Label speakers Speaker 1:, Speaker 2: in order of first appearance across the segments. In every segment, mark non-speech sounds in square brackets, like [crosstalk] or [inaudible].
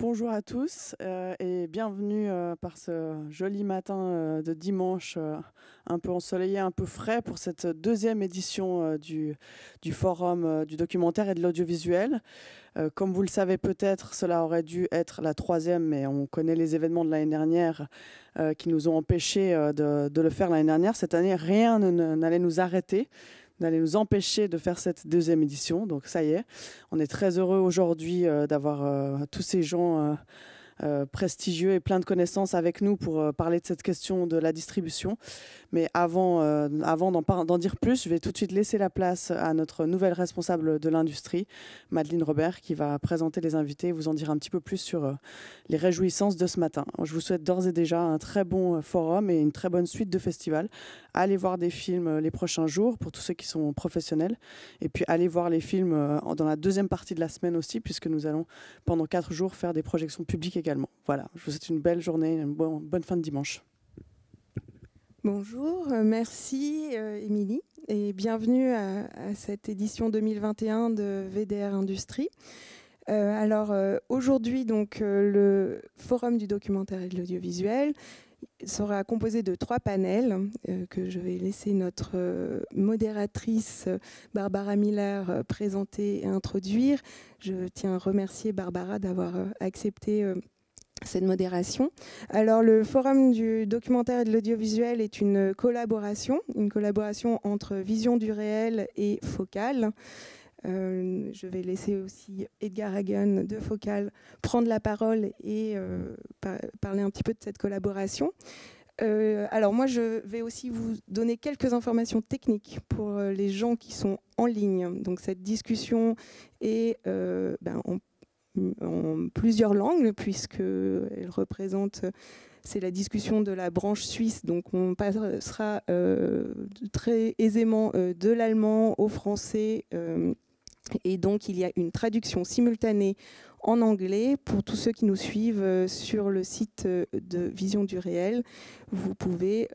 Speaker 1: Bonjour à tous euh, et bienvenue euh, par ce joli matin euh, de dimanche un peu ensoleillé, un peu frais pour cette deuxième édition du, forum du documentaire et de l'audiovisuel. comme vous le savez peut-être, cela aurait dû être la troisième, mais on connaît les événements de l'année dernière qui nous ont empêchés de le faire l'année dernière. Cette année, rien n'allait nous arrêter d'aller nous empêcher de faire cette deuxième édition. Donc ça y est, on est très heureux aujourd'hui euh, d'avoir euh, tous ces gens euh, prestigieux et plein de connaissances avec nous pour euh, parler de cette question de la distribution. Mais avant, euh, avant d'en dire plus, je vais tout de suite laisser la place à notre nouvelle responsable de l'industrie, Madeleine Robert, qui va présenter les invités et vous en dire un petit peu plus sur les réjouissances de ce matin. Je vous souhaite d'ores et déjà un très bon forum et une très bonne suite de festivals. Allez voir des films les prochains jours pour tous ceux qui sont professionnels. Et puis allez voir les films dans la deuxième partie de la semaine aussi, puisque nous allons pendant quatre jours faire des projections publiques également voilà, je vous souhaite une belle journée, une bonne fin de dimanche.
Speaker 2: Bonjour, euh, merci euh, Émilie et bienvenue à, cette édition 2021 de VDR Industrie. Euh, alors aujourd'hui, donc le forum du documentaire et de l'audiovisuel sera composé de trois panels que je vais laisser notre modératrice Barbara Miller présenter et introduire. Je tiens à remercier Barbara d'avoir accepté cette modération. Alors le Forum du documentaire et de l'audiovisuel est une collaboration, une collaboration entre Vision du réel et Focal. Euh, je vais laisser aussi Edgar Hagen de Focal prendre la parole et euh, parler un petit peu de cette collaboration. Euh, alors moi, je vais aussi vous donner quelques informations techniques pour les gens qui sont en ligne. Donc cette discussion est en en plusieurs langues, puisqu'elle représente, c'est la discussion de la branche suisse, donc on passera euh, très aisément euh, de l'allemand au français, euh, et donc il y a une traduction simultanée en anglais pour tous ceux qui nous suivent sur le site de Vision du réel. Vous pouvez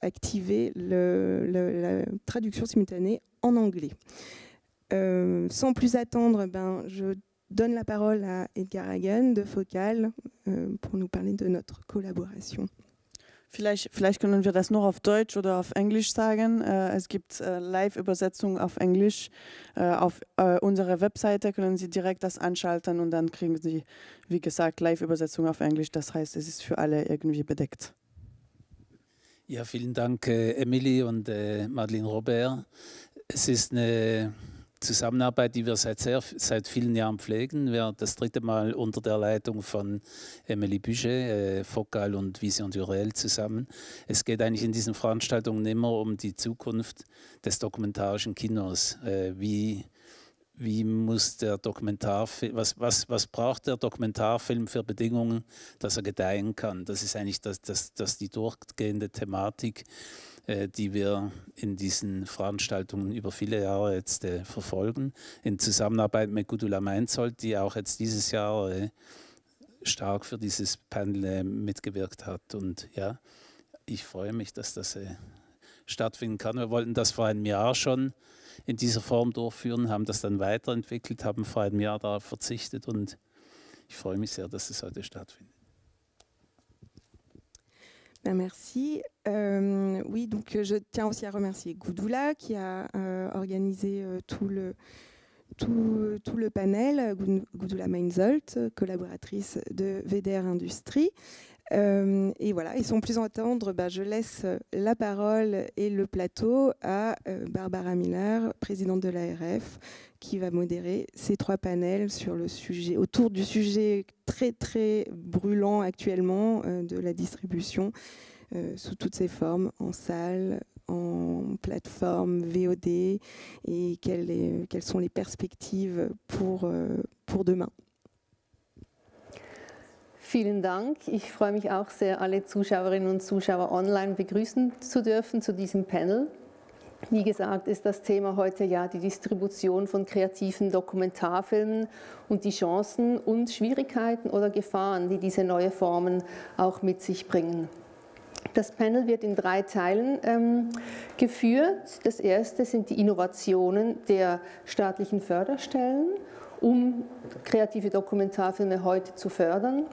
Speaker 2: activer la traduction simultanée en anglais. sans plus attendre, ben, je donne la parole à Edgar Hagen de Focal äh, pour nous parler de notre collaboration.
Speaker 1: Vielleicht, vielleicht können wir das noch auf Deutsch oder auf Englisch sagen. Äh, es gibt äh, Live-Übersetzung auf Englisch. Äh, auf äh, unserer Webseite können Sie direkt das anschalten und dann kriegen Sie, wie gesagt, Live-Übersetzung auf Englisch. Das heißt, es ist für alle irgendwie bedeckt.
Speaker 3: Ja, vielen Dank, äh, Emily und äh, Madeleine Robert. Es ist eine Zusammenarbeit, die wir seit, sehr, seit vielen Jahren pflegen. Wir das dritte Mal unter der Leitung von Emily Bücher, äh, Focal und Vision Durel zusammen. Es geht eigentlich in diesen Veranstaltungen immer um die Zukunft des dokumentarischen Kinos. Äh, wie, wie muss der Dokumentarfilm, was, was, was braucht der Dokumentarfilm für Bedingungen, dass er gedeihen kann? Das ist eigentlich das, das, das die durchgehende Thematik die wir in diesen Veranstaltungen über viele Jahre jetzt äh, verfolgen, in Zusammenarbeit mit Gudula Meinzold, die auch jetzt dieses Jahr äh, stark für dieses Panel mitgewirkt hat. Und ja, ich freue mich, dass das stattfinden kann. Wir wollten das vor einem Jahr schon in dieser Form durchführen, haben das dann weiterentwickelt, haben vor einem Jahr darauf verzichtet und ich freue mich sehr, dass es heute stattfindet.
Speaker 2: Ben, merci. Euh, oui, donc je tiens aussi à remercier Goudoula qui a euh, organisé euh, tout le tout, tout, le panel, Goudoula Meinzolt, collaboratrice de VDR Industrie. Euh, et voilà, et sans plus entendre, bah, je laisse la parole et le plateau à euh, Barbara Miller, présidente de l'ARF, qui va modérer ces trois panels sur le sujet, autour du sujet très très brûlant actuellement euh, de la distribution sous toutes ses formes, en salle, en plateforme, VOD, et quelles, quelles sont les perspectives pour, pour demain.
Speaker 4: Vielen Dank. Ich freue mich auch sehr, alle Zuschauerinnen und Zuschauer online begrüßen zu dürfen zu diesem Panel. Wie gesagt, ist das Thema heute ja die Distribution von kreativen Dokumentarfilmen und die Chancen und Schwierigkeiten oder Gefahren, die diese neuen Formen auch mit sich bringen. Das Panel wird in drei Teilen ähm, geführt. Das erste sind die Innovationen der staatlichen Förderstellen um kreative Dokumentarfilme heute zu fördern.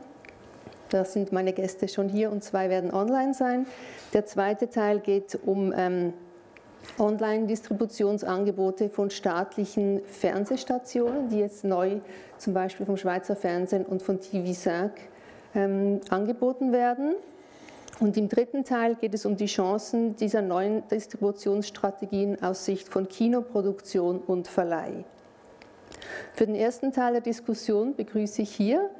Speaker 4: Da sind meine Gäste schon hier und zwei werden online sein. Der zweite Teil geht um ähm, Online-Distributionsangebote von staatlichen Fernsehstationen, die jetzt neu zum Beispiel vom Schweizer Fernsehen und von TV5 ähm, angeboten werden. Und im dritten Teil geht es um die Chancen dieser neuen Distributionsstrategien aus Sicht von Kinoproduktion und Verleih. Für den ersten Teil der Diskussion begrüße ich hier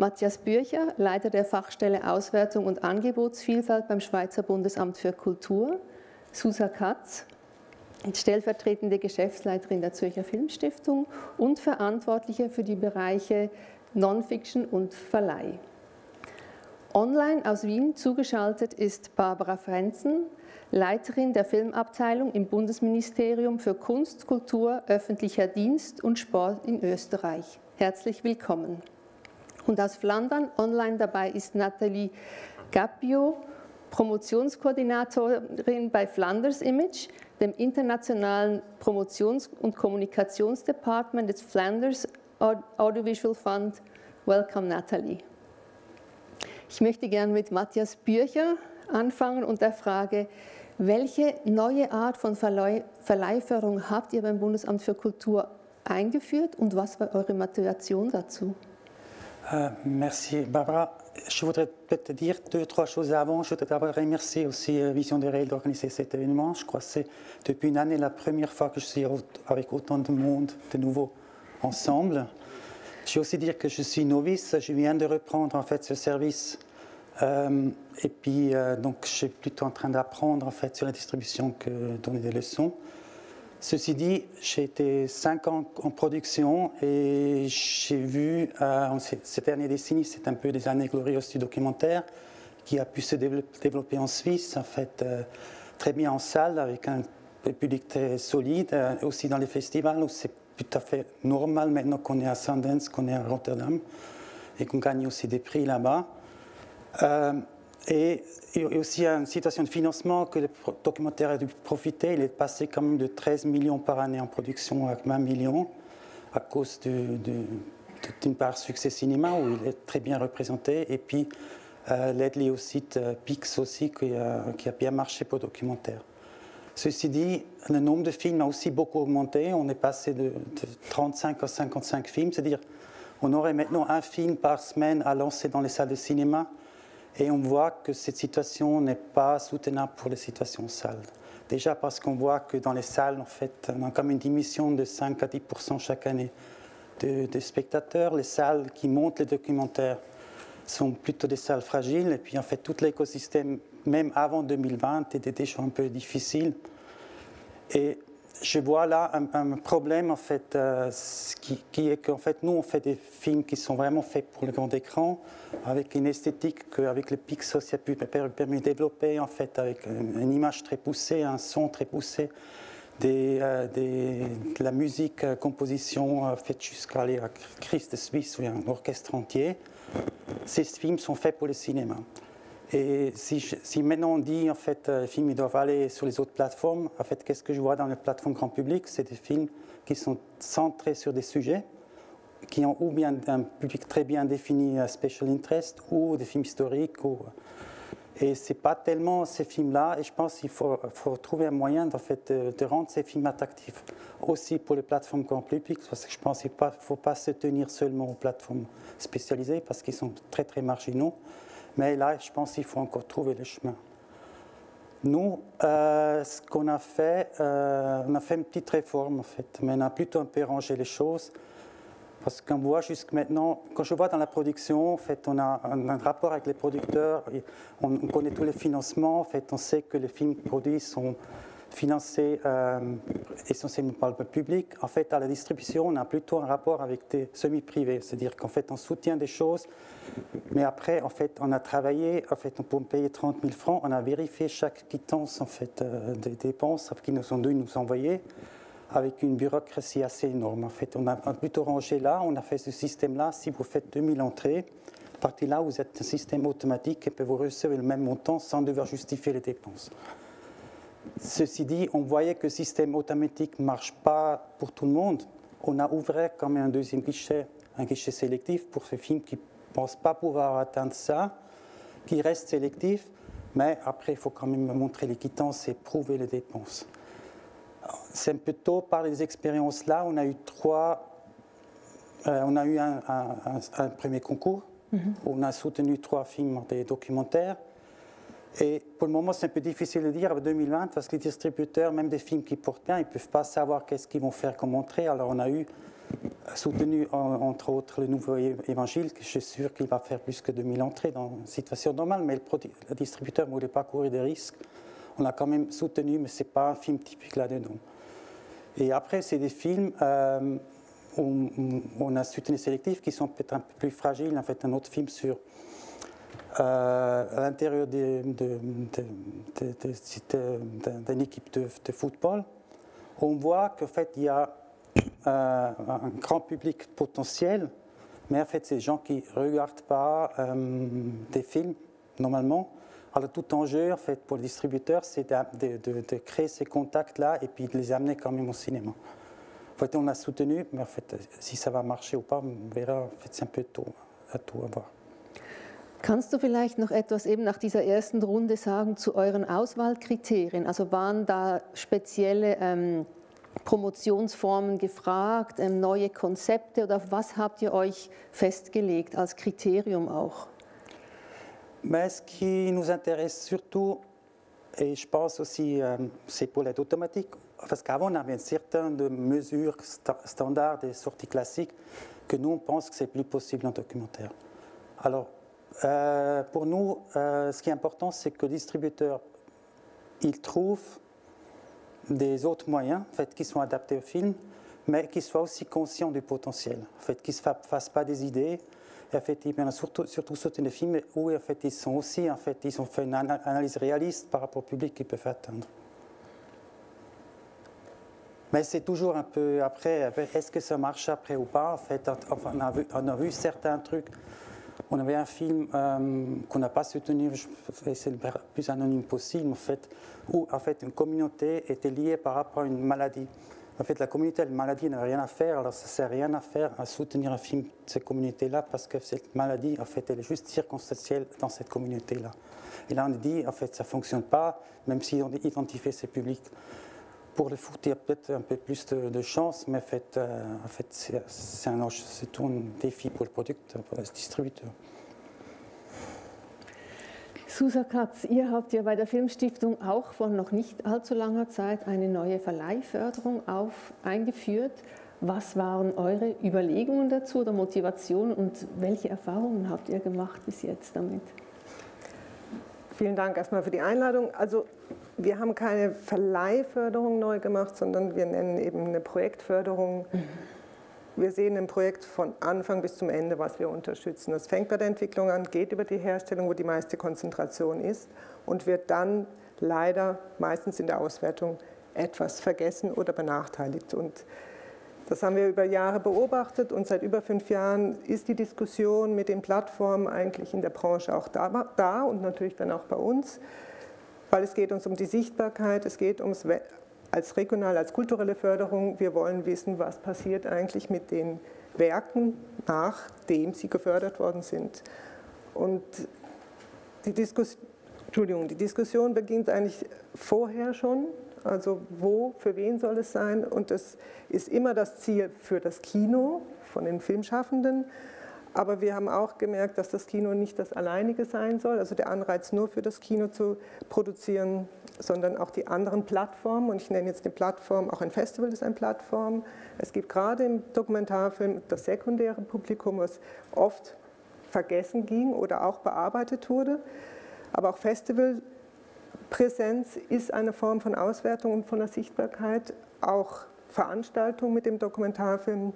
Speaker 4: Matthias Bürcher, Leiter der Fachstelle Auswertung und Angebotsvielfalt beim Schweizer Bundesamt für Kultur, Susa Katz, stellvertretende Geschäftsleiterin der Zürcher Filmstiftung und Verantwortliche für die Bereiche Non-Fiction und Verleih. Online aus Wien zugeschaltet ist Barbara Frenzen, Leiterin der Filmabteilung im Bundesministerium für Kunst, Kultur, öffentlicher Dienst und Sport in Österreich. Herzlich willkommen. Und aus Flandern online dabei ist Nathalie Gappio, Promotionskoordinatorin bei Flanders Image, dem internationalen Promotions- und Kommunikationsdepartment des Flanders Audiovisual Fund. Welcome, Nathalie. Ich möchte gerne mit Matthias Bürcher anfangen und der Frage, welche neue Art von Verleihförderung habt ihr beim Bundesamt für Kultur eingeführt und was war eure Motivation dazu?
Speaker 5: Euh, merci Barbara. Je voudrais peut-être dire deux, trois choses avant. Je voudrais d'abord remercier aussi euh, Vision des Réels d'organiser cet événement. Je crois que c'est depuis une année la première fois que je suis avec autant de monde de nouveau ensemble. Je vais aussi dire que je suis novice. Je viens de reprendre en fait ce service. Euh, et puis, donc, je suis plutôt en train d'apprendre en fait sur la distribution que donner des leçons. Ceci dit, j'ai été cinq ans en production et j'ai vu, euh, ces dernières décennies, c'est un peu des années glorieuses du documentaire qui a pu se développer en Suisse, en fait, euh, très bien en salle, avec un public très solide, euh, aussi dans les festivals où c'est tout à fait normal maintenant qu'on est à Sundance, qu'on est à Rotterdam et qu'on gagne aussi des prix là-bas. Euh, et, aussi une situation de financement que le documentaire a dû profiter. Il est passé quand même de 13 millions par année en production à 20 millions à cause d'une part Succès Cinéma où il est très bien représenté et puis euh, l'aide liée au site euh, Pix aussi qui a, bien marché pour le documentaire. Ceci dit, le nombre de films a aussi beaucoup augmenté. On est passé de, de 35 à 55 films, c'est-à-dire on aurait maintenant un film par semaine à lancer dans les salles de cinéma et on voit que cette situation n'est pas soutenable pour les situations salles. Déjà parce qu'on voit que dans les salles, en fait, on a comme une diminution de 5 à 10% chaque année de, spectateurs. Les salles qui montent les documentaires sont plutôt des salles fragiles. Et puis, en fait, tout l'écosystème, même avant 2020, était déjà un peu difficile. Je vois là un, problème en fait, euh, qui, est qu'en fait nous on fait des films qui sont vraiment faits pour le grand écran, avec une esthétique qu'avec le Pixel ça a pu permis de développer en fait avec une, image très poussée, un son très poussé, euh, de la musique, euh, composition faite jusqu'à à Christ de Suisse a un orchestre entier. Ces films sont faits pour le cinéma. Et si, maintenant on dit en fait euh, les films doivent aller sur les autres plateformes, en fait qu'est-ce que je vois dans les plateformes grand public? C'est des films qui sont centrés sur des sujets qui ont ou bien un public très bien défini, special interest, ou des films historiques. Ou... Et c'est pas tellement ces films-là. Et je pense qu'il faut, trouver un moyen en fait, de, rendre ces films attractifs aussi pour les plateformes grand public, parce que je pense qu'il ne faut pas se tenir seulement aux plateformes spécialisées parce qu'ils sont très très marginaux. Mais là, je pense qu'il faut encore trouver le chemin. Nous, euh, ce qu'on a fait, euh, on a fait une petite réforme en fait, mais on a plutôt un peu rangé les choses. Parce qu'on voit jusque maintenant, quand je vois dans la production, en fait, on a un, rapport avec les producteurs, on, on, connaît tous les financements, en fait, on sait que les films produits sont financé euh, essentiellement par le public. En fait, à la distribution, on a plutôt un rapport avec des semi-privés, c'est-à-dire qu'en fait, on soutient des choses, mais après, en fait, on a travaillé, en fait, pour payer 30 000 francs, on a vérifié chaque quittance, en fait, euh, des dépenses qu'ils nous ont dû nous envoyer avec une bureaucratie assez énorme. En fait, on a plutôt rangé là, on a fait ce système-là. Si vous faites 2000 entrées, partie là, vous êtes un système automatique et vous recevoir le même montant sans devoir justifier les dépenses. Ceci dit, on voyait que le système automatique ne marche pas pour tout le monde. on a ouvert comme un deuxième guichet, un guichet sélectif pour ces films qui ne pensent pas pouvoir atteindre ça, qui restent sélectifs, mais après, il faut quand même montrer les quittances et prouver les dépenses. C'est un peu tôt par les expériences là. On a eu trois. euh, on a eu un, un- un- un premier concours. On a soutenu trois films des documentaires. Et pour le moment, c'est un peu difficile de dire en 2020 parce que les distributeurs, même des films qui portent bien, ils ne peuvent pas savoir qu'est-ce qu'ils vont faire comme entrée. Alors on a eu soutenu en- entre autres le nouveau évangile, que je suis sûr qu'il va faire plus que 2000 entrées dans une situation normale, mais le, distributeur ne voulait pas courir des risques. On l'a quand même soutenu, mais ce n'est pas un film typique là-dedans. Et après, c'est des films euh, on a soutenu sélectifs qui sont peut-être un peu plus fragiles. En fait, un autre film sur euh, à l'intérieur d'une équipe de, football, on voit qu'en fait, il y a euh, un grand public potentiel, mais en fait, c'est des gens qui ne regardent pas euh, des films normalement. Alors, tout enjeu, en fait, pour le distributeur, c'est de créer ces contacts-là et puis de les amener quand même au cinéma. En fait, on a soutenu, mais en fait, si ça va marcher ou pas, on verra. En fait, c'est un peu tôt à tout avoir.
Speaker 4: Kannst du vielleicht noch etwas eben nach dieser ersten Runde sagen zu euren Auswahlkriterien? Also waren da spezielle ähm, Promotionsformen gefragt, ähm, neue Konzepte oder auf was habt ihr euch festgelegt als Kriterium auch?
Speaker 5: Mais ce qui nous intéresse surtout, et je pense aussi, euh, c'est pour l'aide automatique, parce qu'avant on avait un certain de mesures sta- standards des sorties classiques que nous on pense que c'est plus possible en documentaire. Alors, euh, pour nous, euh, ce qui est important, c'est que le distributeur, il trouve des autres moyens, en fait, qui sont adaptés au film, mais qui soient aussi conscients du potentiel, en fait, qui ne se fa- fassent pas des idées, et en fait, ont surtout, surtout sauté des films où en fait, ils sont aussi, en fait, ils ont fait une ana- analyse réaliste par rapport au public qu'ils peuvent atteindre. Mais c'est toujours un peu après, est-ce que ça marche après ou pas? En fait, on a vu certains trucs. On avait un film euh, qu'on n'a pas soutenu, faire le plus anonyme possible, en fait, où en fait, une communauté était liée par rapport à une maladie. En fait, la communauté, la maladie n'a rien à faire, alors ça ne sert à rien à faire à soutenir un film de cette communauté-là parce que cette maladie, en fait, elle est juste circonstancielle dans cette communauté-là. Et là, on dit, en fait, ça ne fonctionne pas, même si on identifie ces publics. Pour le foot, il y a peut-être un peu plus de, de chance, mais en fait, euh, en fait c'est un, enjeu- c'est tout un défi pour le producteur, pour le distributeur.
Speaker 4: Susa Katz, ihr habt ja bei der Filmstiftung auch vor noch nicht allzu langer Zeit eine neue Verleihförderung auf, eingeführt. Was waren eure Überlegungen dazu oder Motivationen und welche Erfahrungen habt ihr gemacht bis jetzt damit?
Speaker 6: Vielen Dank erstmal für die Einladung. Also wir haben keine Verleihförderung neu gemacht, sondern wir nennen eben eine Projektförderung. Wir sehen im Projekt von Anfang bis zum Ende, was wir unterstützen. Das fängt bei der Entwicklung an, geht über die Herstellung, wo die meiste Konzentration ist und wird dann leider meistens in der Auswertung etwas vergessen oder benachteiligt. Und das haben wir über Jahre beobachtet und seit über fünf Jahren ist die Diskussion mit den Plattformen eigentlich in der Branche auch da, da und natürlich dann auch bei uns, weil es geht uns um die Sichtbarkeit, es geht ums als regional, als kulturelle Förderung. Wir wollen wissen, was passiert eigentlich mit den Werken, nachdem sie gefördert worden sind. Und die, Diskus Entschuldigung, die Diskussion beginnt eigentlich vorher schon. Also wo, für wen soll es sein? Und das ist immer das Ziel für das Kino von den Filmschaffenden. Aber wir haben auch gemerkt, dass das Kino nicht das alleinige sein soll, also der Anreiz nur für das Kino zu produzieren, sondern auch die anderen Plattformen. Und ich nenne jetzt die Plattform, auch ein Festival ist eine Plattform. Es gibt gerade im Dokumentarfilm das sekundäre Publikum, was oft vergessen ging oder auch bearbeitet wurde. Aber auch Festivalpräsenz ist eine Form von Auswertung und von der Sichtbarkeit. Auch Veranstaltungen mit dem Dokumentarfilm.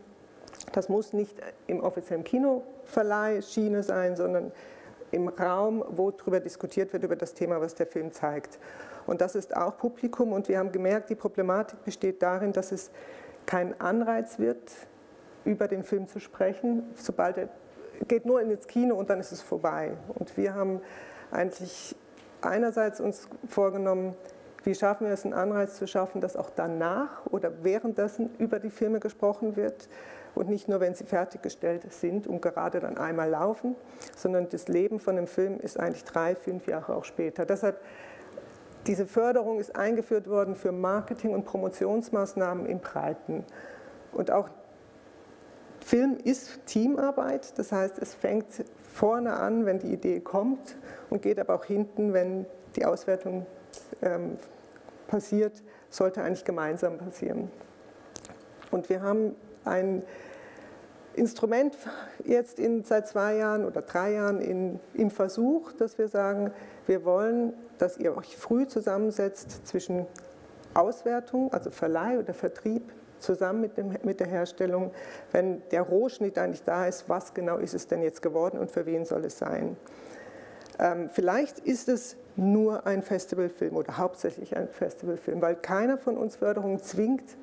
Speaker 6: Das muss nicht im offiziellen Kinoverleih Schiene sein, sondern im Raum, wo darüber diskutiert wird, über das Thema, was der Film zeigt. Und das ist auch Publikum. Und wir haben gemerkt, die Problematik besteht darin, dass es kein Anreiz wird, über den Film zu sprechen, sobald er geht nur ins Kino und dann ist es vorbei. Und wir haben eigentlich einerseits uns vorgenommen, Wie schaffen wir es, einen Anreiz zu schaffen, dass auch danach oder währenddessen über die Filme gesprochen wird und nicht nur, wenn sie fertiggestellt sind und gerade dann einmal laufen, sondern das Leben von einem Film ist eigentlich drei, fünf Jahre auch später. Deshalb diese Förderung ist eingeführt worden für Marketing- und Promotionsmaßnahmen im Breiten. Und auch Film ist Teamarbeit, das heißt, es fängt vorne an, wenn die Idee kommt und geht aber auch hinten, wenn die Auswertung ähm, passiert, sollte eigentlich gemeinsam passieren. Und wir haben ein Instrument jetzt in, seit zwei Jahren oder drei Jahren in, im Versuch, dass wir sagen, wir wollen, dass ihr euch früh zusammensetzt zwischen Auswertung, also Verleih oder Vertrieb, zusammen mit, dem, mit der Herstellung, wenn der Rohschnitt eigentlich da ist, was genau ist es denn jetzt geworden und für wen soll es sein. Ähm, vielleicht ist es nur ein Festivalfilm oder hauptsächlich ein Festivalfilm, weil keiner von uns Förderungen zwingt,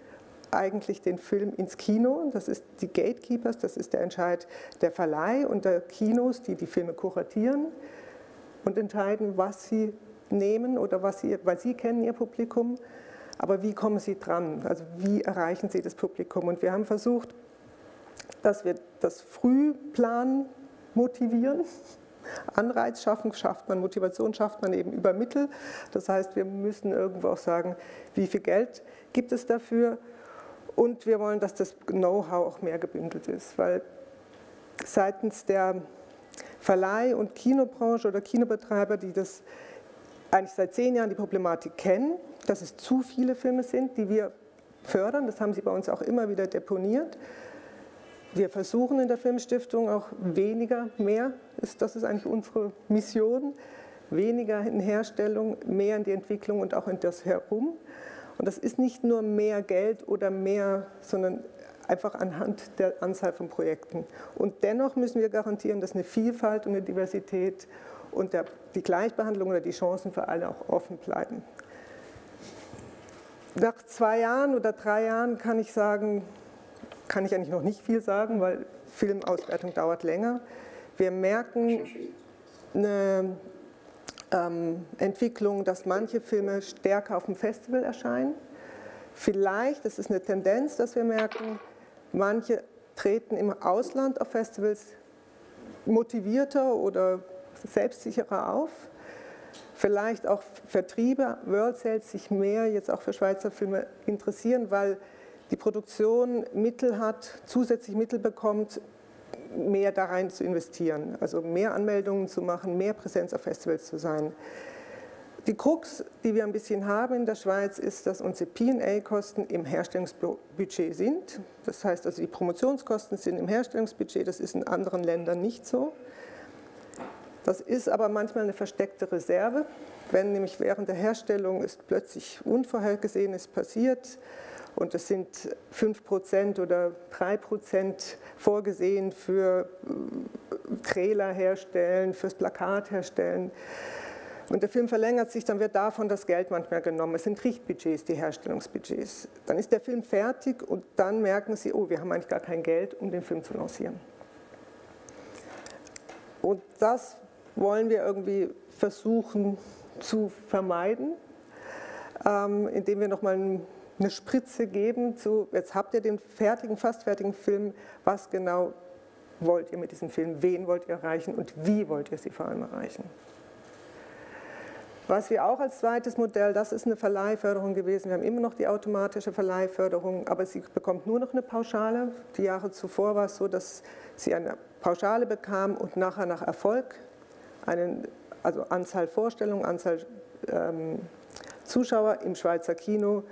Speaker 6: eigentlich den Film ins Kino. Das ist die Gatekeepers, das ist der Entscheid der Verleih und der Kinos, die die Filme kuratieren und entscheiden, was sie nehmen oder was sie, weil sie kennen ihr Publikum. Aber wie kommen sie dran? Also wie erreichen sie das Publikum? Und wir haben versucht, dass wir das Frühplan motivieren. Anreiz schaffen, schafft man, Motivation schafft man eben über Mittel. Das heißt, wir müssen irgendwo auch sagen, wie viel Geld gibt es dafür und wir wollen, dass das Know-how auch mehr gebündelt ist, weil seitens der Verleih- und Kinobranche oder Kinobetreiber, die das eigentlich seit zehn Jahren die Problematik kennen, dass es zu viele Filme sind, die wir fördern. Das haben sie bei uns auch immer wieder deponiert. Wir versuchen in der Filmstiftung auch weniger, mehr, das ist eigentlich unsere Mission, weniger in Herstellung, mehr in die Entwicklung und auch in das Herum. Und das ist nicht nur mehr Geld oder mehr, sondern einfach anhand der Anzahl von Projekten. Und dennoch müssen wir garantieren, dass eine Vielfalt und eine Diversität und der, die Gleichbehandlung oder die Chancen für alle auch offen bleiben. Nach zwei Jahren oder drei Jahren kann ich sagen, kann ich eigentlich noch nicht viel sagen, weil Filmauswertung dauert länger. Wir merken eine ähm, Entwicklung, dass manche Filme stärker auf dem Festival erscheinen. Vielleicht, das ist eine Tendenz, dass wir merken, manche treten im Ausland auf Festivals motivierter oder selbstsicherer auf. Vielleicht auch Vertriebe, World Sales sich mehr jetzt auch für Schweizer Filme interessieren, weil die Produktion Mittel hat, zusätzlich Mittel bekommt, mehr da rein zu investieren, also mehr Anmeldungen zu machen, mehr Präsenz auf Festivals zu sein. Die Krux, die wir ein bisschen haben in der Schweiz, ist, dass unsere P&A-Kosten im Herstellungsbudget sind. Das heißt also, die Promotionskosten sind im Herstellungsbudget, das ist in anderen Ländern nicht so. Das ist aber manchmal eine versteckte Reserve, wenn nämlich während der Herstellung ist plötzlich Unvorhergesehenes passiert, und es sind 5% oder 3% vorgesehen für äh, Trailer herstellen, fürs Plakat herstellen. Und der Film verlängert sich, dann wird davon das Geld manchmal genommen. Es sind Richtbudgets, die Herstellungsbudgets. Dann ist der Film fertig und dann merken sie, oh, wir haben eigentlich gar kein Geld, um den Film zu lancieren. Und das wollen wir irgendwie versuchen zu vermeiden, ähm, indem wir nochmal einen eine Spritze geben zu, jetzt habt ihr den fertigen, fast fertigen Film, was genau wollt ihr mit diesem Film, wen wollt ihr erreichen und wie wollt ihr sie vor allem erreichen. Was wir auch als zweites Modell, das ist eine Verleihförderung gewesen. Wir haben immer noch die automatische Verleihförderung, aber sie bekommt nur noch eine Pauschale. Die Jahre zuvor war es so, dass sie eine Pauschale bekam und nachher nach Erfolg, einen, also Anzahl Vorstellungen, Anzahl ähm, Zuschauer im Schweizer Kino,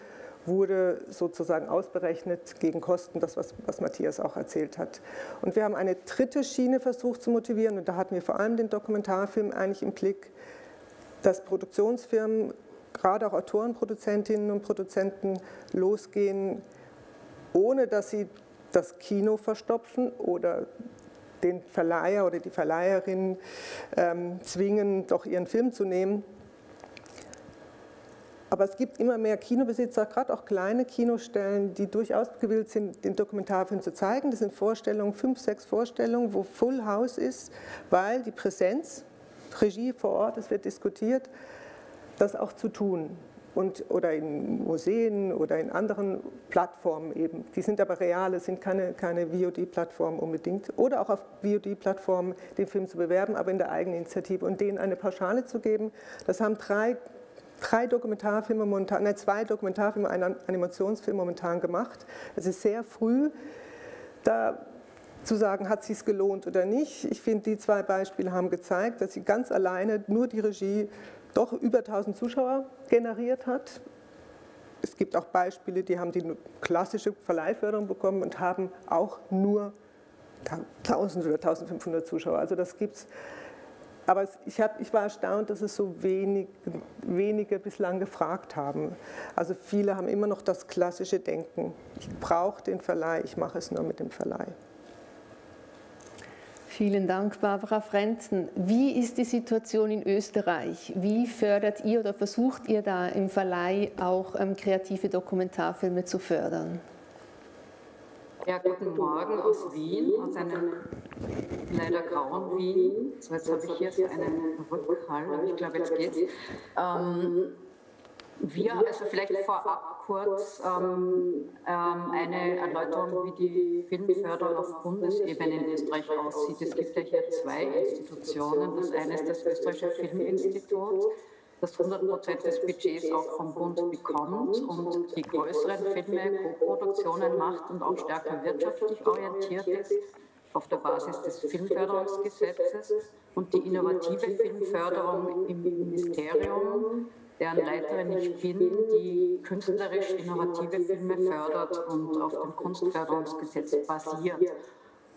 Speaker 6: wurde sozusagen ausberechnet gegen Kosten, das, was, was Matthias auch erzählt hat. Und wir haben eine dritte Schiene versucht zu motivieren und da hatten wir vor allem den Dokumentarfilm eigentlich im Blick, dass Produktionsfirmen, gerade auch Autoren, Produzentinnen und Produzenten losgehen, ohne dass sie das Kino verstopfen oder den Verleiher oder die Verleiherin ähm, zwingen, doch ihren Film zu nehmen, aber es gibt immer mehr Kinobesitzer, gerade auch kleine Kinostellen, die durchaus gewillt sind, den Dokumentarfilm zu zeigen. Das sind Vorstellungen, fünf, sechs Vorstellungen, wo Full House ist, weil die Präsenz, Regie vor Ort, es wird diskutiert, das auch zu tun. und, oder in Museen oder in anderen Plattformen eben. Die sind aber real, es sind keine, keine VOD-Plattformen unbedingt. Oder auch auf VOD-Plattformen den Film zu bewerben, aber in der eigenen Initiative und denen eine Pauschale zu geben. Das haben drei drei Dokumentarfilme momentan, nein, zwei Dokumentarfilme, einen Animationsfilm momentan gemacht. Es ist sehr früh, da zu sagen, hat es sich gelohnt oder nicht. Ich finde, die zwei Beispiele haben gezeigt, dass sie ganz alleine nur die Regie doch über 1000 Zuschauer generiert hat. Es gibt auch Beispiele, die haben die klassische Verleihförderung bekommen und haben auch nur 1000 oder 1500 Zuschauer. Also das gibt es aber ich, hab, ich war erstaunt, dass es so wenig, wenige bislang gefragt haben. Also viele haben immer noch das klassische Denken. Ich brauche den Verleih, ich mache es nur mit dem Verleih.
Speaker 4: Vielen Dank, Barbara Frenzen. Wie ist die Situation in Österreich? Wie fördert ihr oder versucht ihr da im Verleih auch ähm, kreative Dokumentarfilme zu fördern?
Speaker 7: Ja, guten Morgen aus Wien, aus einem leider grauen Wien. So, jetzt habe ich hier so einen Rückhall, aber ich glaube, jetzt geht's. Ähm, wir, also vielleicht vorab kurz ähm, ähm, eine Erläuterung, wie die Filmförderung auf Bundesebene in Österreich aussieht. Es gibt ja hier zwei Institutionen. Das eine ist das Österreichische Filminstitut das 100 Prozent des Budgets auch vom Bund bekommt und die größeren Filme, Co-Produktionen macht und auch stärker wirtschaftlich orientiert ist auf der Basis des Filmförderungsgesetzes und die innovative Filmförderung im Ministerium, deren Leiterin ich bin, die künstlerisch innovative Filme fördert und auf dem Kunstförderungsgesetz basiert.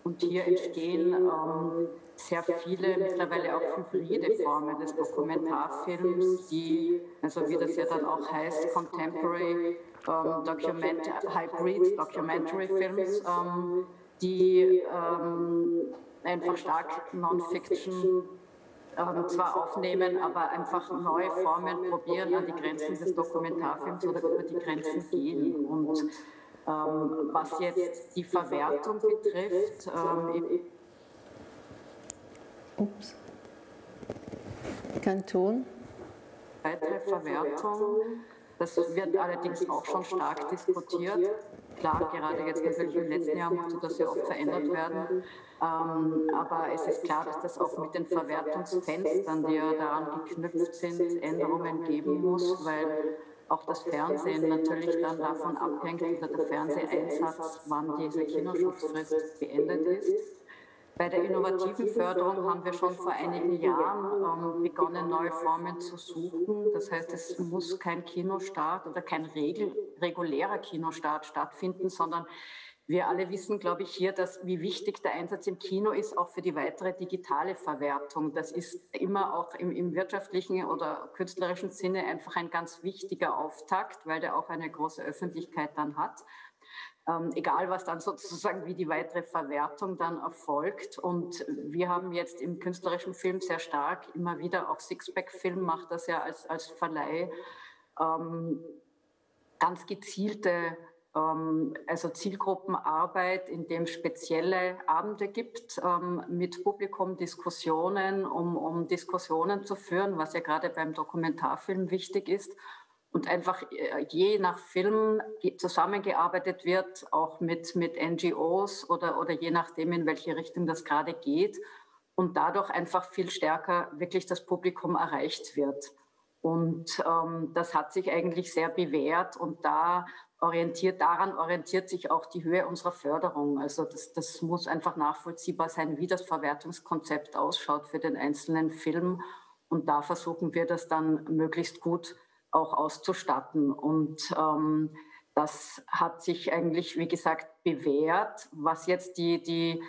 Speaker 7: Und hier entstehen ähm, sehr viele, mittlerweile auch hybride Formen des Dokumentarfilms, die, also wie das ja dann auch heißt, Contemporary ähm, Document, Hybrid Documentary Films, ähm, die ähm, einfach stark Non-Fiction ähm, zwar aufnehmen, aber einfach neue Formen probieren, an die Grenzen des Dokumentarfilms oder über die Grenzen gehen. Und ähm, was jetzt die Verwertung betrifft, ähm,
Speaker 4: Ups. Kein Ton.
Speaker 7: Weitere Verwertung, das wird allerdings auch schon stark diskutiert. Klar, gerade jetzt natürlich im letzten Jahr musste das ja oft verändert werden. Ähm, aber es ist klar, dass das auch mit den Verwertungsfenstern, die ja daran geknüpft sind, Änderungen geben muss, weil auch das Fernsehen natürlich dann davon abhängt, oder der Fernseheinsatz, wann diese Kinoschutzfrist beendet ist. Bei der innovativen Förderung haben wir schon vor einigen Jahren ähm, begonnen, neue Formen zu suchen. Das heißt, es muss kein Kinostart oder kein regel, regulärer Kinostart stattfinden, sondern wir alle wissen, glaube ich, hier, dass wie wichtig der Einsatz im Kino ist, auch für die weitere digitale Verwertung. Das ist immer auch im, im wirtschaftlichen oder künstlerischen Sinne einfach ein ganz wichtiger Auftakt, weil der auch eine große Öffentlichkeit dann hat. Ähm, egal was dann sozusagen wie die weitere Verwertung dann erfolgt. Und wir haben jetzt im künstlerischen Film sehr stark immer wieder, auch Sixpack-Film macht das ja als, als Verleih, ähm, ganz gezielte ähm, also Zielgruppenarbeit, in dem spezielle Abende gibt ähm, mit Publikum, Diskussionen, um, um Diskussionen zu führen, was ja gerade beim Dokumentarfilm wichtig ist. Und einfach äh, je nach Film zusammengearbeitet wird, auch mit, mit NGOs oder, oder je nachdem, in welche Richtung das gerade geht. Und dadurch einfach viel stärker wirklich das Publikum erreicht wird. Und ähm, das hat sich eigentlich sehr bewährt und da orientiert, daran orientiert sich auch die Höhe unserer Förderung. Also das, das muss einfach nachvollziehbar sein, wie das Verwertungskonzept ausschaut für den einzelnen Film. Und da versuchen wir das dann möglichst gut auch auszustatten. Und ähm, das hat sich eigentlich, wie gesagt, bewährt. Was jetzt die, die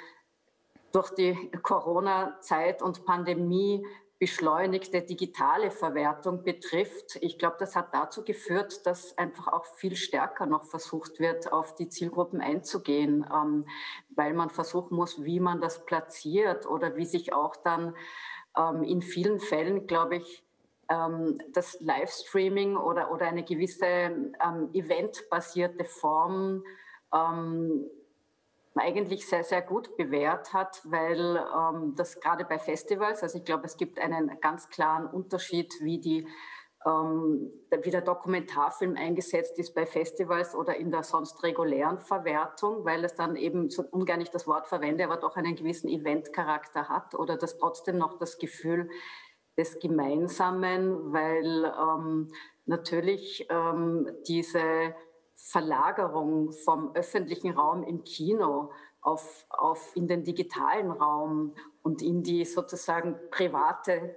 Speaker 7: durch die Corona-Zeit und Pandemie beschleunigte digitale Verwertung betrifft. Ich glaube, das hat dazu geführt, dass einfach auch viel stärker noch versucht wird, auf die Zielgruppen einzugehen, ähm, weil man versuchen muss, wie man das platziert oder wie sich auch dann ähm, in vielen Fällen, glaube ich, ähm, das Livestreaming oder, oder eine gewisse ähm, eventbasierte Form ähm, eigentlich sehr, sehr gut bewährt hat, weil ähm, das gerade bei Festivals, also ich glaube, es gibt einen ganz klaren Unterschied, wie die ähm, wie der Dokumentarfilm eingesetzt ist bei Festivals oder in der sonst regulären Verwertung, weil es dann eben, so ungern ich das Wort verwende, aber doch einen gewissen Eventcharakter hat oder das trotzdem noch das Gefühl des Gemeinsamen, weil ähm, natürlich ähm, diese Verlagerung vom öffentlichen Raum im Kino auf, auf in den digitalen Raum und in die sozusagen private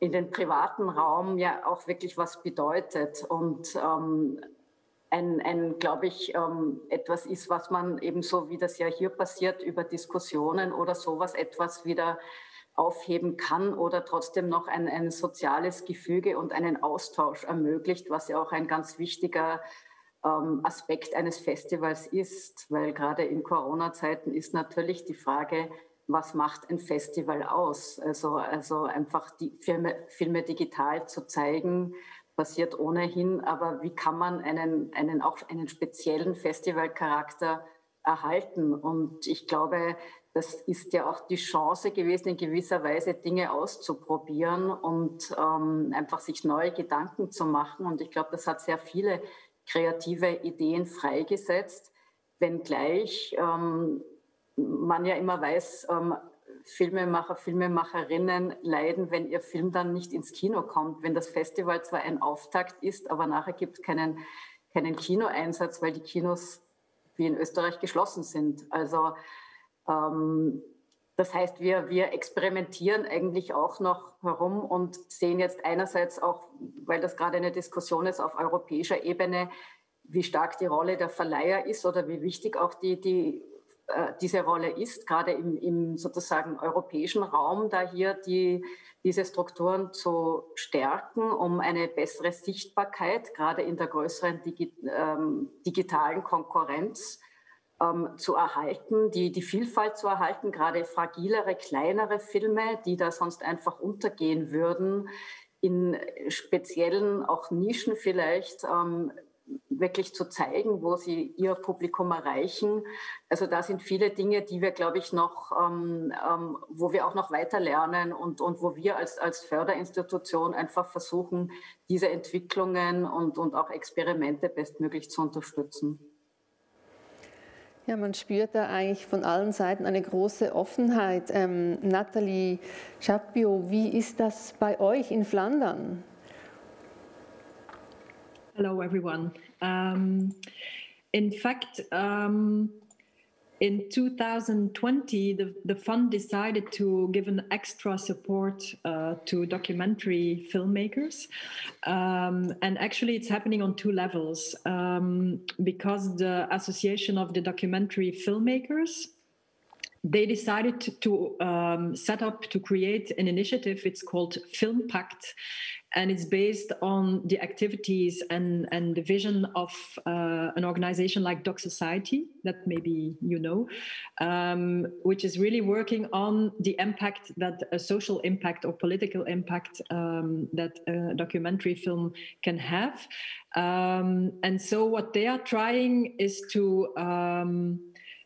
Speaker 7: in den privaten Raum ja auch wirklich was bedeutet und ähm, ein, ein glaube ich, ähm, etwas ist, was man eben so, wie das ja hier passiert, über Diskussionen oder sowas etwas wieder aufheben kann oder trotzdem noch ein, ein soziales Gefüge und einen Austausch ermöglicht, was ja auch ein ganz wichtiger ähm, Aspekt eines Festivals ist, weil gerade in Corona-Zeiten ist natürlich die Frage, was macht ein Festival aus? Also, also einfach die Filme, Filme digital zu zeigen, passiert ohnehin, aber wie kann man einen, einen auch einen speziellen Festivalcharakter erhalten? Und ich glaube, das ist ja auch die Chance gewesen, in gewisser Weise Dinge auszuprobieren und ähm, einfach sich neue Gedanken zu machen. Und ich glaube, das hat sehr viele kreative Ideen freigesetzt, wenngleich ähm, man ja immer weiß, ähm, Filmemacher, Filmemacherinnen leiden, wenn ihr Film dann nicht ins Kino kommt, wenn das Festival zwar ein Auftakt ist, aber nachher gibt es keinen, keinen Kinoeinsatz, weil die Kinos wie in Österreich geschlossen sind. Also ähm, das heißt, wir, wir experimentieren eigentlich auch noch herum und sehen jetzt einerseits auch, weil das gerade eine Diskussion ist auf europäischer Ebene, wie stark die Rolle der Verleiher ist oder wie wichtig auch die, die äh, diese Rolle ist, gerade im, im, sozusagen europäischen Raum, da hier die, diese Strukturen zu stärken, um eine bessere Sichtbarkeit, gerade in der größeren Digi ähm, digitalen Konkurrenz ähm, zu erhalten, die, die Vielfalt zu erhalten, gerade fragilere, kleinere Filme, die da sonst einfach untergehen würden, in speziellen, auch Nischen vielleicht, ähm, wirklich zu zeigen, wo sie ihr Publikum erreichen. Also da sind viele Dinge, die wir, glaube ich, noch, ähm, ähm, wo wir auch noch weiter lernen und, und wo wir als, als Förderinstitution einfach versuchen, diese Entwicklungen und, und auch Experimente bestmöglich zu unterstützen.
Speaker 4: Ja, man spürt da eigentlich von allen Seiten eine große Offenheit. Ähm, Nathalie Chapio, wie ist das bei euch in Flandern?
Speaker 8: Hello, everyone. Um, in fact, um, in 2020, the, the fund decided to give an extra support uh, to documentary filmmakers. Um, and actually, it's happening on two levels um, because the Association of the Documentary Filmmakers they decided to um, set up to create an initiative. It's called Film Pact, and it's based on the activities and, and the vision of uh, an organization like Doc Society, that maybe you know, um, which is really working on the impact that a social impact or political impact um, that a documentary film can have. Um, and so, what they are trying is to um,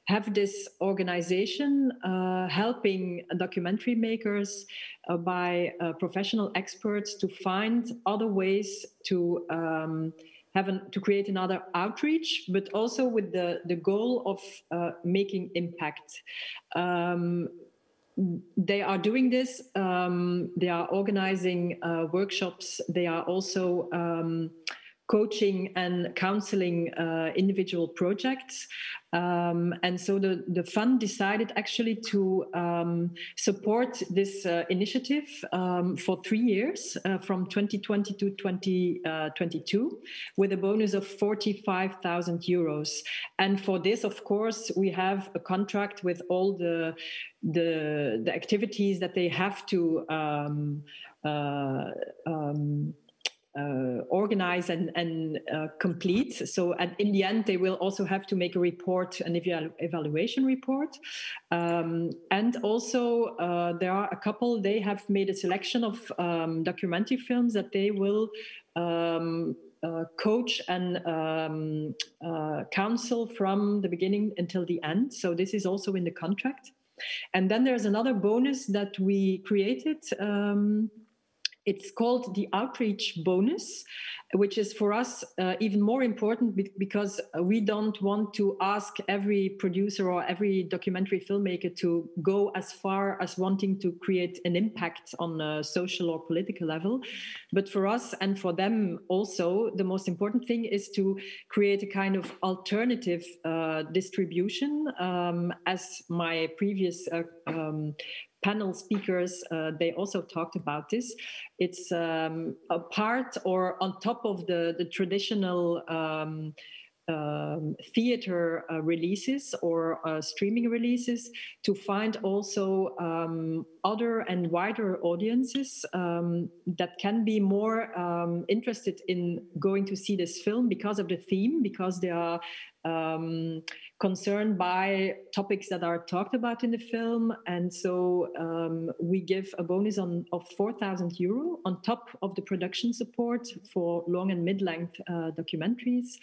Speaker 8: have this organization uh, helping documentary makers uh, by uh, professional experts to find other ways to um, have an, to create another outreach, but also with the, the goal of uh, making impact. Um, they are doing this. Um, they are organizing uh, workshops. They are also um, coaching and counseling uh, individual projects. Um, and so the, the fund decided actually to um, support this uh, initiative um, for three years uh, from 2020 to 2022 with a bonus of 45,000 euros. And for this, of course, we have a contract with all the, the, the activities that they have to um, uh, um, uh, organize and, and uh, complete. So at, in the end, they will also have to make a report, an evalu evaluation report. Um, and also, uh, there are a couple, they have made a selection of um, documentary films that they will um, uh, coach and um, uh, counsel from the beginning until the end. So this is also in the contract. And then there's another bonus that we created um, it's called the outreach bonus, which is for us uh, even more important because we don't want to ask every producer or every documentary filmmaker to go as far as wanting to create an impact on a social or political level. But for us and for them also, the most important thing is to create a kind of alternative uh, distribution. Um, as my previous uh, um, panel speakers, uh, they also talked about this. It's um, a part or on top of the, the traditional um, um, theater uh, releases or uh, streaming releases to find also um, other and wider audiences um, that can be more um, interested in going to see this film because of the theme, because they are um, concerned by topics that are talked about in the film. And so um, we give a bonus on, of 4,000 euro on top of the production support for long and mid-length uh, documentaries.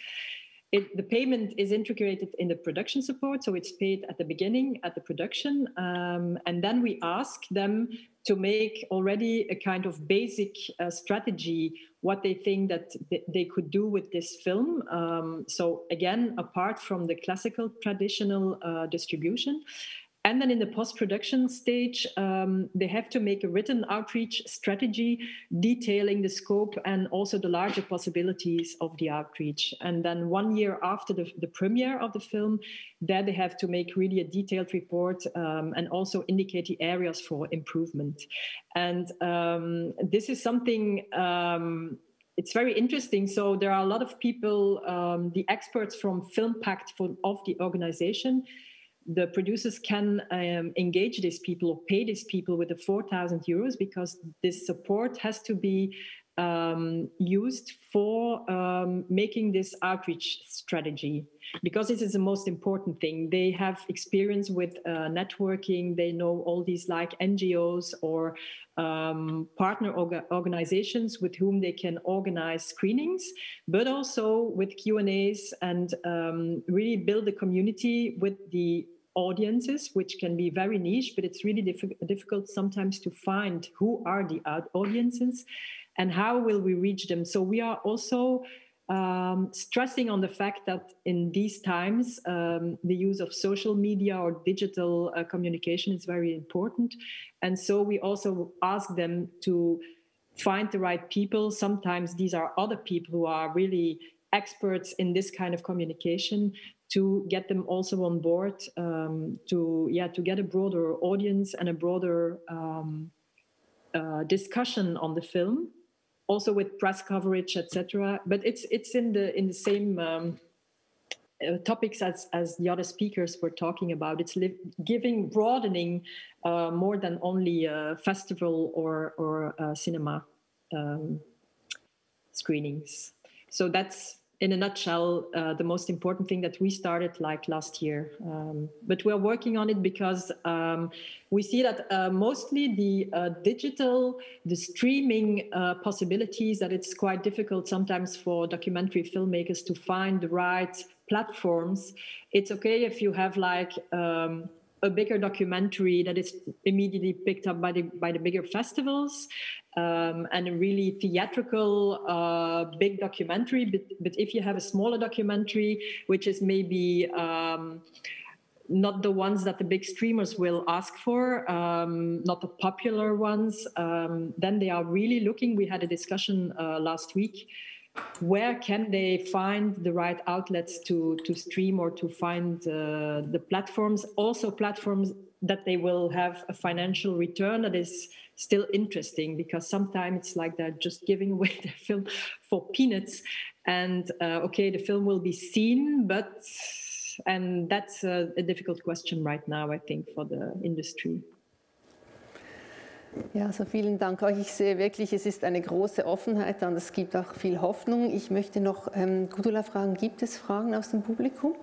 Speaker 8: It, the payment is integrated in the production support, so it's paid at the beginning at the production, um, and then we ask them to make already a kind of basic uh, strategy what they think that th- they could do with this film. Um, so again, apart from the classical traditional uh, distribution, and then in the post production stage, um, they have to make a written outreach strategy detailing the scope and also the larger possibilities of the outreach. And then one year after the, the premiere of the film, there they have to make really a detailed report um, and also indicate the areas for improvement. And um, this is something um, it's very interesting. So there are a lot of people, um, the experts from Film Pact for, of the organization, the producers can um, engage these people or pay these people with the 4,000 euros because this support has to be um, used for um, making this outreach strategy because this is the most important thing. They have experience with uh, networking. They know all these like NGOs or um, partner orga organizations with whom they can organize screenings, but also with Q and A's and um, really build a community with the audiences, which can be very niche, but it's really diff difficult sometimes to find who are the audiences and how will we reach them. So we are also um, stressing on the fact that in these times, um, the use of social media or digital uh, communication is very important. And so we also ask them to find the right people. Sometimes these are other people who are really experts in this kind of communication to get them also on board um, to yeah to get a broader audience and a broader um, uh, discussion on the film also with press coverage etc but it's it's in the in the same um, uh, topics as as the other speakers were talking about. It's giving broadening uh, more than only a festival or or cinema um, screenings. So that's in a nutshell, uh, the most important thing that we started like last year. Um, but we're working on it because um, we see that uh, mostly the uh, digital, the streaming uh, possibilities, that it's quite difficult sometimes for documentary filmmakers to find the right platforms. It's okay if you have like um, a bigger documentary that is immediately picked up by the by the bigger festivals um, and a really theatrical uh, big documentary. But, but if you have a smaller documentary, which is maybe um, not the ones that the big streamers will ask for, um, not the popular ones, um, then they are really looking. We had a discussion uh, last week. Where can they find the right outlets to, to stream or to find uh, the platforms? Also, platforms that they will have a financial return that is still interesting because sometimes it's like they're just giving [laughs] away their film for peanuts and uh, okay the film will be seen but and that's a, a difficult question right now i think for the industry
Speaker 4: Ja, also vielen Dank euch. Ich sehe wirklich, es ist eine große Offenheit und es gibt auch viel Hoffnung. Ich möchte noch ähm, Gudula fragen, gibt es Fragen aus dem Publikum?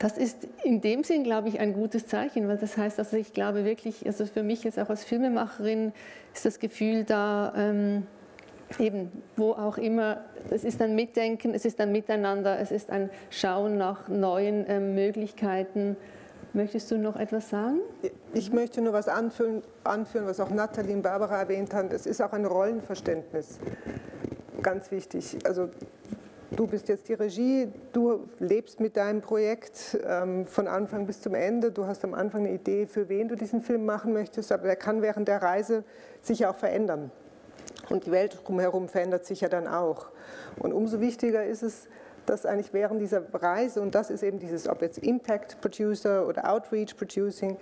Speaker 4: Das ist in dem Sinn, glaube ich, ein gutes Zeichen, weil das heißt, also ich glaube wirklich, also für mich jetzt auch als Filmemacherin ist das Gefühl da, ähm, eben wo auch immer, es ist ein Mitdenken, es ist ein Miteinander, es ist ein Schauen nach neuen ähm, Möglichkeiten Möchtest du noch etwas sagen?
Speaker 6: Ich möchte nur was anführen, anführen, was auch Nathalie und Barbara erwähnt haben. Es ist auch ein Rollenverständnis. Ganz wichtig. Also du bist jetzt die Regie, du lebst mit deinem Projekt ähm, von Anfang bis zum Ende. Du hast am Anfang eine Idee, für wen du diesen Film machen möchtest, aber der kann während der Reise sich auch verändern. Und die Welt drumherum verändert sich ja dann auch. Und umso wichtiger ist es, dass eigentlich während dieser Reise, und das ist eben dieses, ob jetzt Impact Producer oder Outreach Producing,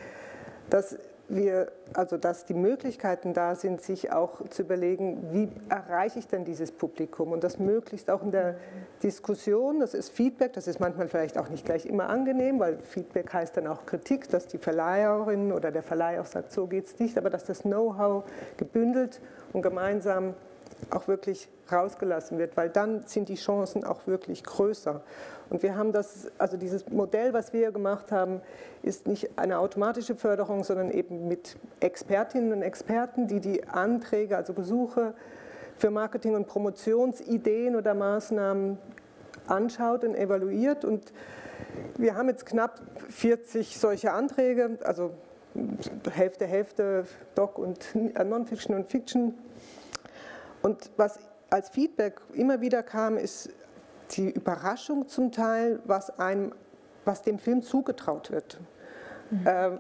Speaker 6: dass wir, also dass die Möglichkeiten da sind, sich auch zu überlegen, wie erreiche ich denn dieses Publikum? Und das möglichst auch in der Diskussion, das ist Feedback, das ist manchmal vielleicht auch nicht gleich immer angenehm, weil Feedback heißt dann auch Kritik, dass die Verleiherin oder der Verleiher auch sagt, so geht es nicht, aber dass das Know-how gebündelt und gemeinsam auch wirklich rausgelassen wird, weil dann sind die Chancen auch wirklich größer. Und wir haben das, also dieses Modell, was wir gemacht haben, ist nicht eine automatische Förderung, sondern eben mit Expertinnen und Experten, die die Anträge, also Besuche für Marketing- und Promotionsideen oder Maßnahmen anschaut und evaluiert. Und wir haben jetzt knapp 40 solche Anträge, also Hälfte, Hälfte Doc und Non-Fiction und Fiction. Und was als Feedback immer wieder kam, ist die Überraschung zum Teil, was, einem, was dem Film zugetraut wird. Mhm. Äh,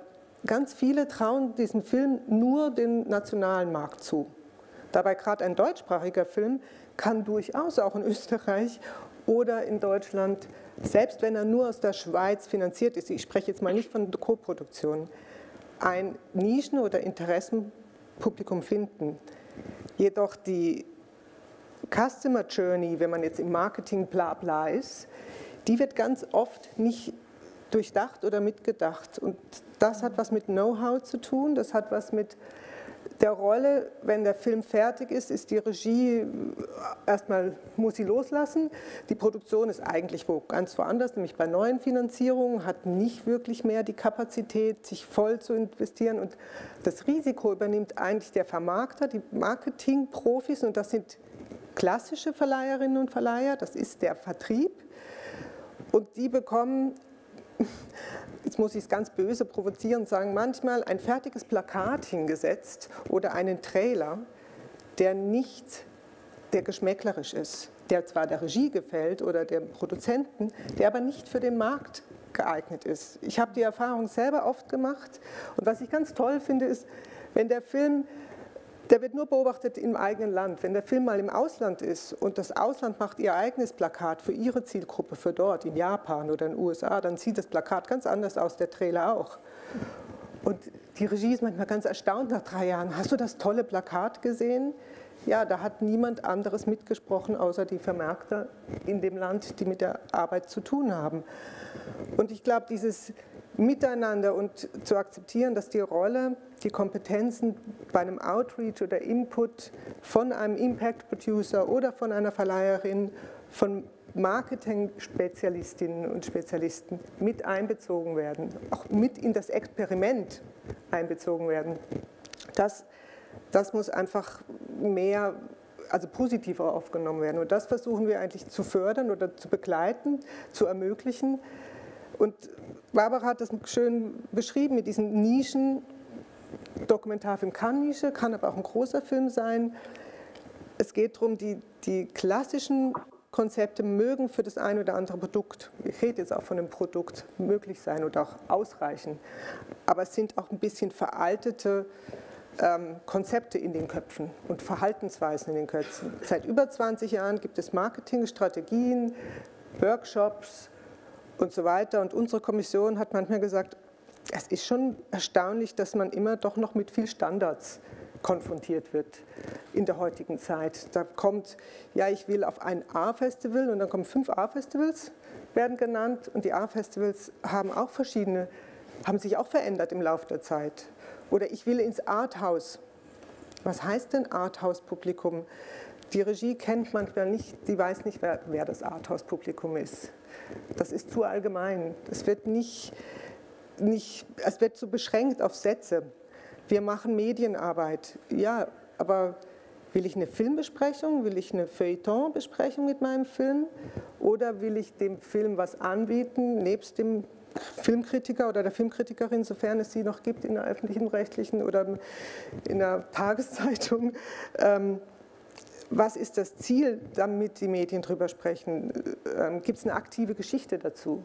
Speaker 6: ganz viele trauen diesem Film nur den nationalen Markt zu. Dabei gerade ein deutschsprachiger Film kann durchaus auch in Österreich oder in Deutschland, selbst wenn er nur aus der Schweiz finanziert ist, ich spreche jetzt mal nicht von Co-Produktionen, ein Nischen- oder Interessenpublikum finden. Jedoch die Customer Journey, wenn man jetzt im Marketing bla bla ist, die wird ganz oft nicht durchdacht oder mitgedacht. Und das hat was mit Know-how zu tun, das hat was mit der Rolle, wenn der Film fertig ist, ist die Regie erstmal, muss sie loslassen. Die Produktion ist eigentlich wo ganz woanders, nämlich bei neuen Finanzierungen, hat nicht wirklich mehr die Kapazität, sich voll zu investieren. Und das Risiko übernimmt eigentlich der Vermarkter, die Marketingprofis, und das sind klassische Verleiherinnen und Verleiher, das ist der Vertrieb. Und die bekommen, [laughs] jetzt muss ich es ganz böse provozieren sagen, manchmal ein fertiges Plakat hingesetzt oder einen Trailer, der nicht, der geschmäcklerisch ist, der zwar der Regie gefällt oder dem Produzenten, der aber nicht für den Markt geeignet ist. Ich habe die Erfahrung selber oft gemacht und was ich ganz toll finde, ist, wenn der Film der wird nur beobachtet im eigenen Land. Wenn der Film mal im Ausland ist und das Ausland macht ihr eigenes Plakat für ihre Zielgruppe, für dort, in Japan oder in den USA, dann sieht das Plakat ganz anders aus, der Trailer auch. Und die Regie ist manchmal ganz erstaunt nach drei Jahren. Hast du das tolle Plakat gesehen? Ja, da hat niemand anderes mitgesprochen, außer die Vermerkter in dem Land, die mit der Arbeit zu tun haben. Und ich glaube, dieses Miteinander und zu akzeptieren, dass die Rolle, die Kompetenzen bei einem Outreach oder Input von einem Impact Producer oder von einer Verleiherin, von Marketing-Spezialistinnen und Spezialisten mit einbezogen werden, auch mit in das Experiment einbezogen werden. Das, das muss einfach mehr, also positiver aufgenommen werden. Und das versuchen wir eigentlich zu fördern oder zu begleiten, zu ermöglichen. Und Barbara hat das schön beschrieben mit diesen Nischen. Dokumentarfilm kann Nische, kann aber auch ein großer Film sein. Es geht darum, die, die klassischen Konzepte mögen für das eine oder andere Produkt, ich rede jetzt auch von einem Produkt, möglich sein oder auch ausreichen. Aber es sind auch ein bisschen veraltete ähm, Konzepte in den Köpfen und Verhaltensweisen in den Köpfen. Seit über 20 Jahren gibt es Marketingstrategien, Workshops, und so weiter. Und unsere Kommission hat manchmal gesagt, es ist schon erstaunlich, dass man immer doch noch mit viel Standards konfrontiert wird in der heutigen Zeit. Da kommt, ja, ich will auf ein A-Festival und dann kommen fünf A-Festivals, werden genannt und die A-Festivals haben auch verschiedene, haben sich auch verändert im Laufe der Zeit. Oder ich will ins Arthouse. Was heißt denn Arthouse-Publikum? Die Regie kennt manchmal nicht, die weiß nicht, wer, wer das Arthouse-Publikum ist. Das ist zu allgemein. Es wird nicht, nicht, es wird so beschränkt auf Sätze. Wir machen Medienarbeit. Ja, aber will ich eine Filmbesprechung? Will ich eine Feuilleton-Besprechung mit meinem Film? Oder will ich dem Film was anbieten, nebst dem Filmkritiker oder der Filmkritikerin, sofern es sie noch gibt in der öffentlichen rechtlichen oder in der Tageszeitung. Ähm, was ist das Ziel, damit die Medien drüber sprechen? Ähm, gibt es eine aktive Geschichte dazu?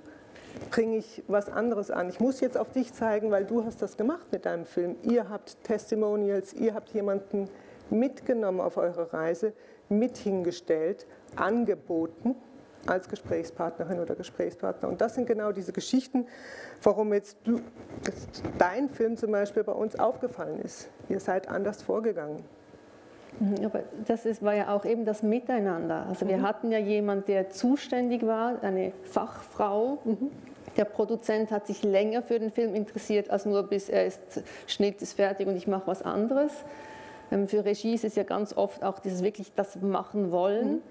Speaker 6: Bringe ich was anderes an? Ich muss jetzt auf dich zeigen, weil du hast das gemacht mit deinem Film. Ihr habt Testimonials, ihr habt jemanden mitgenommen auf eure Reise, mit hingestellt, angeboten als Gesprächspartnerin oder Gesprächspartner. Und das sind genau diese Geschichten, warum jetzt, du, jetzt dein Film zum Beispiel bei uns aufgefallen ist. Ihr seid anders vorgegangen.
Speaker 4: Mhm, aber das ist, war ja auch eben das Miteinander. Also wir mhm. hatten ja jemanden, der zuständig war, eine Fachfrau. Mhm. Der Produzent hat sich länger für den Film interessiert, als nur bis er ist, Schnitt ist fertig und ich mache was anderes. Ähm, für Regie ist es ja ganz oft auch dieses wirklich das machen wollen. Mhm.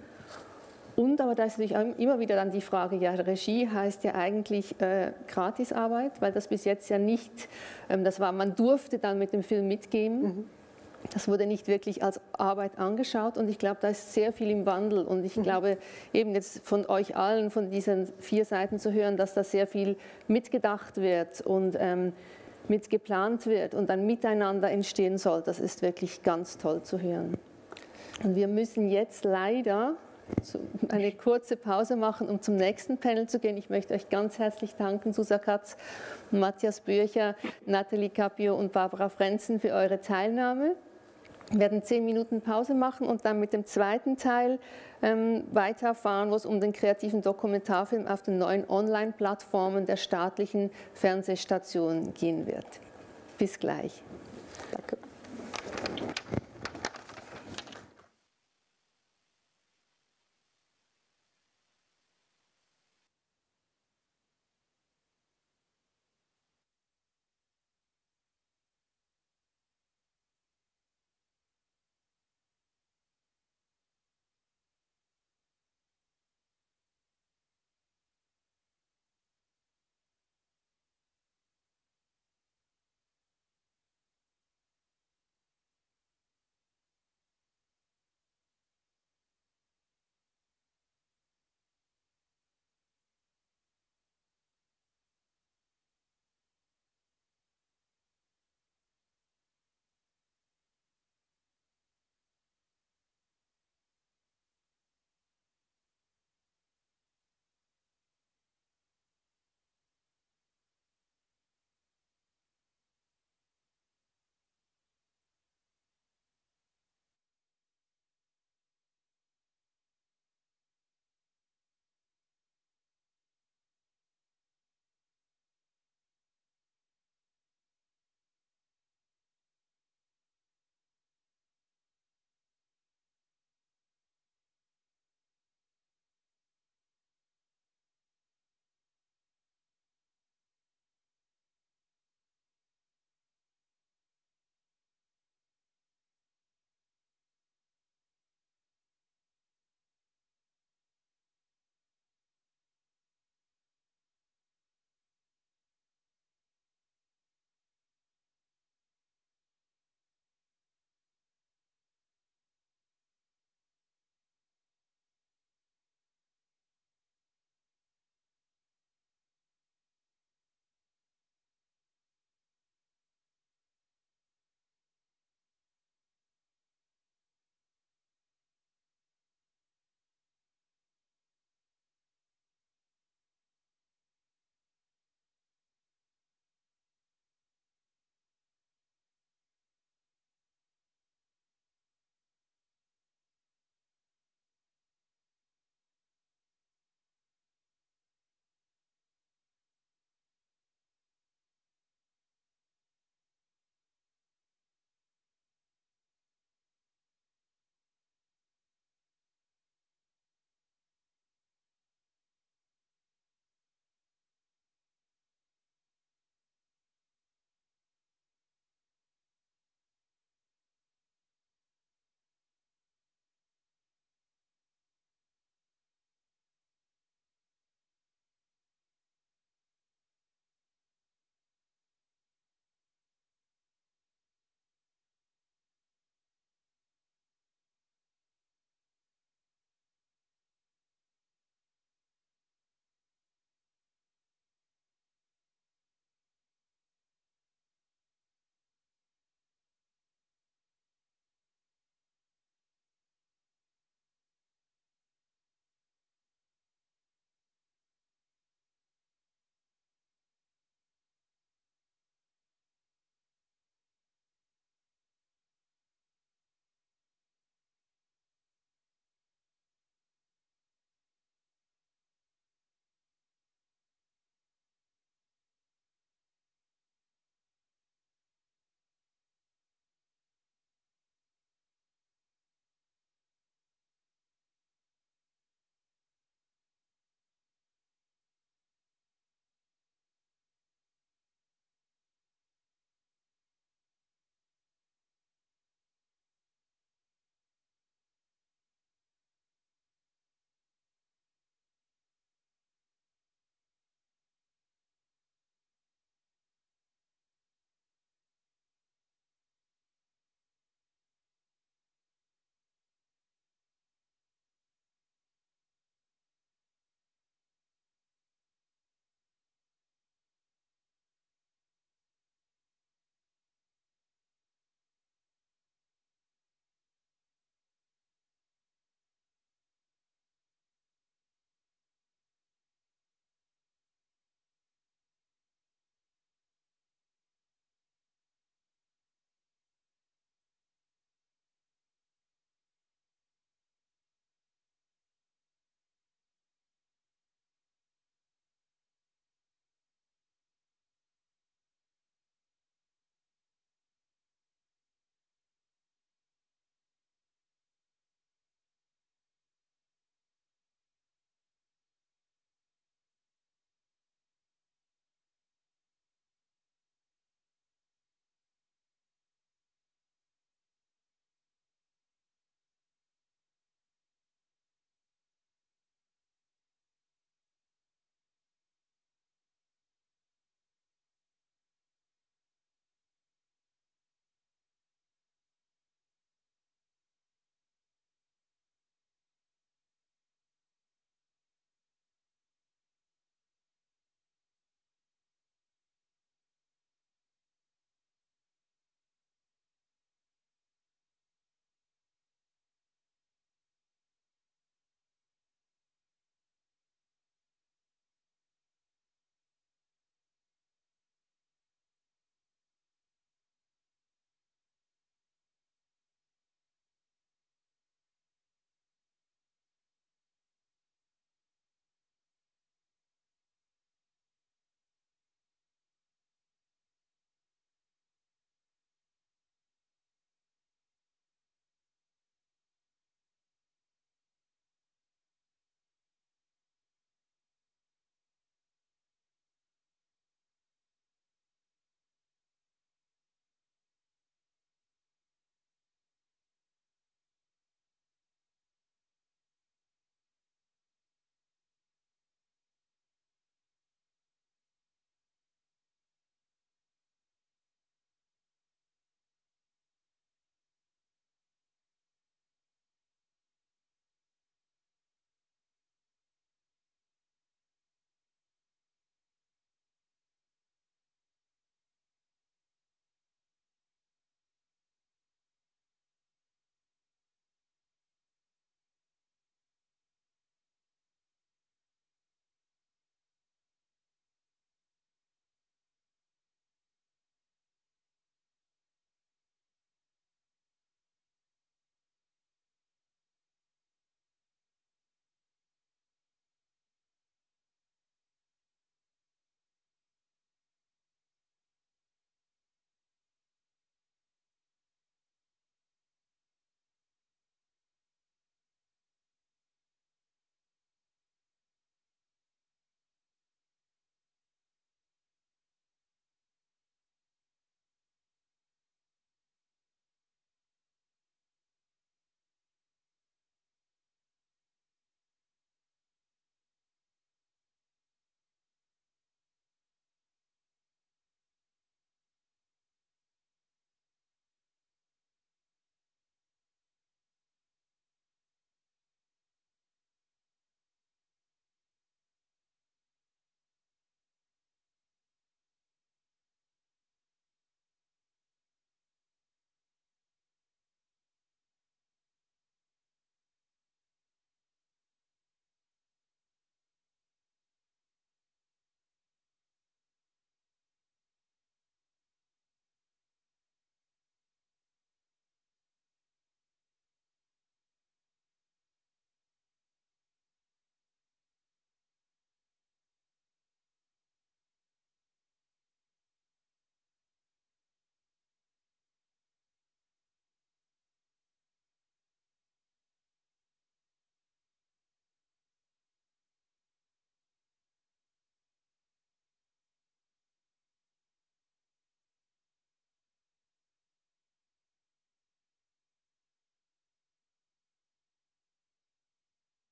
Speaker 4: Und aber da ist natürlich immer wieder dann die Frage, ja, Regie heißt ja eigentlich äh, Gratisarbeit, weil das bis jetzt ja nicht, ähm, das war, man durfte dann mit dem Film mitgehen. Mhm. Das wurde nicht wirklich als Arbeit angeschaut und ich glaube, da ist sehr viel im Wandel und ich mhm. glaube, eben jetzt von euch allen, von diesen vier Seiten zu hören, dass da sehr viel mitgedacht wird und ähm, mitgeplant wird und dann miteinander entstehen soll, das ist wirklich ganz toll zu hören. Und wir müssen jetzt leider eine kurze Pause machen, um zum nächsten Panel zu gehen. Ich möchte euch ganz herzlich danken, Susa Katz, Matthias Bürcher, Nathalie Capio und Barbara Frenzen für eure Teilnahme. Wir werden zehn Minuten Pause machen und dann mit dem zweiten Teil ähm, weiterfahren, wo es um den kreativen Dokumentarfilm auf den neuen Online-Plattformen der staatlichen Fernsehstationen gehen wird. Bis gleich. Danke.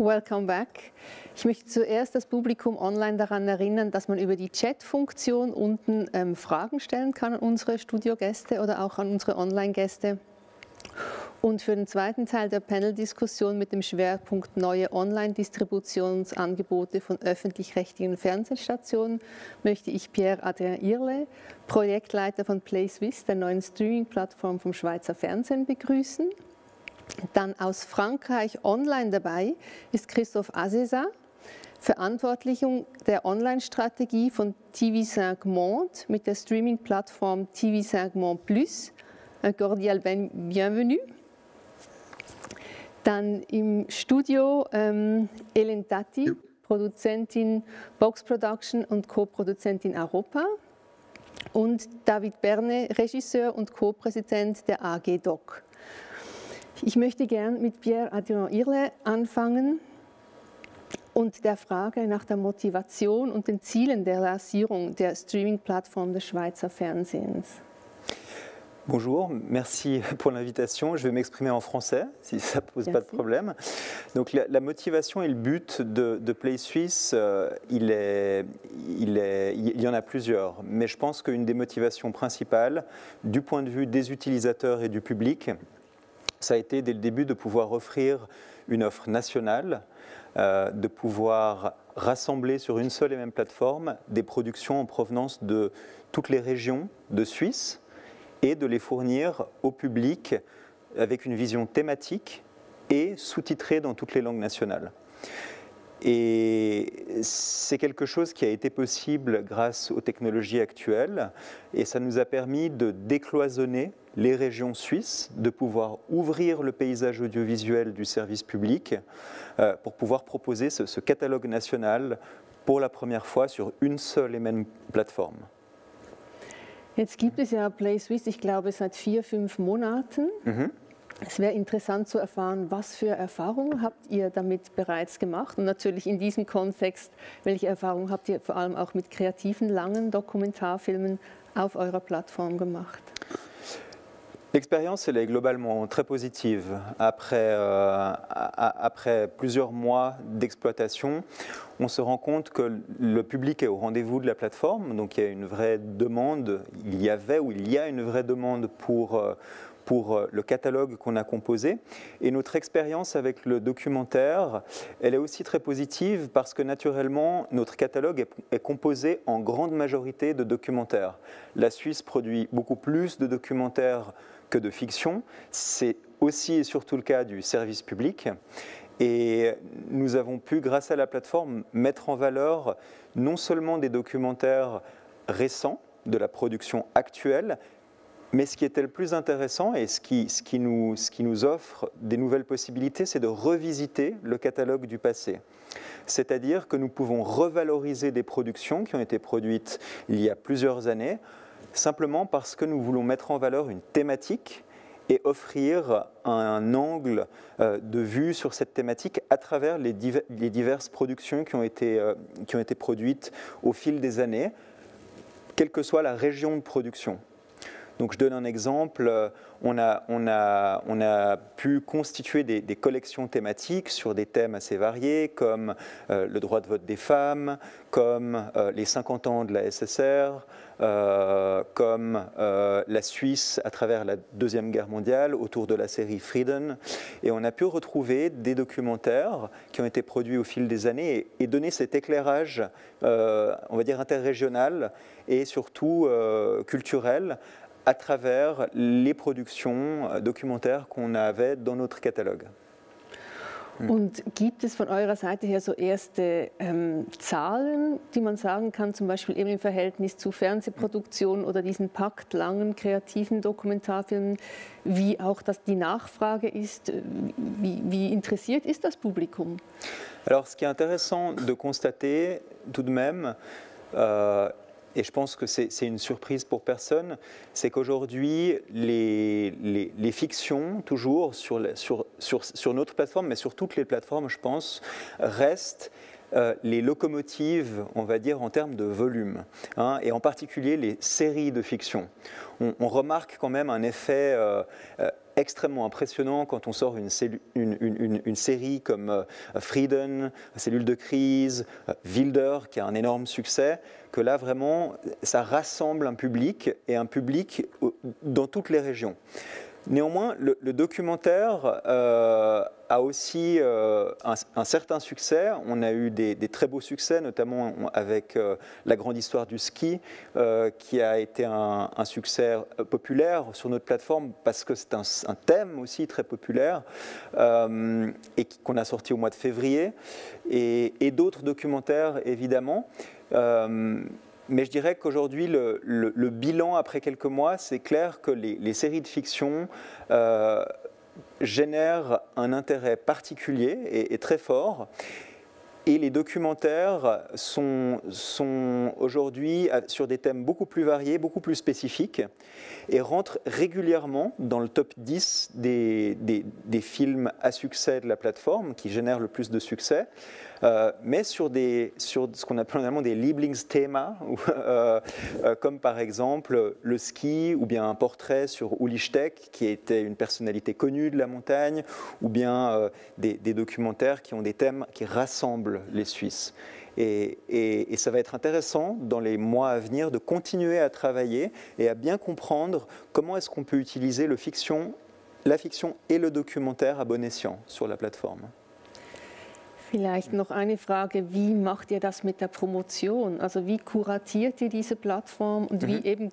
Speaker 4: Welcome back. Ich möchte zuerst das Publikum online daran erinnern, dass man über die Chat-Funktion unten ähm, Fragen stellen kann an unsere Studiogäste oder auch an unsere Online-Gäste. Und für den zweiten Teil der Panel-Diskussion mit dem Schwerpunkt neue Online-Distributionsangebote von öffentlich-rechtlichen Fernsehstationen möchte ich Pierre Adrien Irle, Projektleiter von PlaySwiss, der neuen Streaming-Plattform vom Schweizer Fernsehen, begrüßen. Dann aus Frankreich online dabei ist Christophe Azeza, Verantwortlichung der Online-Strategie von TV5 Monde mit der Streaming-Plattform TV5 Monde Plus. Un cordial bienvenue. Dann im Studio ähm, Ellen Tati, Produzentin Box Production und Co-Produzentin Europa. Und David Berne, Regisseur und Co-Präsident der AG Doc. Ich möchte gern mit Pierre Adrian Irle anfangen und der Frage nach der Motivation und den Zielen der Lancierung der Streaming-Plattform des Schweizer Fernsehens.
Speaker 9: Bonjour, merci pour l'invitation. Je vais m'exprimer en français, si ça ne pose merci. pas de problème. Donc la, la, motivation et le but de, de Play Suisse, euh, il, est, il, est, il y en a plusieurs. Mais je pense qu'une des motivations principales, du point de vue des utilisateurs et du public, ça a été dès le début de pouvoir offrir une offre nationale, euh, de pouvoir rassembler sur une seule et même plateforme des productions en provenance de toutes les régions de Suisse et de les fournir au public avec une vision thématique et sous-titrée dans toutes les langues nationales. Et c'est quelque chose qui a été possible grâce aux technologies actuelles et ça nous a permis de décloisonner les régions suisses, de pouvoir ouvrir le paysage audiovisuel du service public euh, pour pouvoir proposer ce, ce, catalogue national pour la première fois sur une seule et même plateforme.
Speaker 4: Jetzt gibt es ja Play Swiss, ich glaube, seit vier, fünf Monaten. Mhm. Es wäre interessant zu erfahren, was für Erfahrungen habt ihr damit bereits gemacht? Und natürlich in diesem Kontext, welche Erfahrungen habt ihr vor allem auch mit kreativen, langen Dokumentarfilmen auf eurer Plattform gemacht?
Speaker 9: L'expérience, elle est globalement très positive. Après, euh, après plusieurs mois d'exploitation, on se rend compte que le public est au rendez-vous de la plateforme, donc il y a une vraie demande, il y avait ou il y a une vraie demande pour, euh, pour euh, le catalogue qu'on a composé. Et notre expérience avec le documentaire, elle est aussi très positive parce que naturellement, notre catalogue est, est, composé en grande majorité de documentaires. La Suisse produit beaucoup plus de documentaires que de fiction. C'est aussi et surtout le cas du service public. Et nous avons pu, grâce à la plateforme, mettre en valeur non seulement des documentaires récents de la production actuelle, mais ce qui était le plus intéressant et ce qui, nous, offre des nouvelles possibilités, c'est de revisiter le catalogue du passé. C'est-à-dire que nous pouvons revaloriser des productions qui ont été produites il y a plusieurs années, simplement parce que nous voulons mettre en valeur une thématique et offrir un angle euh, de vue sur cette thématique à travers les, diverses productions euh, qui ont été produites au fil des années, quelle que soit la région de production. Donc je donne un exemple, euh, on a, pu constituer des, collections thématiques sur des thèmes assez variés comme euh, le droit de vote des femmes, comme euh, les 50 ans de la SSR, comme la Suisse à travers la Deuxième Guerre mondiale autour de la série Frieden. Et on a pu retrouver des documentaires qui ont été produits au fil des années et, donner cet éclairage, on va dire, interrégional et surtout culturel à travers les productions euh, documentaires qu'on avait dans notre catalogue.
Speaker 4: Und gibt es von eurer Seite her so erste ähm, Zahlen, die man sagen kann, zum Beispiel eben im Verhältnis zu Fernsehproduktionen oder diesen pakt langen kreativen Dokumentarfilmen, wie auch das die Nachfrage ist, äh, wie, wie interessiert ist das Publikum?
Speaker 9: Alors, ce qui est intéressant de constater tout de même, euh, et je pense que c'est une surprise pour personne, c'est qu'aujourd'hui, les, fictions, toujours sur, sur, sur, sur, notre plateforme, mais sur toutes les plateformes, je pense, restent euh, les locomotives, on va dire, en termes de volume, hein, et en particulier les séries de fiction. On, remarque quand même un effet euh, extrêmement impressionnant quand on sort une, une, série comme Frieden, Cellule de crise, Wilder, qui a un énorme succès, que là vraiment, ça rassemble un public et un public dans toutes les régions. Néanmoins, le, documentaire euh, a aussi euh, un, certain succès. On a eu des, très beaux succès, notamment avec euh, La grande histoire du ski, qui a été un, succès populaire sur notre plateforme parce que c'est un, thème aussi très populaire et qu'on a sorti au mois de février. Et, et d'autres documentaires, évidemment. Mais je dirais qu'aujourd'hui, le, bilan après quelques mois, c'est clair que les, séries de fiction euh, génèrent un intérêt particulier et très fort. Et les documentaires sont, aujourd'hui sur des thèmes beaucoup plus variés, beaucoup plus spécifiques, et rentrent régulièrement dans le top 10 des, des, des films à succès de la plateforme, qui génèrent le plus de succès. Euh, mais sur, des, sur ce qu'on appelle normalement des Lieblingsthema, [laughs] euh, euh, comme par exemple le ski, ou bien un portrait sur Uli Steck, qui était une personnalité connue de la montagne, ou bien des, documentaires qui ont des thèmes qui rassemblent les Suisses. Et, ça va être intéressant dans les mois à venir de continuer à travailler et à bien comprendre comment est-ce qu'on peut utiliser le fiction, la fiction et le documentaire à bon escient sur la plateforme.
Speaker 4: Vielleicht noch eine Frage, wie macht ihr das mit der Promotion? Also wie kuratiert ihr diese Plattform und wie mhm. eben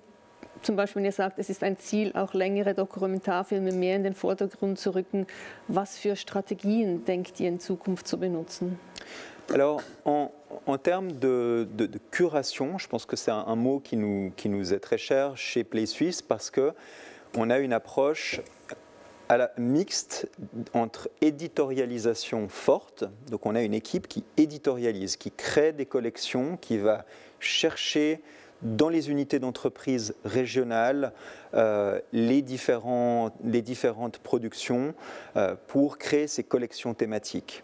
Speaker 4: zum Beispiel, wenn ihr sagt, es ist ein Ziel, auch längere Dokumentarfilme mehr in den Vordergrund zu rücken, was für Strategien denkt ihr in Zukunft zu benutzen?
Speaker 9: Alors, en, termes de, curation, je pense que c'est un, mot qui nous, qui nous est très cher chez Play Suisse parce que on a une approche à la mixte entre éditorialisation forte, donc on a une équipe qui éditorialise, qui crée des collections, qui va chercher dans les unités d'entreprise régionales euh, les, différentes productions euh, pour créer ces collections thématiques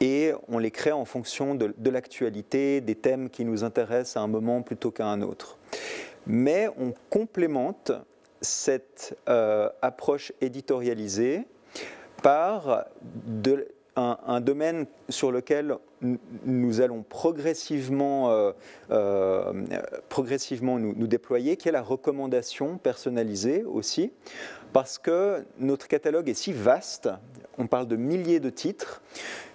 Speaker 9: et on les crée en fonction de, l'actualité, des thèmes qui nous intéressent à un moment plutôt qu'à un autre. Mais on complémente cette euh, approche éditorialisée par un, domaine sur lequel nous allons progressivement, euh, euh, progressivement nous, nous, déployer, qui est la recommandation personnalisée aussi, parce que notre catalogue est si vaste, on parle de milliers de titres,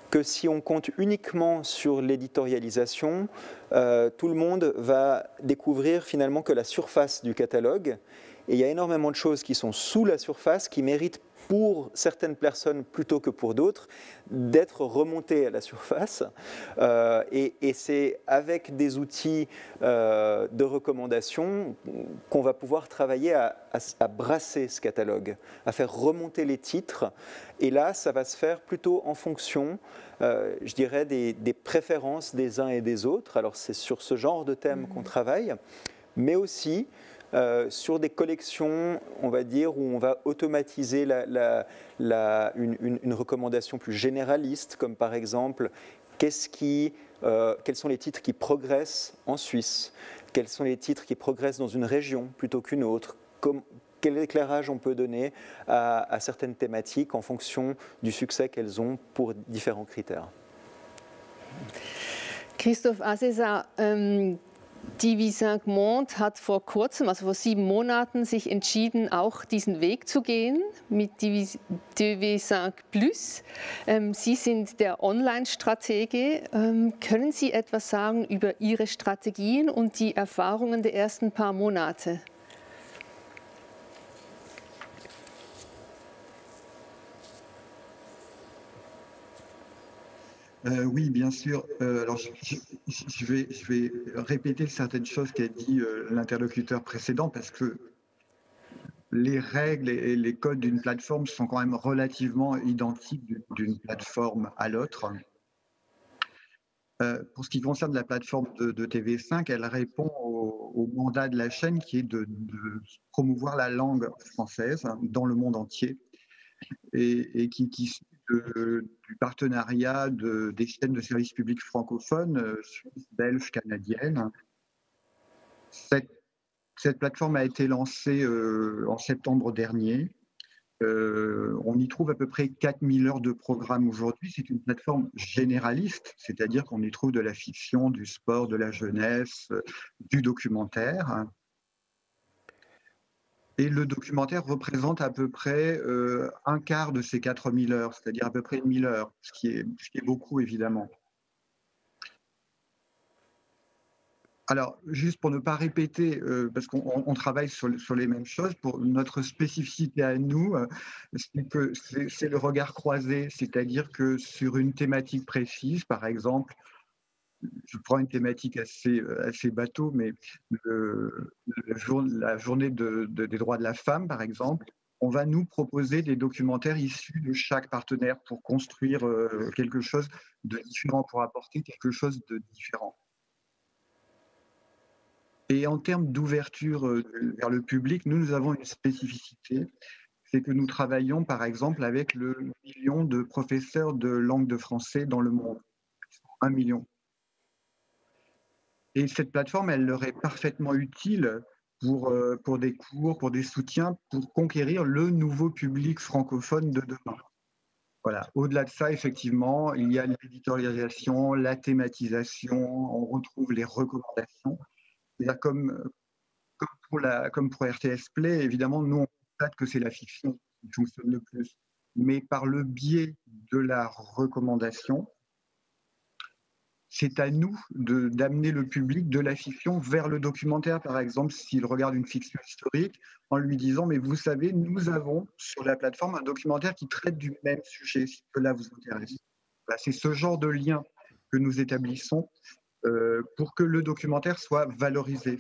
Speaker 9: que si on compte uniquement sur l'éditorialisation, tout le monde va découvrir finalement que la surface du catalogue. Et il y a énormément de choses qui sont sous la surface qui méritent pour certaines personnes plutôt que pour d'autres, d'être remonté à la surface. Euh, et, c'est avec des outils euh, de recommandation qu'on va pouvoir travailler à, brasser ce catalogue, à faire remonter les titres. Et là, ça va se faire plutôt en fonction, euh, je dirais, des, des, préférences des uns et des autres. Alors c'est sur ce genre de thème qu'on travaille, mais aussi euh, sur des collections, on va dire, où on va automatiser une, recommandation plus généraliste, comme par exemple, euh, quels sont les titres qui progressent en Suisse? Quels sont les titres qui progressent dans une région plutôt qu'une autre? Quel éclairage on peut donner à, certaines thématiques en fonction du succès qu'elles ont pour différents critères?
Speaker 4: Christophe Assesa, ähm, Die Visag Mond hat vor kurzem, also vor sieben Monaten, sich entschieden, auch diesen Weg zu gehen mit Visag Plus. Ähm, Sie sind der Online-Stratege. Ähm, können Sie etwas sagen über Ihre Strategien und die Erfahrungen der ersten paar Monate?
Speaker 10: Euh, oui, bien sûr. Euh, alors, je, vais, répéter certaines choses qu'a dit euh, l'interlocuteur précédent parce que les règles et les codes d'une plateforme sont quand même relativement identiques d'une plateforme à l'autre. pour ce qui concerne la plateforme de, TV5, elle répond au, mandat de la chaîne qui est de, promouvoir la langue française dans le monde entier et, qui, qui du partenariat de, des chaînes de services publics francophones, euh, suisses, belges, canadiennes. Cette, plateforme a été lancée euh, en septembre dernier. Euh, on y trouve à peu près 4000 heures de programme aujourd'hui. C'est une plateforme généraliste, c'est-à-dire qu'on y trouve de la fiction, du sport, de la jeunesse, du documentaire. Et le documentaire représente à peu près euh, un quart de ces 4000 heures, c'est-à-dire à peu près 1000 heures, ce qui est, beaucoup évidemment. Alors, juste pour ne pas répéter, euh, parce qu'on travaille sur, les mêmes choses, pour notre spécificité à nous, euh, c'est le regard croisé, c'est-à-dire que sur une thématique précise, par exemple, je prends une thématique assez, euh, bateau, mais la journée des droits de la femme, par exemple, on va nous proposer des documentaires issus de chaque partenaire pour construire quelque chose de différent, pour apporter quelque chose de différent. Et en termes d'ouverture euh, vers le public, nous, nous avons une spécificité, c'est que nous travaillons par exemple avec le million de professeurs de langue de français dans le monde. Un million. Et cette plateforme, elle leur est parfaitement utile pour, euh, pour des cours, pour des soutiens, pour conquérir le nouveau public francophone de demain. Voilà. Au-delà de ça, effectivement, il y a l'éditorialisation, la thématisation, on retrouve les recommandations comme, pour la, comme pour RTS Play, évidemment, nous, on constate que c'est la fiction qui fonctionne le plus. Mais par le biais de la recommandation, c'est à nous d'amener le public de la fiction vers le documentaire, par exemple, s'il regarde une fiction historique, en lui disant, mais vous savez, nous avons sur la plateforme un documentaire qui traite du même sujet, si cela vous intéresse. c'est ce genre de lien que nous établissons euh, pour que le documentaire soit valorisé.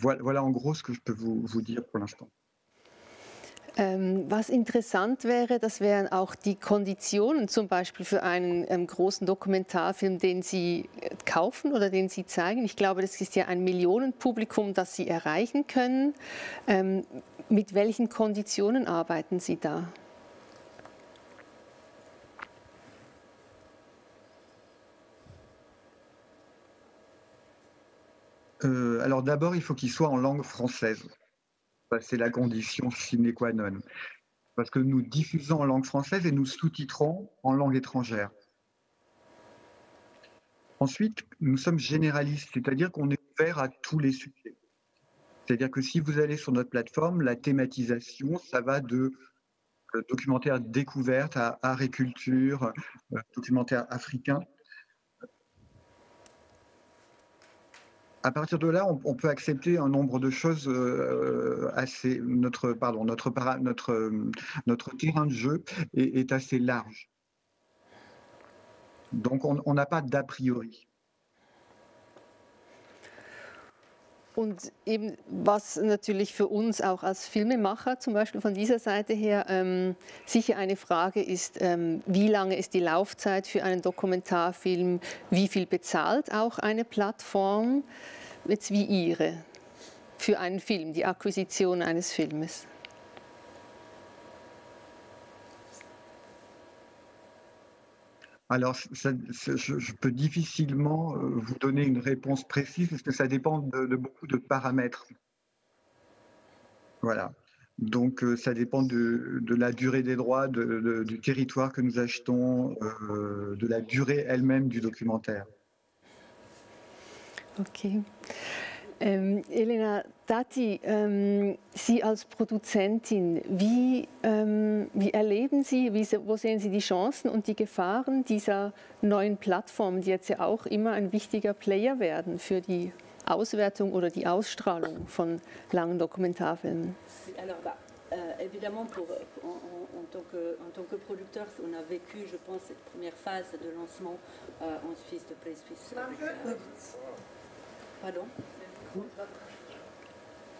Speaker 10: Voilà, voilà, en gros ce que je peux vous, vous dire pour l'instant.
Speaker 4: Ähm, was interessant wäre, das wären auch die Konditionen zum Beispiel für einen ähm, großen Dokumentarfilm, den Sie äh, kaufen oder den Sie zeigen. Ich glaube, das ist ja ein Millionenpublikum, das Sie erreichen können. Ähm, mit welchen Konditionen arbeiten Sie da?
Speaker 10: Euh, alors d'abord, il faut qu'il soit en langue française. C'est la condition sine qua non. Parce que nous diffusons en langue française et nous sous-titrons en langue étrangère. Ensuite, nous sommes généralistes, c'est-à-dire qu'on est ouvert à tous les sujets. C'est-à-dire que si vous allez sur notre plateforme, la thématisation, ça va de euh, documentaire découverte à agriculture, euh, documentaire africain. À partir de là, on, peut accepter un nombre de choses euh, assez. Notre, pardon, notre, notre, notre terrain de jeu est, assez large. Donc, on n'a pas d'a priori.
Speaker 4: Und eben, was natürlich für uns auch als Filmemacher, zum Beispiel von dieser Seite her, ähm, sicher eine Frage ist, ähm, wie lange ist die Laufzeit für einen Dokumentarfilm, wie viel bezahlt auch eine Plattform, jetzt wie Ihre, für einen Film, die Akquisition eines Filmes.
Speaker 10: Alors, je, peux difficilement euh, vous donner une réponse précise parce que ça dépend de, beaucoup de paramètres. Voilà. Donc, euh, ça dépend de, la durée des droits, du territoire que nous achetons, euh, de la durée elle-même du documentaire.
Speaker 4: Ok. Ähm, Elena Dati, ähm, Sie als Produzentin, wie, ähm, wie erleben Sie, wie, wo sehen Sie die Chancen und die Gefahren dieser neuen Plattformen, die jetzt ja auch immer ein wichtiger Player werden für die Auswertung oder die Ausstrahlung von langen Dokumentarfilmen?
Speaker 11: Alors, bah, euh, évidemment, pour, en, en, tant que, en, tant que, producteur, on a vécu, je pense, cette première phase de lancement euh, en Suisse, de Play Suisse. Pardon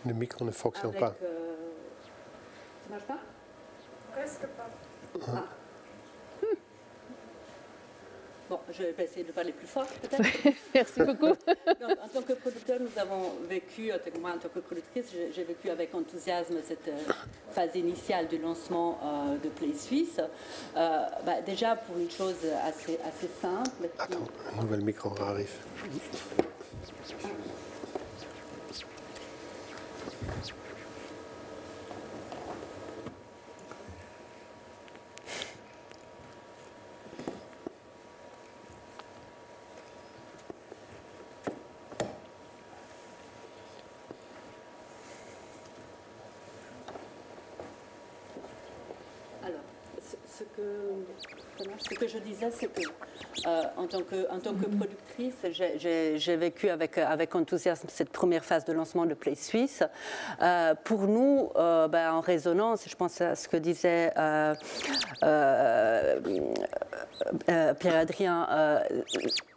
Speaker 12: Le micro ne fonctionne
Speaker 11: Avec,
Speaker 12: pas.
Speaker 11: Euh, ça marche pas?
Speaker 6: Presque pas.
Speaker 11: Ah. Hmm. Bon, je vais essayer de parler plus fort, peut-être. [laughs]
Speaker 4: Merci beaucoup. [laughs]
Speaker 11: Donc, en tant que producteur, nous avons vécu, moi en tant que productrice, j'ai vécu avec enthousiasme cette euh, phase initiale du lancement euh, de Play Suisse. Euh, bah, déjà pour une chose assez, assez simple.
Speaker 12: Attends, un nouvel micro arrive.
Speaker 11: Thank you. Que, ce que je disais, c'est que euh, en, tant que, en tant que productrice, j'ai vécu avec, avec enthousiasme cette première phase de lancement de Play Suisse. Euh, pour nous, euh, ben, en résonance, je pense à ce que disait Pierre-Adrien,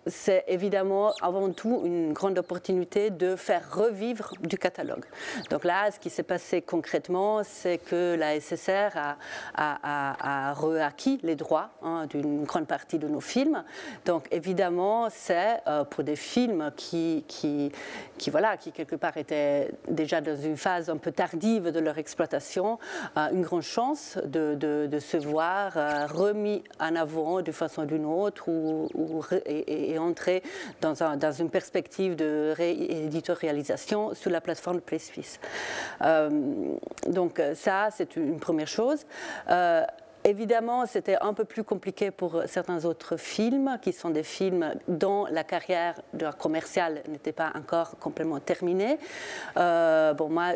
Speaker 11: c'est évidemment avant tout une grande opportunité de faire revivre du catalogue. Donc là, ce qui s'est passé concrètement, c'est que la SSR a, reacquis les droits hein, d'une grande partie de nos films. Donc évidemment, c'est euh, pour des films qui, qui, voilà, qui quelque part étaient déjà dans une phase un peu tardive de leur exploitation, euh, une grande chance de, de, se voir euh, remis en avant d'une façon ou d'une autre ou, et, entrer dans, un, dans, une perspective de rééditorialisation sur la plateforme Play Suisse. donc ça, c'est une première chose. Évidemment, c'était un peu plus compliqué pour certains autres films, qui sont des films dont la carrière de commerciale n'était pas encore complètement terminée. Euh, bon, moi,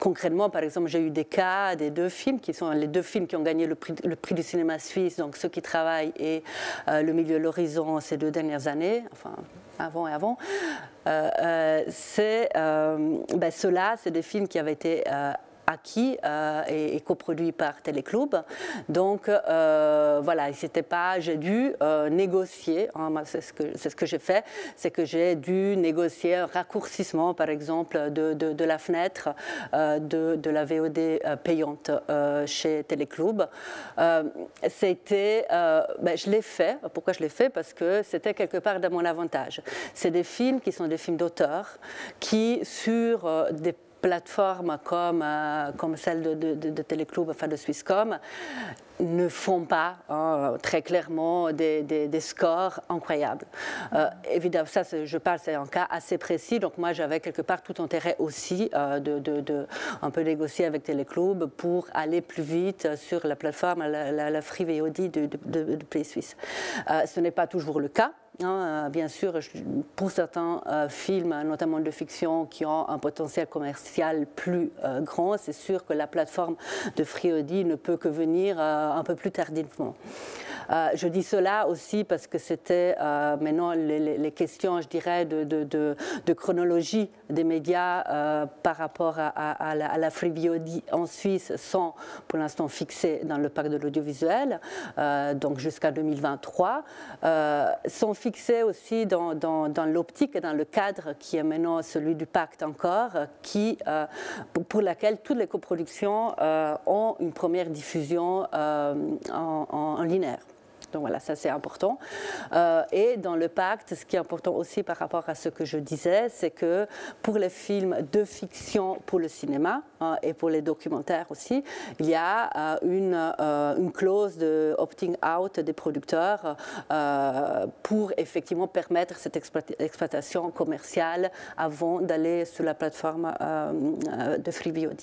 Speaker 11: concrètement, par exemple, j'ai eu des cas des deux films, qui sont les deux films qui ont gagné le prix, le prix du cinéma suisse, donc Ceux qui travaillent et euh, Le milieu de l'horizon ces deux dernières années, enfin, avant et avant. Euh, c'est, ben, ceux-là, c'est des films qui avaient été acquis euh, et, coproduit par Téléclub. Donc euh, voilà, c'était pas, j'ai dû euh, négocier, hein, c'est ce que, ce que j'ai fait, c'est que j'ai dû négocier un raccourcissement par exemple de, de, la fenêtre de, de, la VOD payante chez Téléclub. c'était, ben, je l'ai fait, pourquoi je l'ai fait? Parce que c'était quelque part dans mon avantage. C'est des films qui sont des films d'auteur qui sur des plateformes comme, euh, comme celle de, de, de, Téléclub, enfin de Swisscom, ne font pas hein, très clairement des, des, scores incroyables. Euh, évidemment, ça, je parle, c'est un cas assez précis. Donc moi, j'avais quelque part tout intérêt aussi euh, de, de, un peu négocier avec Téléclub pour aller plus vite sur la plateforme, la, la, Free VOD de, de, Play Suisse. ce n'est pas toujours le cas. Hein, euh, bien sûr, pour certains euh, films, notamment de fiction, qui ont un potentiel commercial plus euh, grand, c'est sûr que la plateforme de Friodi ne peut que venir un peu plus tardivement. Je dis cela aussi parce que c'était maintenant les, questions, je dirais, de, chronologie des médias par rapport à, la, à en Suisse sont pour l'instant fixées dans le pacte de l'audiovisuel, donc jusqu'à 2023, sont fixées aussi dans, l'optique et dans le cadre qui est maintenant celui du pacte encore, qui, pour, laquelle toutes les coproductions ont une première diffusion en linéaire. Donc voilà, ça c'est important. Euh, et dans le pacte, ce qui est important aussi par rapport à ce que je disais, c'est que pour les films de fiction pour le cinéma et pour les documentaires aussi, il y a euh, une, euh, une, clause de opting out des producteurs pour effectivement permettre cette exploitation commerciale avant d'aller sur la plateforme de FreeVOD.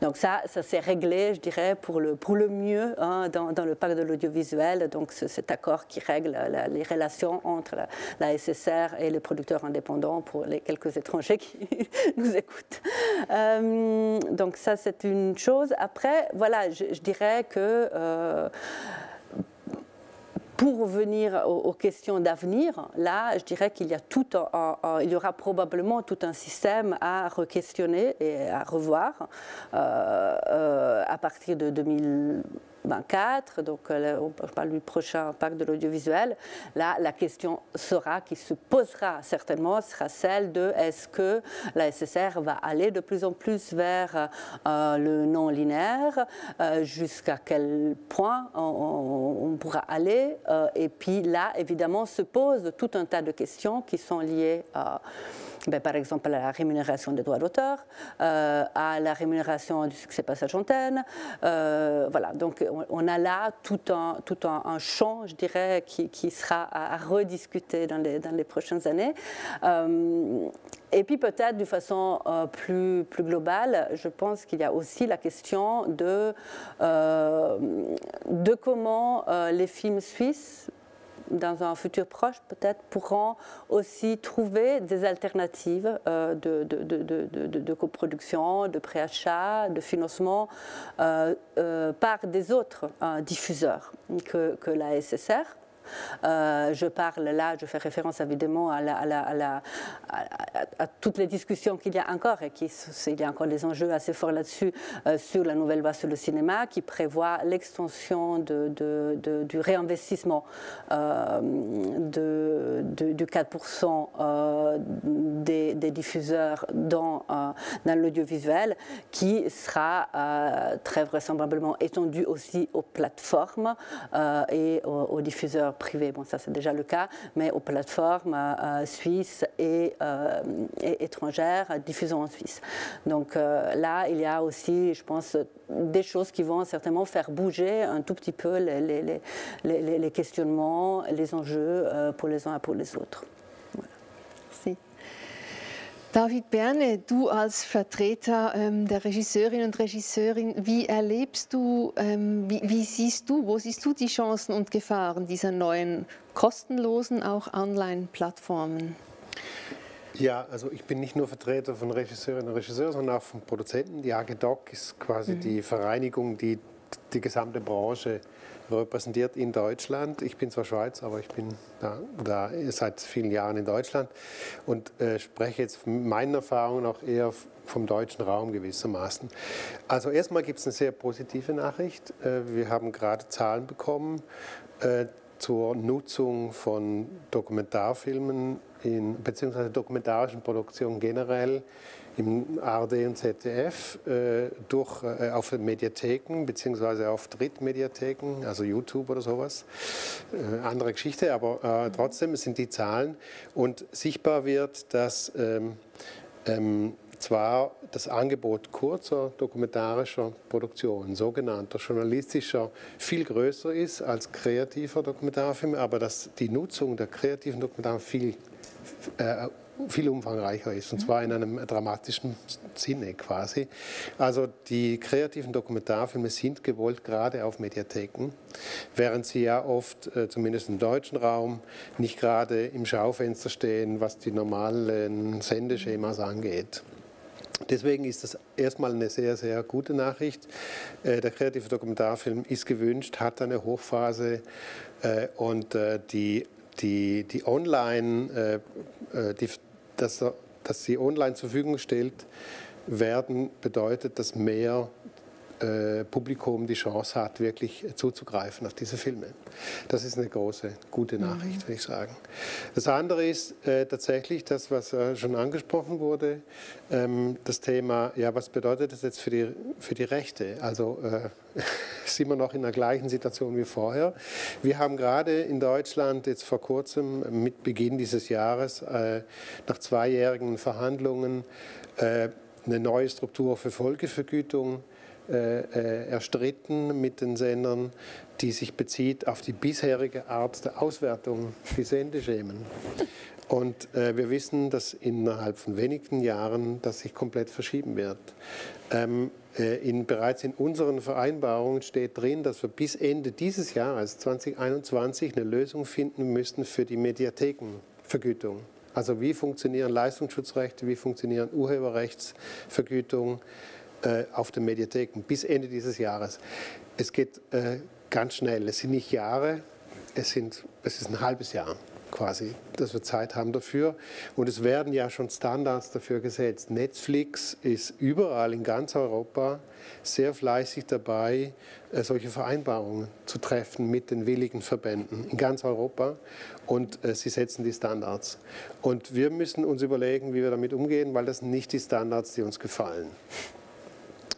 Speaker 11: Donc ça, ça s'est réglé, je dirais, pour le, pour le mieux hein, dans, le pacte de l'audiovisuel. Donc cet accord qui règle les relations entre la, SSR et les producteurs indépendants pour les quelques étrangers qui [laughs] nous écoutent. Euh, donc ça, c'est une chose. Après, voilà, je, dirais que... Euh, pour revenir aux, questions d'avenir, là, je dirais qu'il y a tout il y aura probablement tout un système à re-questionner et à revoir euh, à partir de 2000. 24, donc euh, on parle du prochain pacte de l'audiovisuel, là la question sera, qui se posera certainement, sera celle de est-ce que la SSR va aller de plus en plus vers euh, le non linéaire, euh, jusqu'à quel point on, pourra aller, et puis là évidemment se pose tout un tas de questions qui sont liées à ben, par exemple à la rémunération des droits d'auteur, euh, à la rémunération du succès passage antenne. Euh, voilà, donc on, a là tout un, tout un, champ, je dirais, qui, qui sera à, rediscuter dans les, dans les, prochaines années. Euh, et puis peut-être de façon plus, plus globale, je pense qu'il y a aussi la question de, de comment les films suisses dans un futur proche, peut-être pourront aussi trouver des alternatives euh, de, coproduction, de préachat, de financement euh, par des autres diffuseurs que, que la SSR. Euh, je parle là, je fais référence évidemment à, toutes les discussions qu'il y a encore et qu'il y a encore des enjeux assez forts là-dessus euh, sur la nouvelle loi sur le cinéma qui prévoit l'extension du réinvestissement euh, du 4% des, diffuseurs dans l'audiovisuel qui sera très vraisemblablement étendu aussi aux plateformes et aux diffuseurs privés, bon ça c'est déjà le cas, mais aux plateformes euh, suisses et, euh, étrangères diffusant en Suisse. Donc euh, là, il y a aussi, je pense, des choses qui vont certainement faire bouger un tout petit peu les, les, les, les questionnements, les enjeux pour les uns et pour les autres.
Speaker 4: David Berne, du als Vertreter ähm, der Regisseurinnen und Regisseurin, wie erlebst du, ähm, wie, wie, siehst du, wo siehst du die Chancen und Gefahren dieser neuen kostenlosen auch Online-Plattformen?
Speaker 12: Ja, also ich bin nicht nur Vertreter von Regisseurinnen und Regisseuren, sondern auch von Produzenten. Die AG Doc ist quasi mhm. die Vereinigung, die die gesamte Branche repräsentiert in Deutschland. Ich bin zwar Schweiz, aber ich bin da, da seit vielen Jahren in Deutschland und äh, spreche jetzt von meinen Erfahrungen auch eher vom deutschen Raum gewissermaßen. Also erstmal gibt es eine sehr positive Nachricht. Äh, wir haben gerade Zahlen bekommen äh, zur Nutzung von Dokumentarfilmen in, beziehungsweise dokumentarischen Produktionen generell im ARD und ZDF äh, durch, äh, auf Mediatheken beziehungsweise auf Drittmediatheken, also YouTube oder sowas. Äh, andere Geschichte, aber äh, trotzdem sind die Zahlen und sichtbar wird, dass ähm, ähm, zwar das Angebot kurzer dokumentarischer Produktion, sogenannter journalistischer, viel größer ist als kreativer Dokumentarfilme, aber dass die Nutzung der kreativen Dokumentarfilme viel äh, viel umfangreicher ist, und zwar in einem dramatischen Sinne quasi. Also die kreativen Dokumentarfilme sind gewollt gerade auf Mediatheken, während sie ja oft, äh, zumindest im deutschen Raum, nicht gerade im Schaufenster stehen, was die normalen Sendeschemas angeht. Deswegen ist das erstmal eine sehr, sehr gute Nachricht. Äh, der kreative Dokumentarfilm ist gewünscht, hat eine Hochphase äh, und die die, die Online, die, dass, dass sie online zur Verfügung gestellt werden, bedeutet, dass mehr äh, Publikum die Chance hat, wirklich zuzugreifen auf diese Filme. Das ist eine große, gute. Nachricht, mhm. würde ich sagen. Das andere ist äh, tatsächlich das, was äh, schon angesprochen wurde, ähm, das Thema, ja, was bedeutet das jetzt für die, für die Rechte? Also äh, [laughs] sind wir noch in der gleichen Situation wie vorher. Wir haben gerade in Deutschland jetzt vor kurzem mit Beginn dieses Jahres äh, nach zweijährigen Verhandlungen äh, eine neue Struktur für Folgevergütung erstritten mit den Sendern, die sich bezieht auf die bisherige Art der Auswertung, die Sendeschemen. Und äh, wir wissen, dass innerhalb von wenigen Jahren das sich komplett verschieben wird. Ähm, äh, in, bereits in unseren Vereinbarungen steht drin, dass wir bis Ende dieses Jahres 2021 eine Lösung finden müssten für die Mediathekenvergütung. Also wie funktionieren Leistungsschutzrechte, wie funktionieren Urheberrechtsvergütungen äh, auf den Mediatheken bis Ende dieses Jahres. Es geht äh, ganz schnell. Es sind nicht Jahre, es, sind, es ist ein halbes Jahr quasi, dass wir Zeit haben dafür. Und es werden ja schon Standards dafür gesetzt. Netflix ist überall in ganz Europa sehr fleißig dabei, äh, solche Vereinbarungen zu treffen mit den willigen Verbänden in ganz Europa. Und sie setzen die Standards. Und wir müssen uns überlegen, wie wir damit umgehen, weil das sind nicht die Standards, die uns gefallen.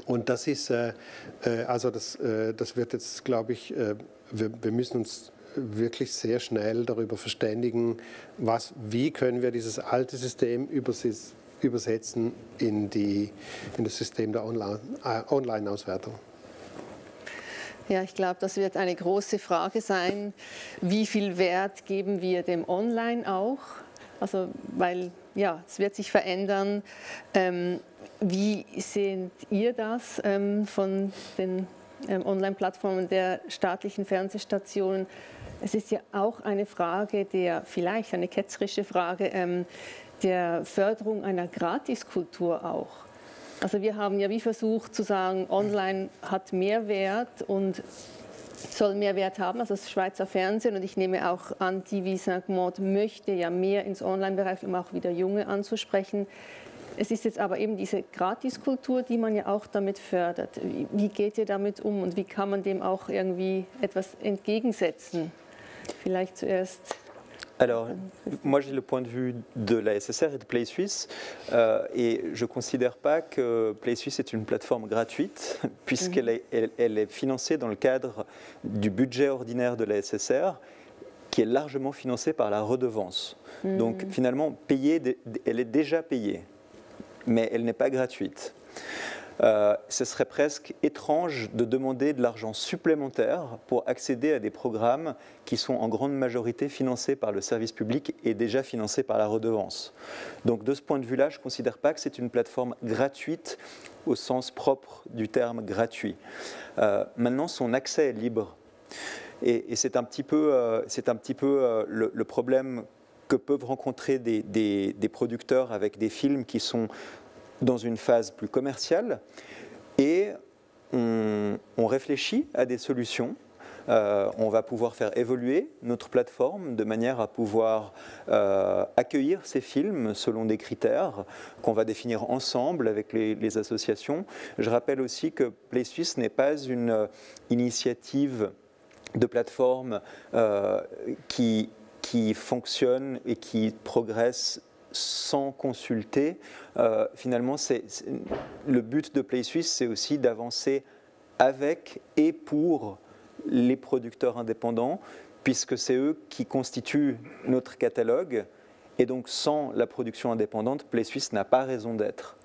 Speaker 12: Und das ist, äh, äh, also das, äh, das wird jetzt, glaube ich, wir, wir müssen uns wirklich sehr schnell darüber verständigen, was, wie können wir dieses alte System übersetzen in, die, in das System der Online-Auswertung.
Speaker 4: Ja, ich glaube, das wird eine große Frage sein. Wie viel Wert geben wir dem Online auch? Also, weil ja, es wird sich verändern. Ähm, wie seht ihr das ähm, von den ähm, Online-Plattformen der staatlichen Fernsehstationen? Es ist ja auch eine Frage der, vielleicht eine ketzerische Frage, ähm, der Förderung einer Gratiskultur auch. Also wir haben ja wie versucht zu sagen, online hat mehr Wert und soll mehr Wert haben, also das Schweizer Fernsehen. Und ich nehme auch an, TV Saint-Maud möchte ja mehr ins Online-Bereich, um auch wieder Junge anzusprechen. Es ist jetzt aber eben diese Gratiskultur, die man ja auch damit fördert. Wie geht ihr damit um und wie kann man dem auch irgendwie etwas entgegensetzen? Vielleicht zuerst.
Speaker 9: Alors, moi j'ai le point de vue de la SSR et de Play Suisse, euh, et je ne considère pas que Play Suisse est une plateforme gratuite, [laughs] puisqu'elle est, elle, elle est financée dans le cadre du budget ordinaire de la SSR, qui est largement financé par la redevance. Donc finalement, payée, elle est déjà payée mais elle n'est pas gratuite. Euh, ce serait presque étrange de demander de l'argent supplémentaire pour accéder à des programmes qui sont en grande majorité financés par le service public et déjà financés par la redevance. Donc de ce point de vue-là, je ne considère pas que c'est une plateforme gratuite au sens propre du terme gratuit. Euh, maintenant, son accès est libre. Et, c'est un petit peu, euh, un petit peu euh, le problème que peuvent rencontrer des, des, producteurs avec des films qui sont dans une phase plus commerciale. Et on, réfléchit à des solutions. Euh, on va pouvoir faire évoluer notre plateforme de manière à pouvoir euh, accueillir ces films selon des critères qu'on va définir ensemble avec les, les, associations. Je rappelle aussi que Play Suisse n'est pas une initiative de plateforme euh, qui qui fonctionne et qui progresse sans consulter. Euh, finalement, c'est, le but de Play Suisse, c'est aussi d'avancer avec et pour les producteurs indépendants, puisque c'est eux qui constituent notre catalogue. Et donc, sans la production indépendante, Play Suisse n'a pas raison d'être.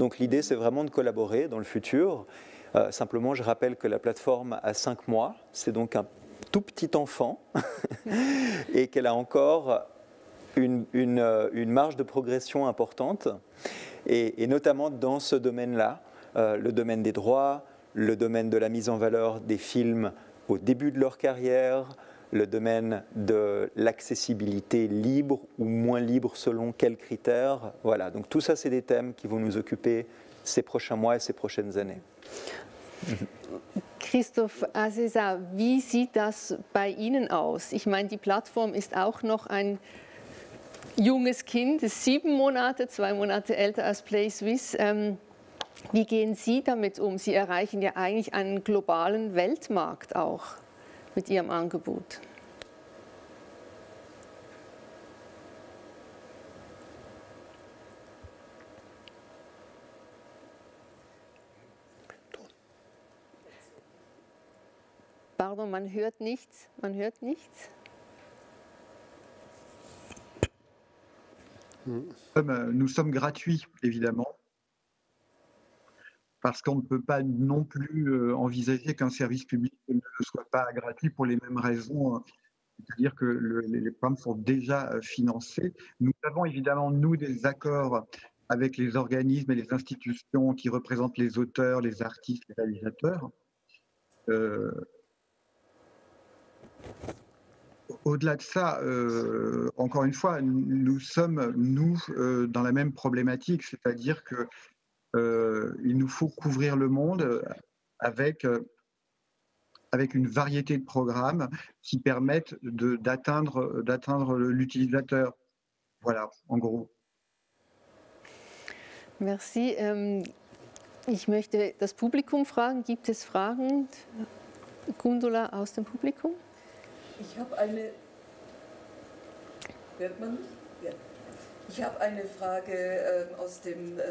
Speaker 9: Donc, l'idée, c'est vraiment de collaborer dans le futur. Euh, simplement, je rappelle que la plateforme a cinq mois. C'est donc un tout petit enfant [laughs] et qu'elle a encore une, une, une, marge de progression importante, et, et notamment dans ce domaine-là, euh, le domaine des droits, le domaine de la mise en valeur des films au début de leur carrière, le domaine de l'accessibilité libre ou moins libre selon quels critères. Voilà, donc tout ça, c'est des thèmes qui vont nous occuper ces prochains mois et ces prochaines années.
Speaker 4: Christoph Assesa, wie sieht das bei Ihnen aus? Ich meine, die Plattform ist auch noch ein junges Kind, ist sieben Monate, zwei Monate älter als Play Swiss. Ähm, wie gehen Sie damit um? Sie erreichen ja eigentlich einen globalen Weltmarkt auch mit Ihrem Angebot. Nichts.
Speaker 10: Nous sommes gratuits, évidemment, parce qu'on ne peut pas non plus envisager qu'un service public ne soit pas gratuit pour les mêmes raisons. C'est-à-dire que le, les programmes sont déjà financés. Nous avons évidemment, nous, des accords avec les organismes et les institutions qui représentent les auteurs, les artistes, les réalisateurs. Euh, au-delà de ça, euh, encore une fois, nous sommes, nous, euh, dans la même problématique, c'est-à-dire que euh, il nous faut couvrir le monde avec, avec une variété de programmes qui permettent d'atteindre l'utilisateur. Voilà, en gros.
Speaker 4: Merci. Ich möchte das Publikum fragen. Gibt es Fragen? Gundula aus dem Publikum?
Speaker 13: Ich habe eine. Hört man mich? Ja. Ich habe eine Frage äh, aus dem äh,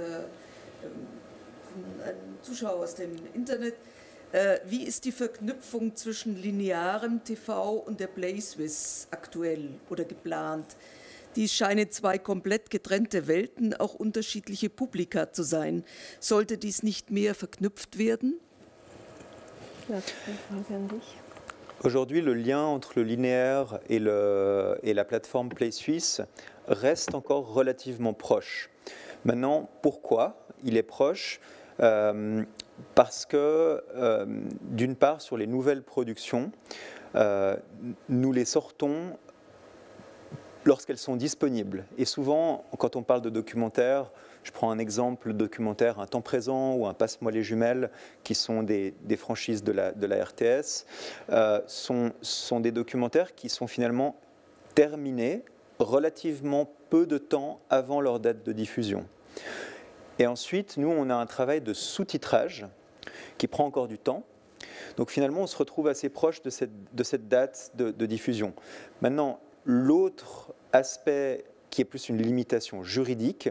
Speaker 13: von einem Zuschauer aus dem Internet. Äh, wie ist die Verknüpfung zwischen linearem TV und der PlaySwiss aktuell oder geplant? Dies scheinen zwei komplett getrennte Welten, auch unterschiedliche Publika zu sein. Sollte dies nicht mehr verknüpft werden?
Speaker 4: Ja, Frage an dich.
Speaker 9: Aujourd'hui, le lien entre le linéaire et, la plateforme Play Suisse reste encore relativement proche. Maintenant, pourquoi il est proche? Euh, Parce que, euh, d'une part, sur les nouvelles productions, euh, nous les sortons lorsqu'elles sont disponibles. Et souvent, quand on parle de documentaires, je prends un exemple documentaire, un temps présent ou un Passe-moi les jumelles, qui sont des, franchises de la, RTS, euh, sont, des documentaires qui sont finalement terminés relativement peu de temps avant leur date de diffusion. Et ensuite, nous, on a un travail de sous-titrage qui prend encore du temps. Donc finalement, on se retrouve assez proche de cette, date de diffusion. Maintenant, l'autre aspect qui est plus une limitation juridique,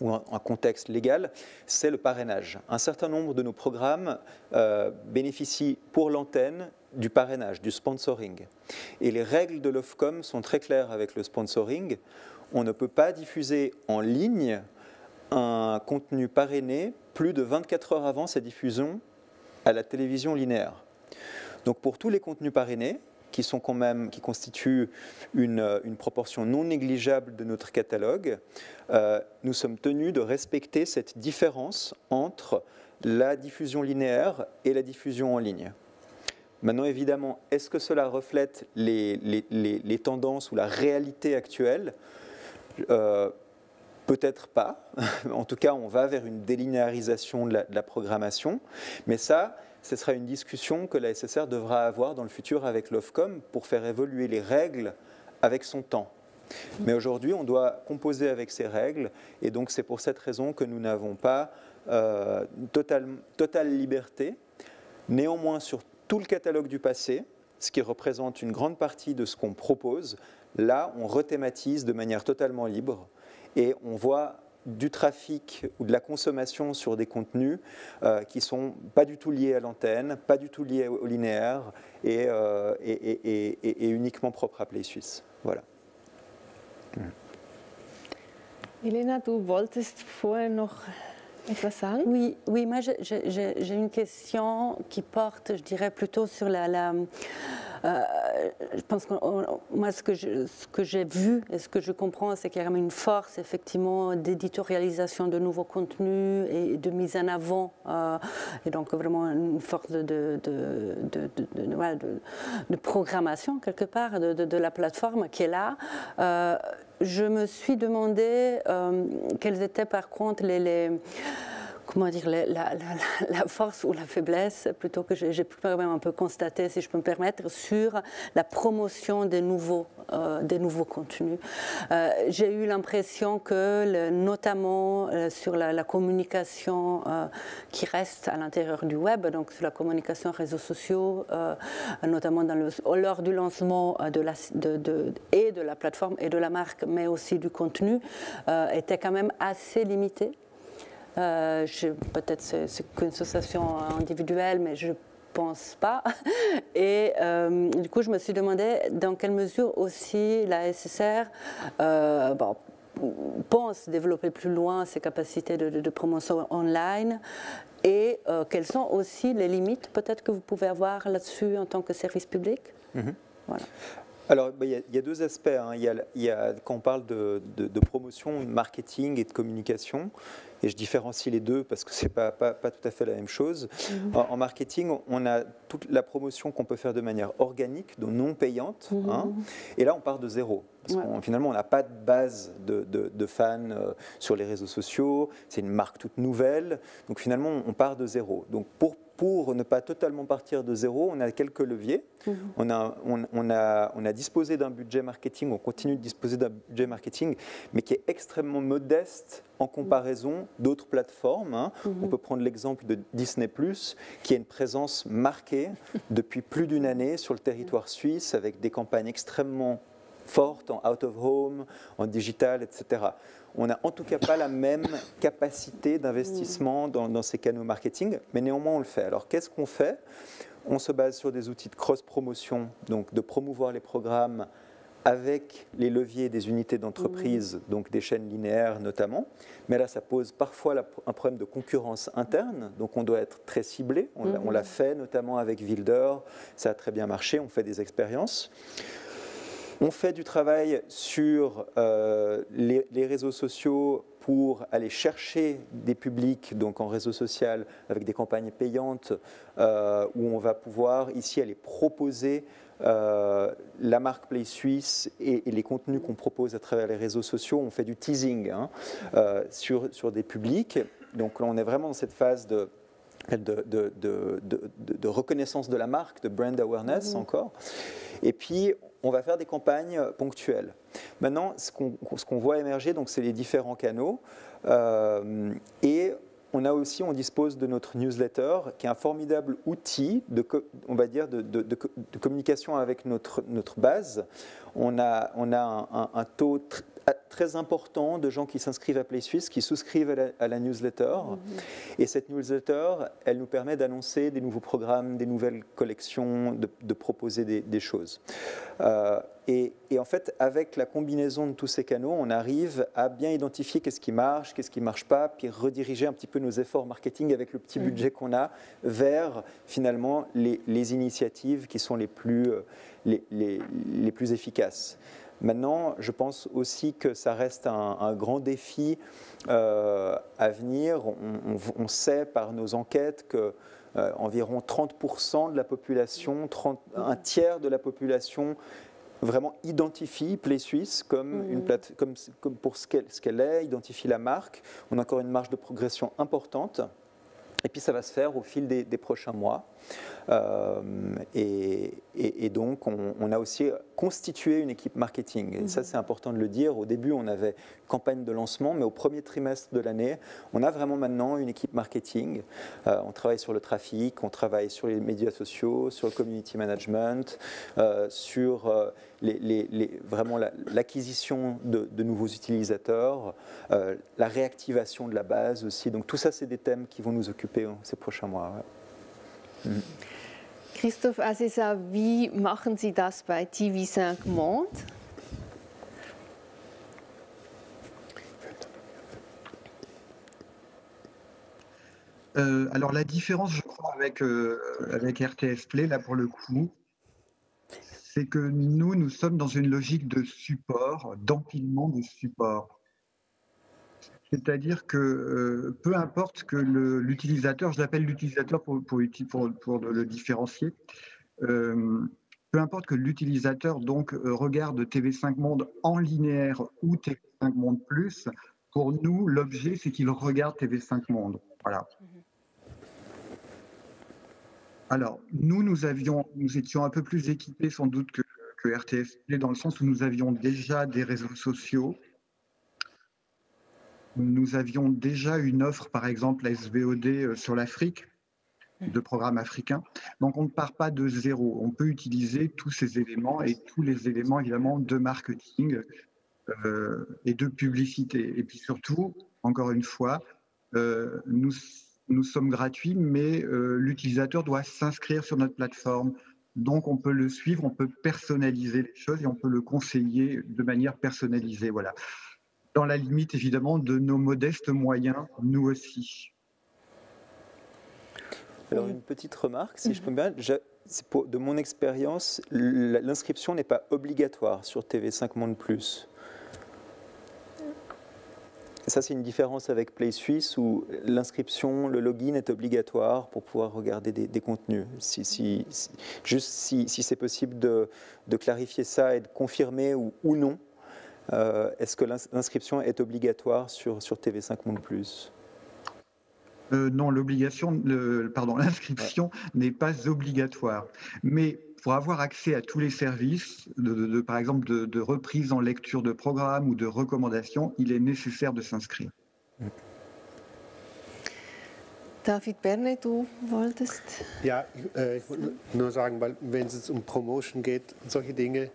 Speaker 9: ou un, contexte légal, c'est le parrainage. Un certain nombre de nos programmes euh, bénéficient pour l'antenne du parrainage, du sponsoring. Et les règles de l'OFCOM sont très claires avec le sponsoring. On ne peut pas diffuser en ligne un contenu parrainé plus de 24 heures avant sa diffusion à la télévision linéaire. Donc pour tous les contenus parrainés, qui sont quand même, qui constituent une, une proportion non négligeable de notre catalogue, euh, nous sommes tenus de respecter cette différence entre la diffusion linéaire et la diffusion en ligne. Maintenant, évidemment, est-ce que cela reflète les, tendances ou la réalité actuelle? Euh, Peut-être pas. [laughs] en tout cas, on va vers une délinéarisation de la, de la programmation. Mais ça, ce sera une discussion que la SSR devra avoir dans le futur avec l'OFCOM pour faire évoluer les règles avec son temps. Mais aujourd'hui, on doit composer avec ces règles, et donc c'est pour cette raison que nous n'avons pas euh, totale, totale liberté. Néanmoins, sur tout le catalogue du passé, ce qui représente une grande partie de ce qu'on propose, là, on rethématise de manière totalement libre, et on voit du trafic ou de la consommation sur des contenus euh, qui sont pas du tout liés à l'antenne, pas du tout liés au linéaire et, euh, et, uniquement propres à Play Suisse. Voilà.
Speaker 4: Elena, du wolltest vorher noch
Speaker 11: Oui, oui moi j'ai une question qui porte, je dirais, plutôt sur la, la euh, je pense que moi, ce que, ce que j'ai vu et ce que je comprends, c'est qu'il y a une force, effectivement, d'éditorialisation de nouveaux contenus et de mise en avant. Euh, et donc, vraiment une force de, de, de, de programmation, quelque part, de, la plateforme qui est là. Euh, je me suis demandé quelles étaient, par contre, les, les comment dire, la, force ou la faiblesse, plutôt que j'ai pu quand même un peu constater, si je peux me permettre, sur la promotion des nouveaux, euh, des nouveaux contenus. Euh, j'ai eu l'impression que, notamment euh, sur la, communication qui reste à l'intérieur du web, donc sur la communication réseaux sociaux, notamment lors du lancement de la, et de la plateforme et de la marque, mais aussi du contenu, était quand même assez limitée. Euh, peut-être c'est qu'une association individuelle, mais je pense pas. [laughs] Et euh, du coup, je me suis demandé dans quelle mesure aussi la SSR euh, pense développer plus loin ses capacités de, promotion online et quelles sont aussi les limites peut-être que vous pouvez avoir là-dessus en tant que service public?
Speaker 9: Mhm. Voilà. Alors, bah, il y, a deux aspects. Hein. Il, y a, quand on parle de, de, de, promotion, de marketing et de communication, et je différencie les deux parce que ce n'est pas, pas, pas, tout à fait la même chose. Mhm. En, marketing, on a toute la promotion qu'on peut faire de manière organique, donc non payante. Mhm. Hein. et là, on part de zéro. Parce finalement, on n'a pas de base de, de, fans euh, sur les réseaux sociaux. C'est une marque toute nouvelle. Donc finalement, on part de zéro. Donc pour pour ne pas totalement partir de zéro, on a quelques leviers. Mhm. On, a, on, a, on a disposé d'un budget marketing, on continue de disposer d'un budget marketing, mais qui est extrêmement modeste en comparaison d'autres plateformes. Hein. Mhm. On peut prendre l'exemple de Disney ⁇ qui a une présence marquée [laughs] depuis plus d'une année sur le territoire suisse, avec des campagnes extrêmement fortes en out of home, en digital, etc on n'a en tout cas pas la même capacité d'investissement dans, ces canaux marketing, mais néanmoins on le fait. Alors qu'est-ce qu'on fait? On se base sur des outils de cross-promotion, donc de promouvoir les programmes avec les leviers des unités d'entreprise, donc des chaînes linéaires notamment. Mais là, ça pose parfois un problème de concurrence interne, donc on doit être très ciblé. On l'a fait notamment avec Wilder, ça a très bien marché, on fait des expériences. On fait du travail sur euh, les, réseaux sociaux pour aller chercher des publics donc en réseau social avec des campagnes payantes euh, où on va pouvoir ici aller proposer euh, la marque Play Suisse et, les contenus qu'on propose à travers les réseaux sociaux, on fait du teasing hein, sur, sur des publics. Donc là, on est vraiment dans cette phase de, de, de, de, reconnaissance de la marque, de brand awareness mhm. encore. Et puis, on va faire des campagnes ponctuelles. Maintenant, ce qu'on voit émerger, donc, c'est les différents canaux. Euh, et on a aussi, on dispose de notre newsletter, qui est un formidable outil de, on va dire, de, communication avec notre, notre base. On a, on a un, un taux très important de gens qui s'inscrivent à Play Suisse, qui souscrivent à la, newsletter. Mhm. Et cette newsletter, elle nous permet d'annoncer des nouveaux programmes, des nouvelles collections, de, proposer des, choses. Euh, et, en fait, avec la combinaison de tous ces canaux, on arrive à bien identifier qu'est-ce qui marche, qu'est-ce qui ne marche pas, puis rediriger un petit peu nos efforts marketing avec le petit mhm. budget qu'on a vers finalement les, initiatives qui sont les plus, euh, les, les plus efficaces. Maintenant, je pense aussi que ça reste un, grand défi euh, à venir. On, sait par nos enquêtes que euh, environ 30% de la population, un tiers de la population vraiment identifie Play Suisse comme, une plate, comme, pour ce qu'elle est, identifie la marque. On a encore une marge de progression importante. Et puis ça va se faire au fil des prochains mois. Euh, et, donc, on, a aussi constitué une équipe marketing. Et ça, mhm. c'est important de le dire. Au début, on avait une campagne de lancement, mais au premier trimestre de l'année, on a vraiment maintenant une équipe marketing. Euh, on travaille sur le trafic, on travaille sur les médias sociaux, sur le community management, euh, sur les, vraiment l'acquisition de, nouveaux utilisateurs, la réactivation de la base aussi. Donc tout ça, c'est des thèmes qui vont nous occuper ces prochains mois.
Speaker 4: Christoph Assisa, wie machen Sie das bei TV 5 Monde?
Speaker 10: Euh, alors la différence, je crois, avec, euh, avec RTS Play, là pour le coup, c'est que nous, nous sommes dans une logique de support, d'empilement de support. C'est-à-dire que euh, peu importe que l'utilisateur, je l'appelle l'utilisateur pour, pour, pour, le différencier, euh, peu importe que l'utilisateur donc euh, regarde TV5 Monde en linéaire ou TV5 Monde Plus, pour nous, l'objet, c'est qu'il regarde TV5 Monde. Voilà. Alors, nous, nous, avions, nous étions un peu plus équipés sans doute que, que RTS, dans le sens où nous avions déjà des réseaux sociaux, nous avions déjà une offre, par exemple, SVOD euh, sur l'Afrique, de programmes africains. Donc on ne part pas de zéro. On peut utiliser tous ces éléments et tous les éléments évidemment de marketing euh, et de publicité. Et puis surtout, encore une fois, euh, nous, nous sommes gratuits, mais l'utilisateur doit s'inscrire sur notre plateforme. Donc on peut le suivre, on peut personnaliser les choses et on peut le conseiller de manière personnalisée. Voilà dans la limite évidemment de nos modestes moyens, nous aussi.
Speaker 9: Alors une petite remarque, si je peux bien, de mon expérience, l'inscription n'est pas obligatoire sur TV5 Monde Plus. Ça, c'est une différence avec Play Suisse où l'inscription, le login est obligatoire pour pouvoir regarder des, contenus. Si, juste si, c'est possible de, clarifier ça et de confirmer ou non euh, est-ce que l'inscription est obligatoire sur, sur TV5 Monde Plus?
Speaker 10: Euh, non, l'obligation, pardon, [laughs] l'inscription n'est pas obligatoire. Mais pour avoir accès à tous les services, de, par exemple de, reprise en lecture de programme ou de recommandation, il est nécessaire de s'inscrire.
Speaker 4: David Berne, du wolltest?
Speaker 12: Ja, äh, ich wollte nur sagen, weil wenn es jetzt um Promotion geht und solche Dinge,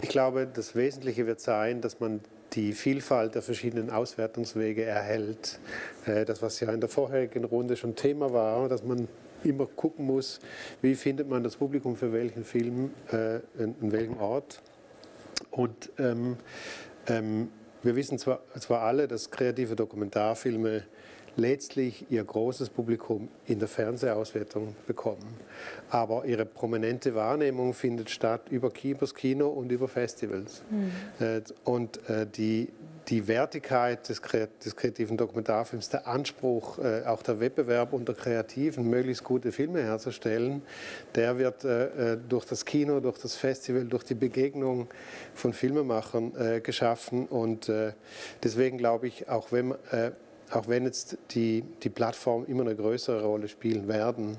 Speaker 12: ich glaube, das Wesentliche wird sein, dass man die Vielfalt der verschiedenen Auswertungswege erhält. Äh, das, was ja in der vorherigen Runde schon Thema war, dass man immer gucken muss, wie findet man das Publikum für welchen Film, äh, in, in welchem Ort. Und ähm, ähm, wir wissen zwar, zwar alle, dass kreative Dokumentarfilme letztlich ihr großes Publikum in der Fernsehauswertung bekommen. Aber ihre prominente Wahrnehmung findet statt über das Kino und über Festivals. Mhm. Und äh, die, die Wertigkeit des, des, kreativen Dokumentarfilms, der Anspruch, äh, auch der Wettbewerb unter Kreativen, möglichst gute Filme herzustellen, der wird durch das Kino, durch das Festival, durch die Begegnung von Filmemachern geschaffen. Und deswegen glaube ich, auch wenn, äh, auch wenn jetzt die, die Plattformen immer eine größere Rolle spielen werden,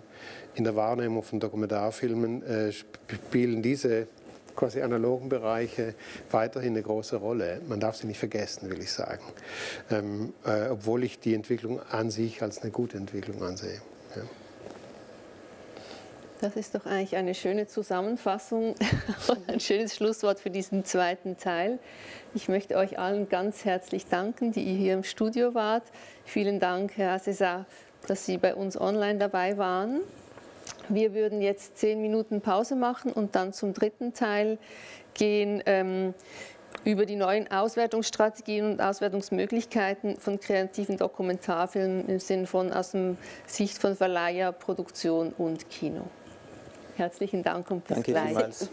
Speaker 12: in der Wahrnehmung von Dokumentarfilmen spielen diese quasi analogen Bereiche weiterhin eine große Rolle. Man darf sie nicht vergessen, will ich sagen. Ähm, äh, obwohl ich die Entwicklung an sich als eine gute Entwicklung ansehe. Ja.
Speaker 4: Das ist doch eigentlich eine schöne Zusammenfassung [laughs] und ein schönes Schlusswort für diesen zweiten Teil. Ich möchte euch allen ganz herzlich danken, die ihr hier im Studio wart. Vielen Dank, Herr Assessar, dass Sie bei uns online dabei waren. Wir würden jetzt zehn Minuten Pause machen und dann zum dritten Teil gehen ähm, über die neuen Auswertungsstrategien und Auswertungsmöglichkeiten von kreativen Dokumentarfilmen im Sinne von aus der Sicht von Verleiher, Produktion und Kino. Herzlichen Dank und bis
Speaker 9: Danke
Speaker 4: gleich.
Speaker 9: Vielmals.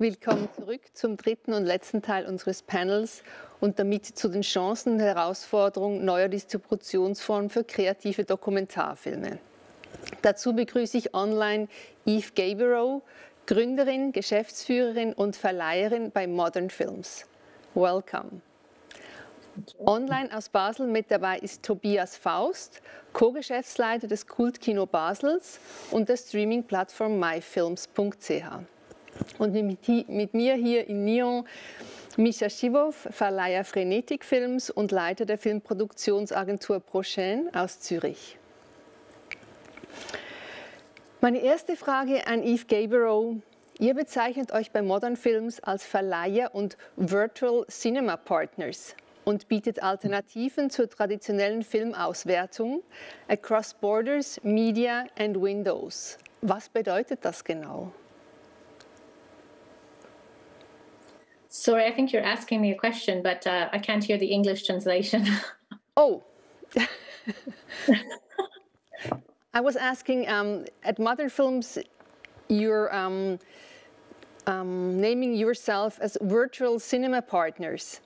Speaker 4: Willkommen zurück zum dritten und letzten Teil unseres Panels und damit zu den Chancen und Herausforderungen neuer Distributionsformen für kreative Dokumentarfilme. Dazu begrüße ich online Eve Gaberow, Gründerin, Geschäftsführerin und Verleiherin bei Modern Films. Welcome. Online aus Basel mit dabei ist Tobias Faust, Co-Geschäftsleiter des Kultkino Basels und der Streaming-Plattform myfilms.ch. Und mit, mit, mir hier in Nyon Misha Schivov, Verleiher Frenetic Films und Leiter der Filmproduktionsagentur Prochaine aus Zürich. Meine erste Frage an Yves Gaberow. Ihr bezeichnet euch bei Modern Films als Verleiher und Virtual Cinema Partners und bietet Alternativen zur traditionellen Filmauswertung across borders, media and windows. Was bedeutet das genau?
Speaker 14: Sorry, I think you're asking me a question, but uh, I can't hear the English translation. [laughs]
Speaker 4: oh. [laughs] I was asking um, at Modern Films, you're um, um, naming yourself as virtual cinema partners.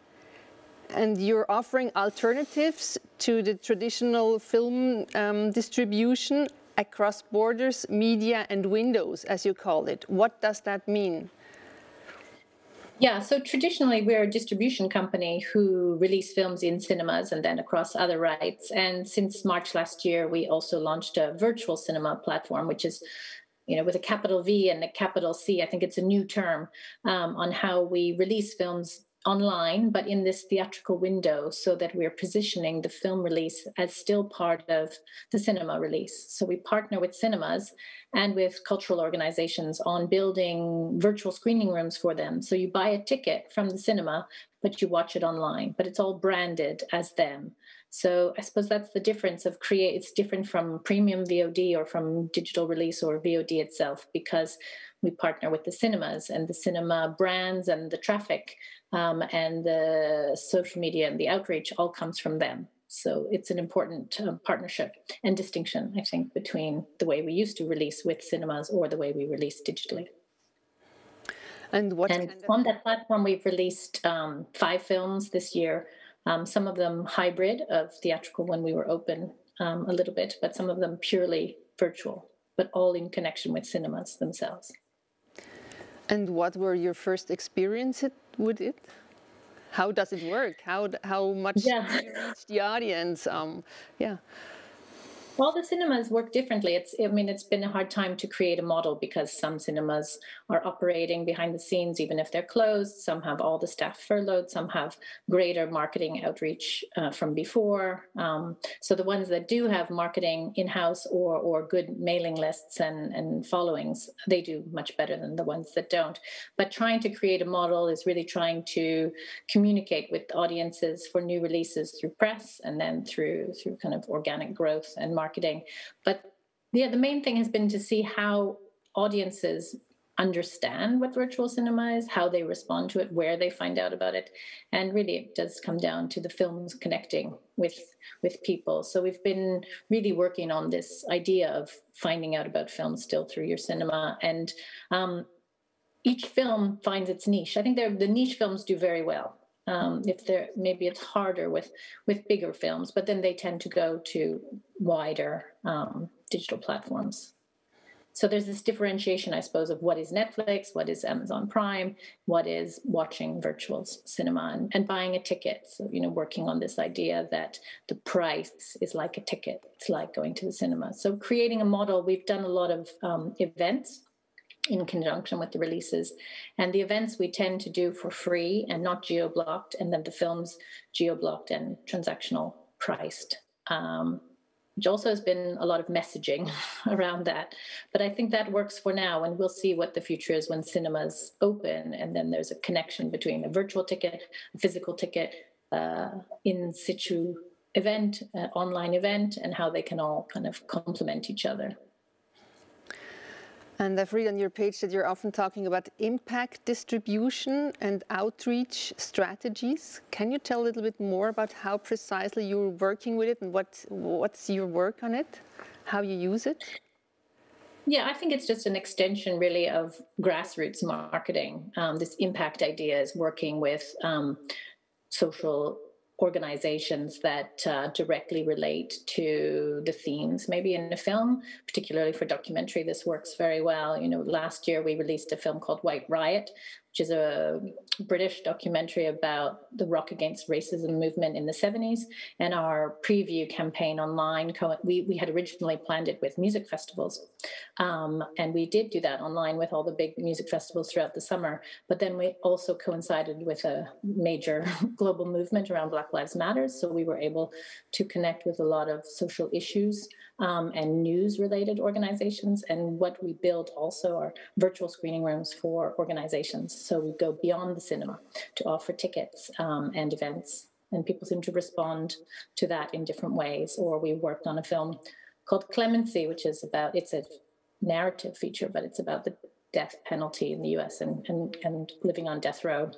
Speaker 4: And you're offering alternatives to the traditional film um, distribution across borders, media, and windows, as you call it. What does that mean?
Speaker 14: Yeah, so traditionally we're a distribution company who release films in cinemas and then across other rights. And since March last year, we also launched a virtual cinema platform, which is you know, with a capital V and a capital C, I think it's a new term um, on how we release films online, but in this theatrical window, so that we're positioning the film release as still part of the cinema release. So we partner with cinemas and with cultural organizations on building virtual screening rooms for them. So you buy a ticket from the cinema, but you watch it online, but it's all branded as them. So I suppose that's the difference of create. It's different from premium VOD or from digital release or VOD itself because we partner with the cinemas and the cinema brands and the traffic um, and the social media and the outreach all comes from them. So it's an important uh, partnership and distinction, I think, between the way we used to release with cinemas or the way we release digitally.
Speaker 4: And what?
Speaker 14: And on that platform, we've released um, five films this year. Um, some of them hybrid of theatrical when we were open um, a little bit, but some of them purely virtual, but all in connection with cinemas themselves.
Speaker 4: And what were your first experiences with it? How does it work? How how much yeah. do you reach the audience? Um, yeah.
Speaker 14: Well, the cinemas work differently. It's, I mean, it's been a hard time to create a model because some cinemas are operating behind the scenes, even if they're closed. Some have all the staff furloughed. Some have greater marketing outreach uh, from before. Um, so the ones that do have marketing in-house or or good mailing lists and and followings, they do much better than the ones that don't. But trying to create a model is really trying to communicate with audiences for new releases through press and then through through kind of organic growth and marketing marketing. But yeah, the main thing has been to see how audiences understand what virtual cinema is, how they respond to it, where they find out about it, and really it does come down to the films connecting with with people. So we've been really working on this idea of finding out about films still through your cinema, and um, each film finds its niche. I think the niche films do very well um, if they're maybe it's harder with with bigger films but then they tend to go to wider um, digital platforms. So there's this differentiation i suppose of what is netflix what is amazon prime what is watching virtual cinema and, and buying a ticket. So you know working on this idea that the price is like a ticket it's like going to the cinema. So creating a model we've done a lot of um, events in conjunction with the releases. And the events we tend to do for free and not geo blocked, and then the films geo blocked and transactional priced. Um, which also has been a lot of messaging [laughs] around that. But I think that works for now, and we'll see what the future is when cinemas open, and then there's a connection between a virtual ticket, a physical ticket, uh, in situ event, uh, online event, and how they can all kind of complement each other.
Speaker 4: And I've read on your page that you're often talking about impact distribution and outreach strategies. Can you tell a little bit more about how precisely you're working with it and what, what's your work on it, how you use it?
Speaker 14: Yeah, I think it's just an extension, really, of grassroots marketing. Um, this impact idea is working with um, social organizations that uh, directly relate to the themes maybe in a film particularly for documentary this works very well. You know last year we released a film called white riot which is a British documentary about the Rock Against Racism movement in the 70s. And our preview campaign online, we, we had originally planned it with music festivals. Um, and we did do that online with all the big music festivals throughout the summer. But then we also coincided with a major [laughs] global movement around Black Lives Matter. So we were able to connect with a lot of social issues um, and news related organizations. And what we build also are virtual screening rooms for organizations. So we go beyond the cinema to offer tickets um, and events. And people seem to respond to that in different ways. Or we worked on a film called Clemency, which is about, it's a narrative feature, but it's about the death penalty in the US and, and, and living on death row.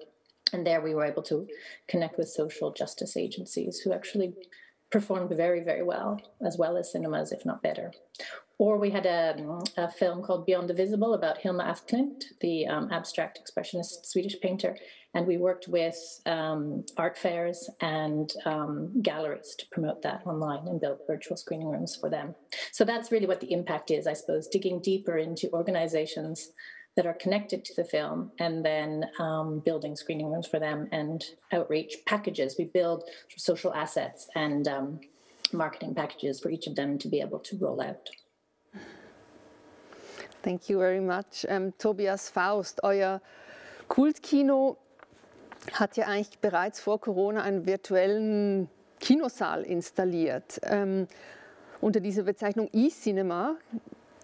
Speaker 14: And there we were able to connect with social justice agencies who actually performed very, very well, as well as cinemas, if not better. Or we had a, a film called Beyond the Visible about Hilma af Klint, the um, abstract expressionist Swedish painter, and we worked with um, art fairs and um, galleries to promote that online and build virtual screening rooms for them. So that's really what the impact is, I suppose, digging deeper into organizations that are connected to the film and then um, building screening rooms for them and outreach packages. We build social assets and um, marketing packages for each of them to be able to roll out.
Speaker 4: Thank you very much. Ähm, Tobias Faust, euer Kultkino hat ja eigentlich bereits vor Corona einen virtuellen Kinosaal installiert. Ähm, unter dieser Bezeichnung E-Cinema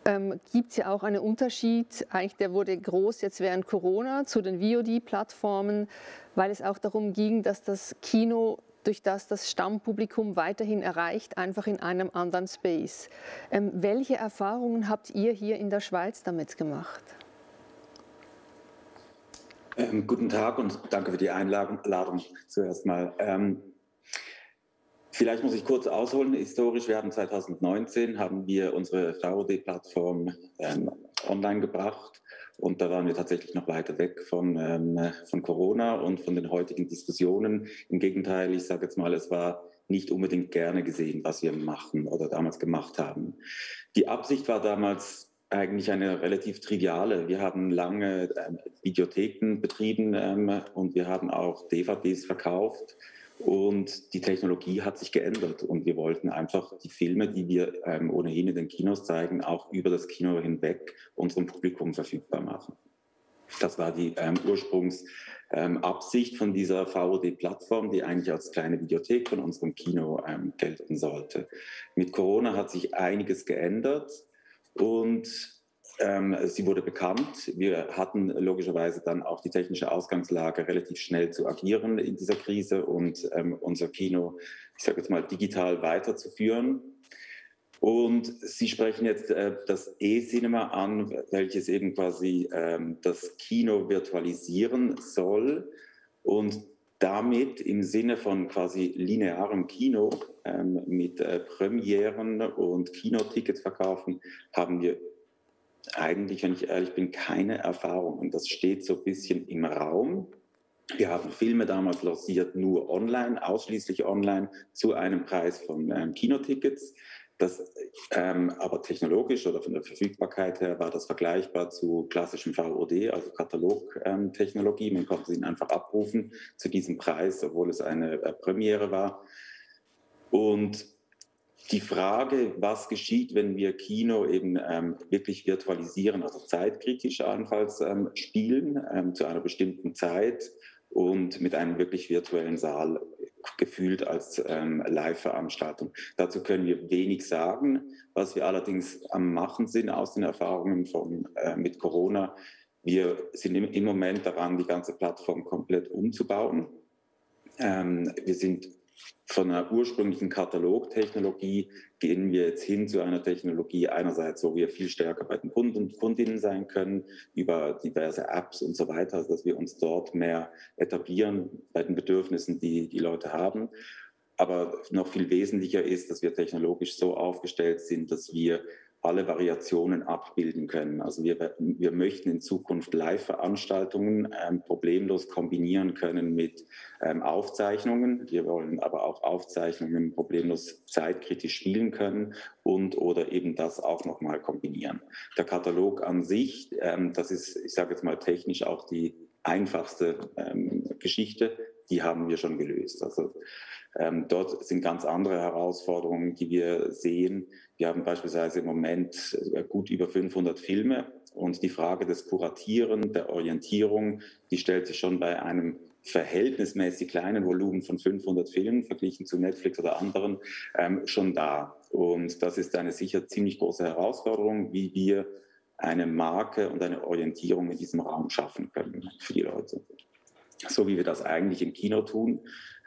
Speaker 4: ähm, gibt es ja auch einen Unterschied, eigentlich der wurde groß jetzt während Corona zu den VOD-Plattformen, weil es auch darum ging, dass das Kino durch das das Stammpublikum weiterhin erreicht, einfach in einem anderen Space. Ähm, welche Erfahrungen habt ihr hier in der Schweiz damit gemacht?
Speaker 9: Ähm, guten Tag und danke für die Einladung zuerst mal. Ähm, Vielleicht muss ich kurz ausholen. Historisch, wir haben 2019 haben wir unsere VOD-Plattform ähm, online gebracht und da waren wir tatsächlich noch weiter weg von, ähm, von Corona und von den heutigen Diskussionen. Im Gegenteil, ich sage jetzt mal, es war nicht unbedingt gerne gesehen, was wir machen oder damals gemacht haben. Die Absicht war damals eigentlich eine relativ triviale. Wir haben lange ähm, Videotheken betrieben ähm, und wir haben auch DVDs verkauft. Und die Technologie hat sich geändert und wir wollten einfach die Filme, die wir ähm, ohnehin in den Kinos zeigen, auch über das Kino hinweg unserem Publikum verfügbar machen. Das war die ähm, Ursprungsabsicht ähm, von dieser VOD-Plattform, die eigentlich als kleine Videothek von unserem Kino ähm, gelten sollte. Mit Corona hat sich einiges geändert und sie wurde bekannt. Wir hatten logischerweise dann auch die technische Ausgangslage, relativ schnell zu agieren in dieser Krise und ähm, unser Kino, ich sage jetzt mal, digital weiterzuführen. Und Sie sprechen jetzt äh, das E-Cinema an, welches eben quasi ähm, das Kino virtualisieren soll. Und damit im Sinne von quasi linearem Kino ähm, mit äh, Premieren und Kinotickets verkaufen, haben wir eigentlich, wenn ich ehrlich bin, keine Erfahrung. Und das steht so ein bisschen im Raum. Wir haben Filme damals lanciert, nur online, ausschließlich online, zu einem Preis von ähm, Kinotickets. Das, ähm, aber technologisch oder von der Verfügbarkeit her war das vergleichbar zu klassischem VOD, also Katalogtechnologie. Ähm, Man konnte ihn einfach abrufen zu diesem Preis, obwohl es eine äh, Premiere war. Und die Frage, was geschieht, wenn wir Kino eben ähm, wirklich virtualisieren, also zeitkritisch allenfalls ähm, spielen ähm, zu einer bestimmten Zeit und mit einem wirklich virtuellen Saal gefühlt als ähm, Live-Veranstaltung. Dazu können wir wenig sagen. Was wir allerdings am Machen sind aus den Erfahrungen von, äh, mit Corona, wir sind im, im, Moment daran, die ganze Plattform komplett umzubauen. Ähm, wir sind von einer ursprünglichen Katalogtechnologie gehen wir jetzt hin zu einer Technologie einerseits, wo wir viel stärker bei den Kunden und Kundinnen sein können, über diverse Apps und so weiter, also dass wir uns dort mehr etablieren bei den Bedürfnissen, die die Leute haben. Aber noch viel wesentlicher ist, dass wir technologisch so aufgestellt sind, dass wir alle Variationen abbilden können. Also wir, wir möchten in Zukunft Live-Veranstaltungen ähm, problemlos kombinieren können mit ähm, Aufzeichnungen. Wir wollen aber auch Aufzeichnungen problemlos zeitkritisch spielen können und oder eben das auch nochmal kombinieren. Der Katalog an sich, ähm, das ist, ich sage jetzt mal technisch auch die einfachste ähm, Geschichte, die haben wir schon gelöst. Also ähm, dort sind ganz andere Herausforderungen, die wir sehen. Wir haben beispielsweise im Moment äh, gut über 500 Filme und die Frage des Kuratieren, der Orientierung, die stellt sich schon bei einem verhältnismäßig kleinen Volumen von 500 Filmen verglichen zu Netflix oder anderen ähm, schon da. Und das ist eine sicher ziemlich große Herausforderung, wie wir eine Marke und eine Orientierung in diesem Raum schaffen können für die Leute. So wie wir das eigentlich im Kino tun.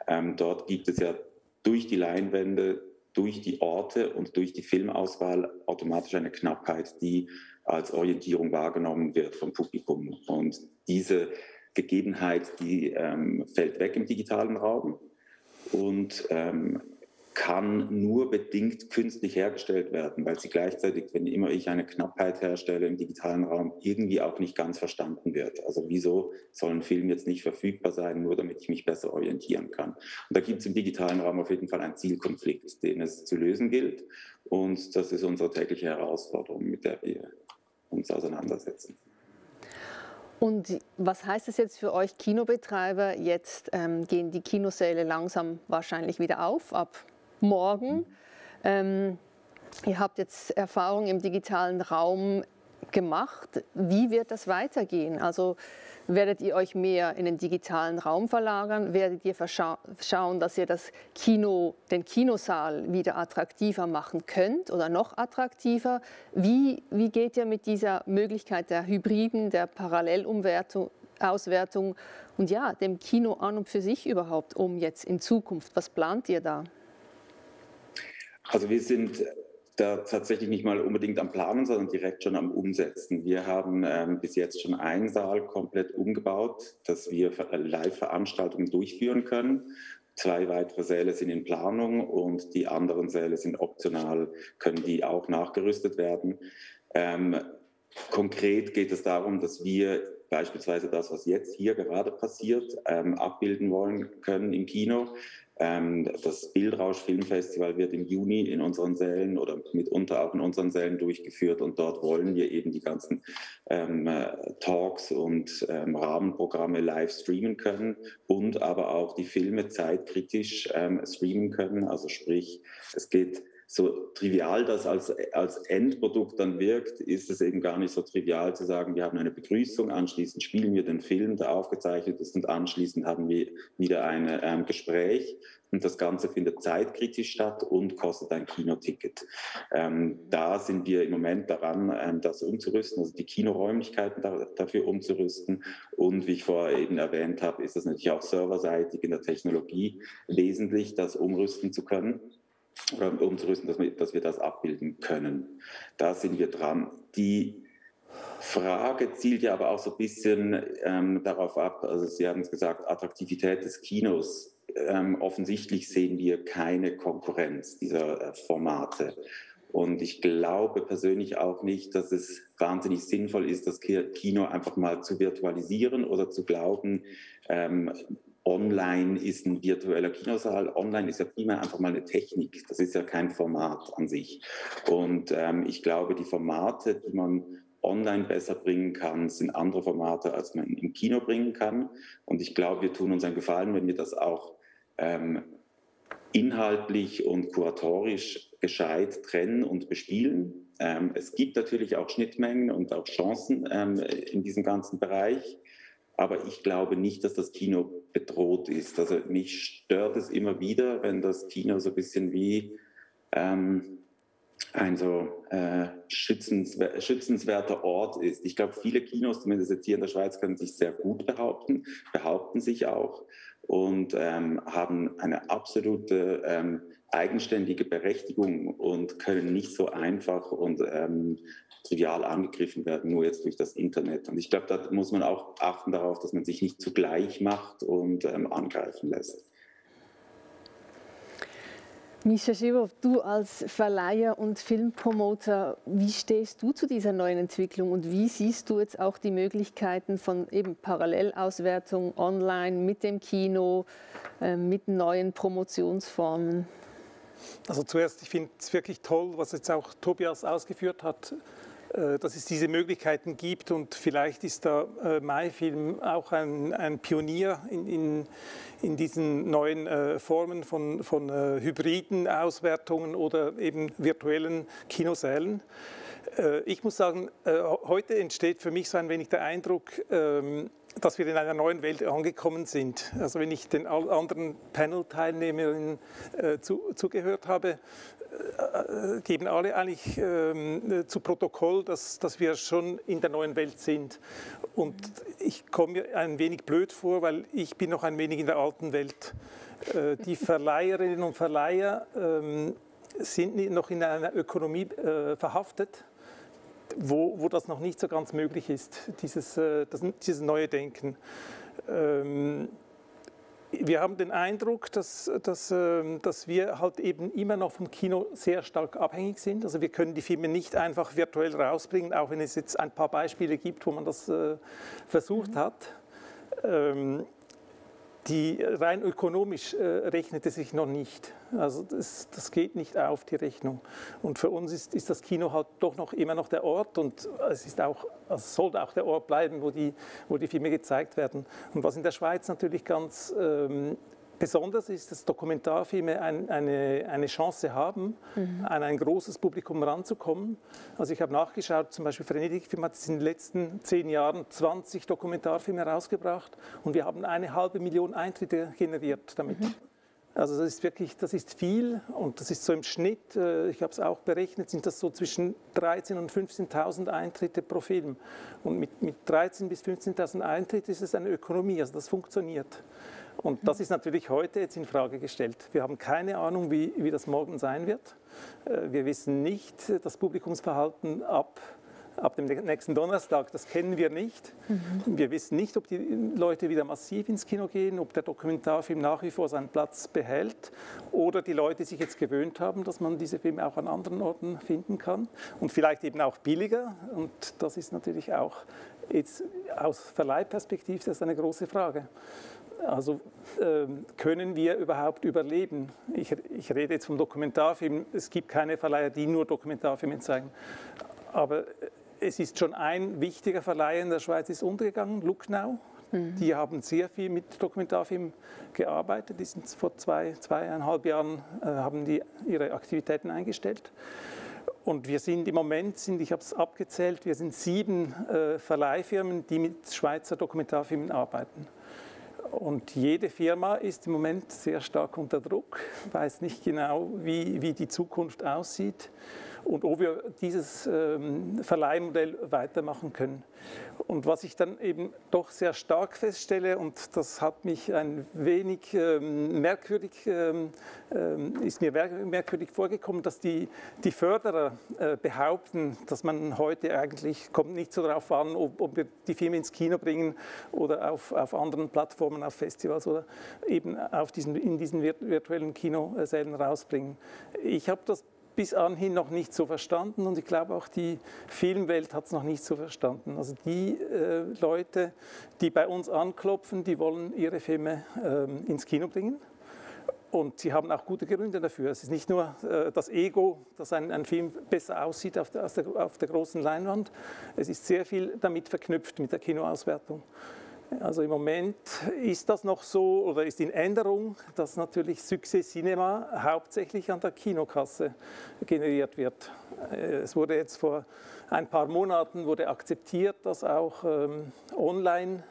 Speaker 9: Ähm, dort gibt es ja durch die Leinwände, durch die Orte und durch die Filmauswahl automatisch eine Knappheit, die als Orientierung wahrgenommen wird vom Publikum. Und diese Gegebenheit, die ähm, fällt weg im digitalen Raum. Und ähm, kann nur bedingt künstlich hergestellt werden, weil sie gleichzeitig, wenn immer ich eine Knappheit herstelle im digitalen Raum, irgendwie auch nicht ganz verstanden wird. Also wieso soll ein Film jetzt nicht verfügbar sein, nur damit ich mich besser orientieren kann? Und da gibt es im digitalen Raum auf jeden Fall einen Zielkonflikt, den es zu lösen gilt. Und das ist unsere tägliche Herausforderung, mit der wir uns auseinandersetzen.
Speaker 4: Und was heißt das jetzt für euch Kinobetreiber? Jetzt ähm, gehen die Kinosäle langsam wahrscheinlich wieder auf, ab morgen. Ähm, ihr habt jetzt Erfahrung im digitalen Raum gemacht. Wie wird das weitergehen? Also werdet ihr euch mehr in den digitalen Raum verlagern? Werdet ihr schauen, dass ihr das Kino, den Kinosaal wieder attraktiver machen könnt oder noch attraktiver? Wie, wie geht ihr mit dieser Möglichkeit der Hybriden, der Parallelumwertung Auswertung und ja, dem Kino an und für sich überhaupt um jetzt in Zukunft? Was plant ihr da?
Speaker 9: Also wir sind da tatsächlich nicht mal unbedingt am Planen, sondern direkt schon am Umsetzen. Wir haben ähm, bis jetzt schon einen Saal komplett umgebaut, dass wir Live-Veranstaltungen durchführen können. Zwei weitere Säle sind in Planung und die anderen Säle sind optional, können die auch nachgerüstet werden. Ähm, konkret geht es darum, dass wir beispielsweise das, was jetzt hier gerade passiert, ähm, abbilden wollen können im Kino. Ähm, das Bildrausch Filmfestival wird im Juni in unseren Sälen oder mitunter auch in unseren Sälen durchgeführt und dort wollen wir eben die ganzen ähm, Talks und ähm, Rahmenprogramme live streamen können und aber auch die Filme zeitkritisch ähm, streamen können. Also sprich, es geht so trivial das als, als Endprodukt dann wirkt, ist es eben gar nicht so trivial zu sagen, wir haben eine Begrüßung, anschließend spielen wir den Film, der aufgezeichnet ist und anschließend haben wir wieder ein ähm, Gespräch. Und das Ganze findet zeitkritisch statt und kostet ein Kinoticket. Ähm, da sind wir im Moment daran, ähm, das umzurüsten, also die Kinoräumlichkeiten da, dafür umzurüsten. Und wie ich vorher eben erwähnt habe, ist es natürlich auch serverseitig in der Technologie wesentlich, das umrüsten zu können oder umzurüsten, dass wir, dass wir das abbilden können. Da sind wir dran. Die Frage zielt ja aber auch so ein bisschen ähm, darauf ab, also Sie haben es gesagt, Attraktivität des Kinos. Ähm, offensichtlich sehen wir keine Konkurrenz dieser äh, Formate. Und ich glaube persönlich auch nicht, dass es wahnsinnig sinnvoll ist, das Kino einfach mal zu virtualisieren oder zu glauben, ähm, online ist ein virtueller Kinosaal. Online ist ja primär einfach mal eine Technik. Das ist ja kein Format an sich. Und ähm, ich glaube, die Formate, die man online besser bringen kann, sind andere Formate, als man im Kino bringen kann. Und ich glaube, wir tun uns einen Gefallen, wenn wir das auch ähm, inhaltlich und kuratorisch gescheit trennen und bespielen. Ähm, es gibt natürlich auch Schnittmengen und auch Chancen ähm, in diesem ganzen Bereich. Aber ich glaube nicht, dass das Kino bedroht ist. Also mich stört es immer wieder, wenn das Kino so ein bisschen wie ähm, ein so äh, schützenswer schützenswerter Ort ist. Ich glaube, viele Kinos, zumindest jetzt hier in der Schweiz, können sich sehr gut behaupten, behaupten sich auch und ähm, haben eine absolute ähm, eigenständige Berechtigung und können nicht so einfach und ähm, trivial angegriffen werden, nur jetzt durch das Internet. Und ich glaube, da muss man auch achten darauf, dass man sich nicht zugleich macht und ähm, angreifen lässt.
Speaker 4: Mischa Schiwow, du als Verleiher und Filmpromoter, wie stehst du zu dieser neuen Entwicklung und wie siehst du jetzt auch die Möglichkeiten von eben Parallelauswertung online mit dem Kino, äh, mit neuen Promotionsformen?
Speaker 15: Also zuerst, ich finde es wirklich toll, was jetzt auch Tobias ausgeführt hat, dass es diese Möglichkeiten gibt und vielleicht ist der äh, Mai-Film auch ein, ein Pionier in, in, in, diesen neuen äh, Formen von, von äh, hybriden Auswertungen oder eben virtuellen Kinosälen. Äh, ich muss sagen, äh, heute entsteht für mich so ein wenig der Eindruck, ähm, dass wir in einer neuen Welt angekommen sind. Also wenn ich den anderen Panel-Teilnehmerinnen äh, zu, zugehört habe, äh, geben alle eigentlich ähm, zu Protokoll, dass, dass wir schon in der neuen Welt sind. Und ich komme mir ein wenig blöd vor, weil ich bin noch ein wenig in der alten Welt. Äh, die Verleiherinnen und Verleiher ähm, sind noch in einer Ökonomie äh, verhaftet wo, wo das noch nicht so ganz möglich ist, dieses, äh, das, dieses neue Denken. Ähm, wir haben den Eindruck, dass, dass, ähm, dass wir halt eben immer noch vom Kino sehr stark abhängig sind. Also wir können die Filme nicht einfach virtuell rausbringen, auch wenn es jetzt ein paar Beispiele gibt, wo man das äh, versucht mhm. hat. Ähm, die rein ökonomisch äh, rechnete sich noch nicht. Also das, das, geht nicht auf, die Rechnung. Und für uns ist, ist, das Kino halt doch noch immer noch der Ort und es ist auch, also sollte auch der Ort bleiben, wo die, wo die Filme gezeigt werden. Und was in der Schweiz natürlich ganz ähm, Besonders ist, dass Dokumentarfilme ein, eine, eine Chance haben, mhm. an ein großes Publikum ranzukommen. Also ich habe nachgeschaut, zum Beispiel Venedig Film hat in den letzten zehn Jahren 20 Dokumentarfilme herausgebracht und wir haben eine halbe Million Eintritte generiert damit. Mhm. Also das ist wirklich, das ist viel und das ist so im Schnitt, äh, ich habe es auch berechnet, sind das so zwischen 13.000 und 15.000 Eintritte pro Film. Und mit, mit 13.000 bis 15.000 Eintritte ist es eine Ökonomie, also das funktioniert. Und das ist natürlich heute jetzt in Frage gestellt. Wir haben keine Ahnung, wie, wie das morgen sein wird. Äh, wir wissen nicht das Publikumsverhalten ab, ab dem nächsten Donnerstag. Das kennen wir nicht. Mhm. Wir wissen nicht, ob die Leute wieder massiv ins Kino gehen, ob der Dokumentarfilm nach wie vor seinen Platz behält oder die Leute sich jetzt gewöhnt haben, dass man diese Filme auch an anderen Orten finden kann und vielleicht eben auch billiger. Und das ist natürlich auch jetzt aus Verleihperspektive das eine große Frage. Also äh, können wir überhaupt überleben? Ich, ich, rede jetzt vom Dokumentarfilm. Es gibt keine Verleiher, die nur Dokumentarfilme zeigen. Aber es ist schon ein wichtiger Verleiher in der Schweiz ist untergegangen, Lucknau. Mhm. Die haben sehr viel mit Dokumentarfilm gearbeitet. Die sind vor zwei, zweieinhalb Jahren äh, haben die ihre Aktivitäten eingestellt. Und wir sind im Moment, sind, ich habe es abgezählt, wir sind sieben äh, Verleihfirmen, die mit Schweizer Dokumentarfilmen arbeiten. Und jede Firma ist im Moment sehr stark unter Druck, weiß nicht genau, wie, wie die Zukunft aussieht und ob wir dieses ähm, Verleihmodell weitermachen können. Und was ich dann eben doch sehr stark feststelle, und das hat mich ein wenig ähm, merkwürdig, ähm, ist mir merkwürdig vorgekommen, dass die, die Förderer äh, behaupten, dass man heute eigentlich, kommt nicht so darauf an, ob, ob wir die Filme ins Kino bringen oder auf, auf anderen Plattformen, auf Festivals oder eben auf diesen, in diesen virtuellen Kinosälen rausbringen. Ich habe das bis anhin noch nicht so verstanden und ich glaube auch die Filmwelt hat es noch nicht so verstanden. Also die äh, Leute, die bei uns anklopfen, die wollen ihre Filme ähm, ins Kino bringen. Und sie haben auch gute Gründe dafür. Es ist nicht nur äh, das Ego, dass ein, ein, Film besser aussieht auf der, auf der großen Leinwand. Es ist sehr viel damit verknüpft mit der Kinoauswertung. Also im Moment ist das noch so oder ist in Änderung, dass natürlich Success Cinema hauptsächlich an der Kinokasse generiert wird. Äh, es wurde jetzt vor ein paar Monaten wurde akzeptiert, dass auch ähm, online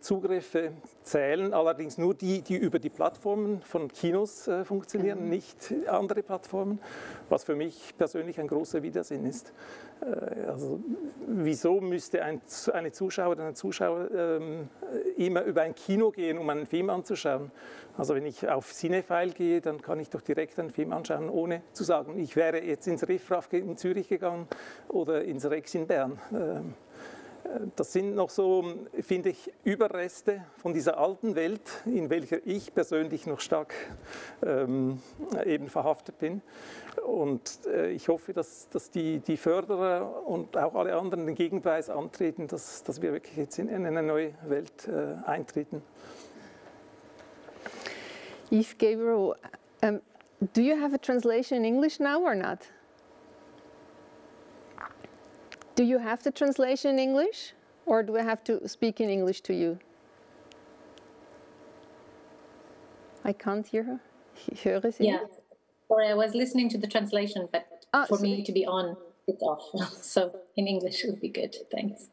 Speaker 15: Zugriffe zählen, allerdings nur die, die über die Plattformen von Kinos äh, funktionieren, mhm. nicht andere Plattformen, was für mich persönlich ein großer Widersinn ist. Äh, also, wieso müsste ein, eine Zuschauerin ein Zuschauer ähm, immer über ein Kino gehen, um einen Film anzuschauen? Also wenn ich auf Cinefile gehe, dann kann ich doch direkt einen Film anschauen, ohne zu sagen, ich wäre jetzt ins Riffraff in Zürich gegangen oder ins Rex in Bern. Ähm, das sind noch so, finde ich, Überreste von dieser alten Welt, in welcher ich persönlich noch stark ähm, eben verhaftet bin. Und äh, ich hoffe, dass, dass die, die Förderer und auch alle anderen den Gegenpreis antreten, dass, dass wir wirklich jetzt in, in eine neue Welt äh, eintreten.
Speaker 4: Yves Gabriel, um, do you have a translation in English now or not? Do you have the translation in English or do I have to speak in English to you? I can't hear her. Ich höre sie.
Speaker 14: Yeah. Sorry, I was listening to the translation, but
Speaker 4: Ah,
Speaker 14: for
Speaker 4: so-
Speaker 14: me to be on, it's off. [laughs] so in English would be good. Thanks.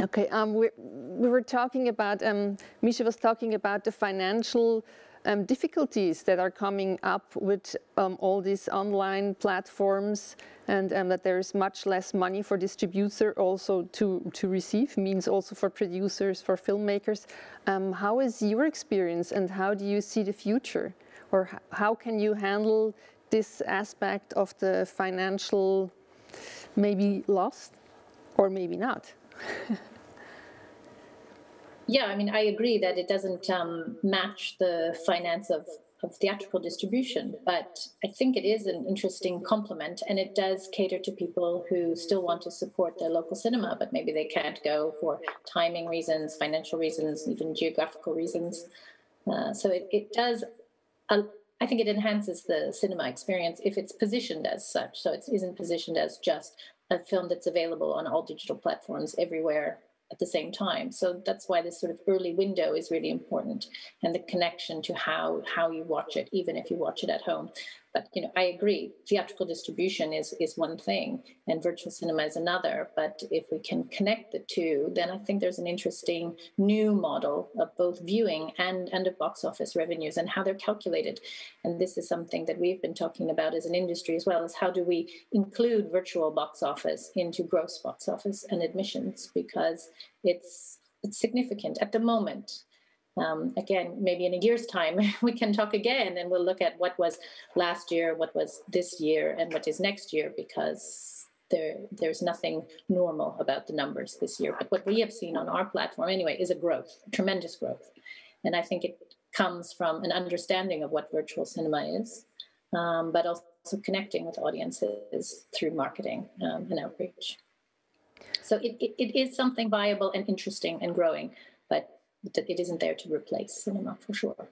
Speaker 4: Okay, um, we, we were talking about, um, Misha was talking about the financial um, difficulties that are coming up with um, all these online platforms and um, that there is much less money for distributor also to, to receive, means also for producers, for filmmakers. Um, how is your experience and how do you see the future? Or how can you handle this aspect of the financial maybe lost or maybe not? [laughs]
Speaker 14: Yeah, I mean, I agree that it doesn't um, match the finance of, of theatrical distribution, but I think it is an interesting complement and it does cater to people who still want to support their local cinema, but maybe they can't go for timing reasons, financial reasons, even geographical reasons. Uh, so it, it does, uh, I think it enhances the cinema experience if it's positioned as such. So it isn't positioned as just a film that's available on all digital platforms everywhere at the same time. So that's why this sort of early window is really important and the connection to how how you watch it, even if you watch it at home. But you know, I agree. Theatrical distribution is is one thing, and virtual cinema is another. But if we can connect the two, then I think there's an interesting new model of both viewing and and of box office revenues and how they're calculated. And this is something that we've been talking about as an industry as well as how do we include virtual box office into gross box office and admissions because it's it's significant at the moment. Um, again, maybe in a year's time, [laughs] we can talk again and we'll look at what was last year, what was this year, and what is next year because there, there's nothing normal about the numbers this year. But what we have seen on our platform, anyway, is a growth, tremendous growth. And I think it comes from an understanding of what virtual cinema is, um, but also connecting with audiences through marketing um, and outreach. So it, it, it is something viable and interesting and growing, but it isn't there to replace cinema for sure.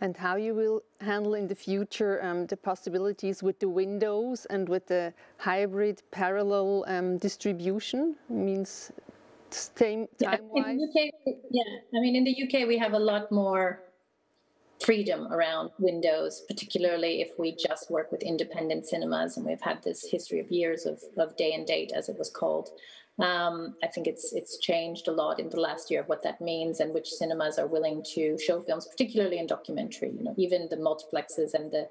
Speaker 4: and how you will handle in the future um, the possibilities with the windows and with the hybrid parallel um, distribution means same
Speaker 14: Yeah,
Speaker 4: time
Speaker 14: in
Speaker 4: wise
Speaker 14: the UK, yeah, I mean, in the UK, we have a lot more freedom around windows, particularly if we just work with independent cinemas, and we've had this history of years of, of day and date, as it was called. Um, I think it's it's changed a lot in the last year what that means and which cinemas are willing to show films, particularly in documentary. You know, even the multiplexes and the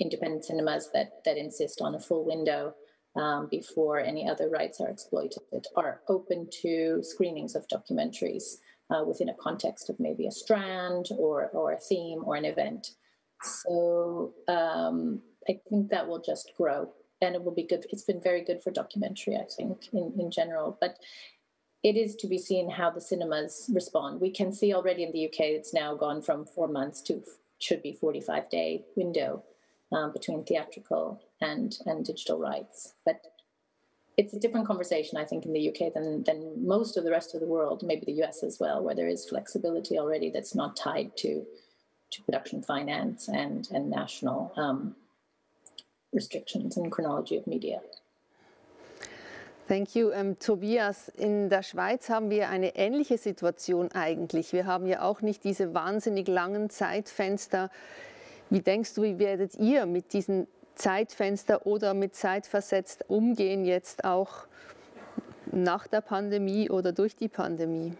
Speaker 14: independent cinemas that that insist on a full window um, before any other rights are exploited are open to screenings of documentaries uh, within a context of maybe a strand or or a theme or an event. So um, I think that will just grow and it will be good. It's been very good for documentary, I think, in, in general. But it is to be seen how the cinemas respond. We can see already in the UK it's now gone from four months to should be 45 day window um, between theatrical and, and digital rights. But it's a different conversation, I think, in the UK than, than most of the rest of the world, maybe the US as well, where there is flexibility already that's not tied to, to production finance and, and national um, restrictions and chronology of media.
Speaker 4: Thank you. Ähm, Tobias, in der Schweiz haben wir eine ähnliche Situation eigentlich. Wir haben ja auch nicht diese wahnsinnig langen Zeitfenster. Wie denkst du, wie werdet ihr mit diesen Zeitfenster oder mit Zeitversetzt umgehen jetzt auch nach der Pandemie oder durch die Pandemie?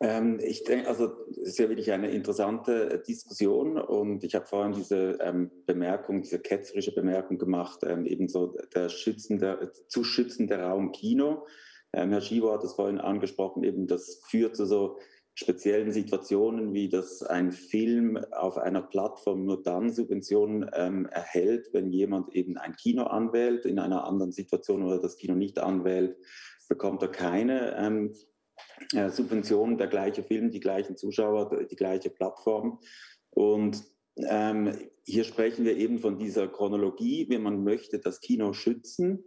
Speaker 16: Ähm, ich denke, also es ist ja wirklich eine interessante äh, Diskussion und ich habe vorhin diese ähm, Bemerkung, diese ketzerische Bemerkung gemacht, ähm, ebenso der schützende, zu schützende Raum Kino. Ähm, Herr Schivo hat es vorhin angesprochen, eben das führt zu so
Speaker 9: speziellen Situationen, wie dass ein Film auf einer Plattform nur dann Subventionen ähm, erhält, wenn jemand eben ein Kino anwählt, in einer anderen Situation oder das Kino nicht anwählt, bekommt er keine ähm, äh, Subventionen, der gleiche Film, die gleichen Zuschauer, die gleiche Plattform. Und ähm, hier sprechen wir eben von dieser Chronologie, wie man möchte das Kino schützen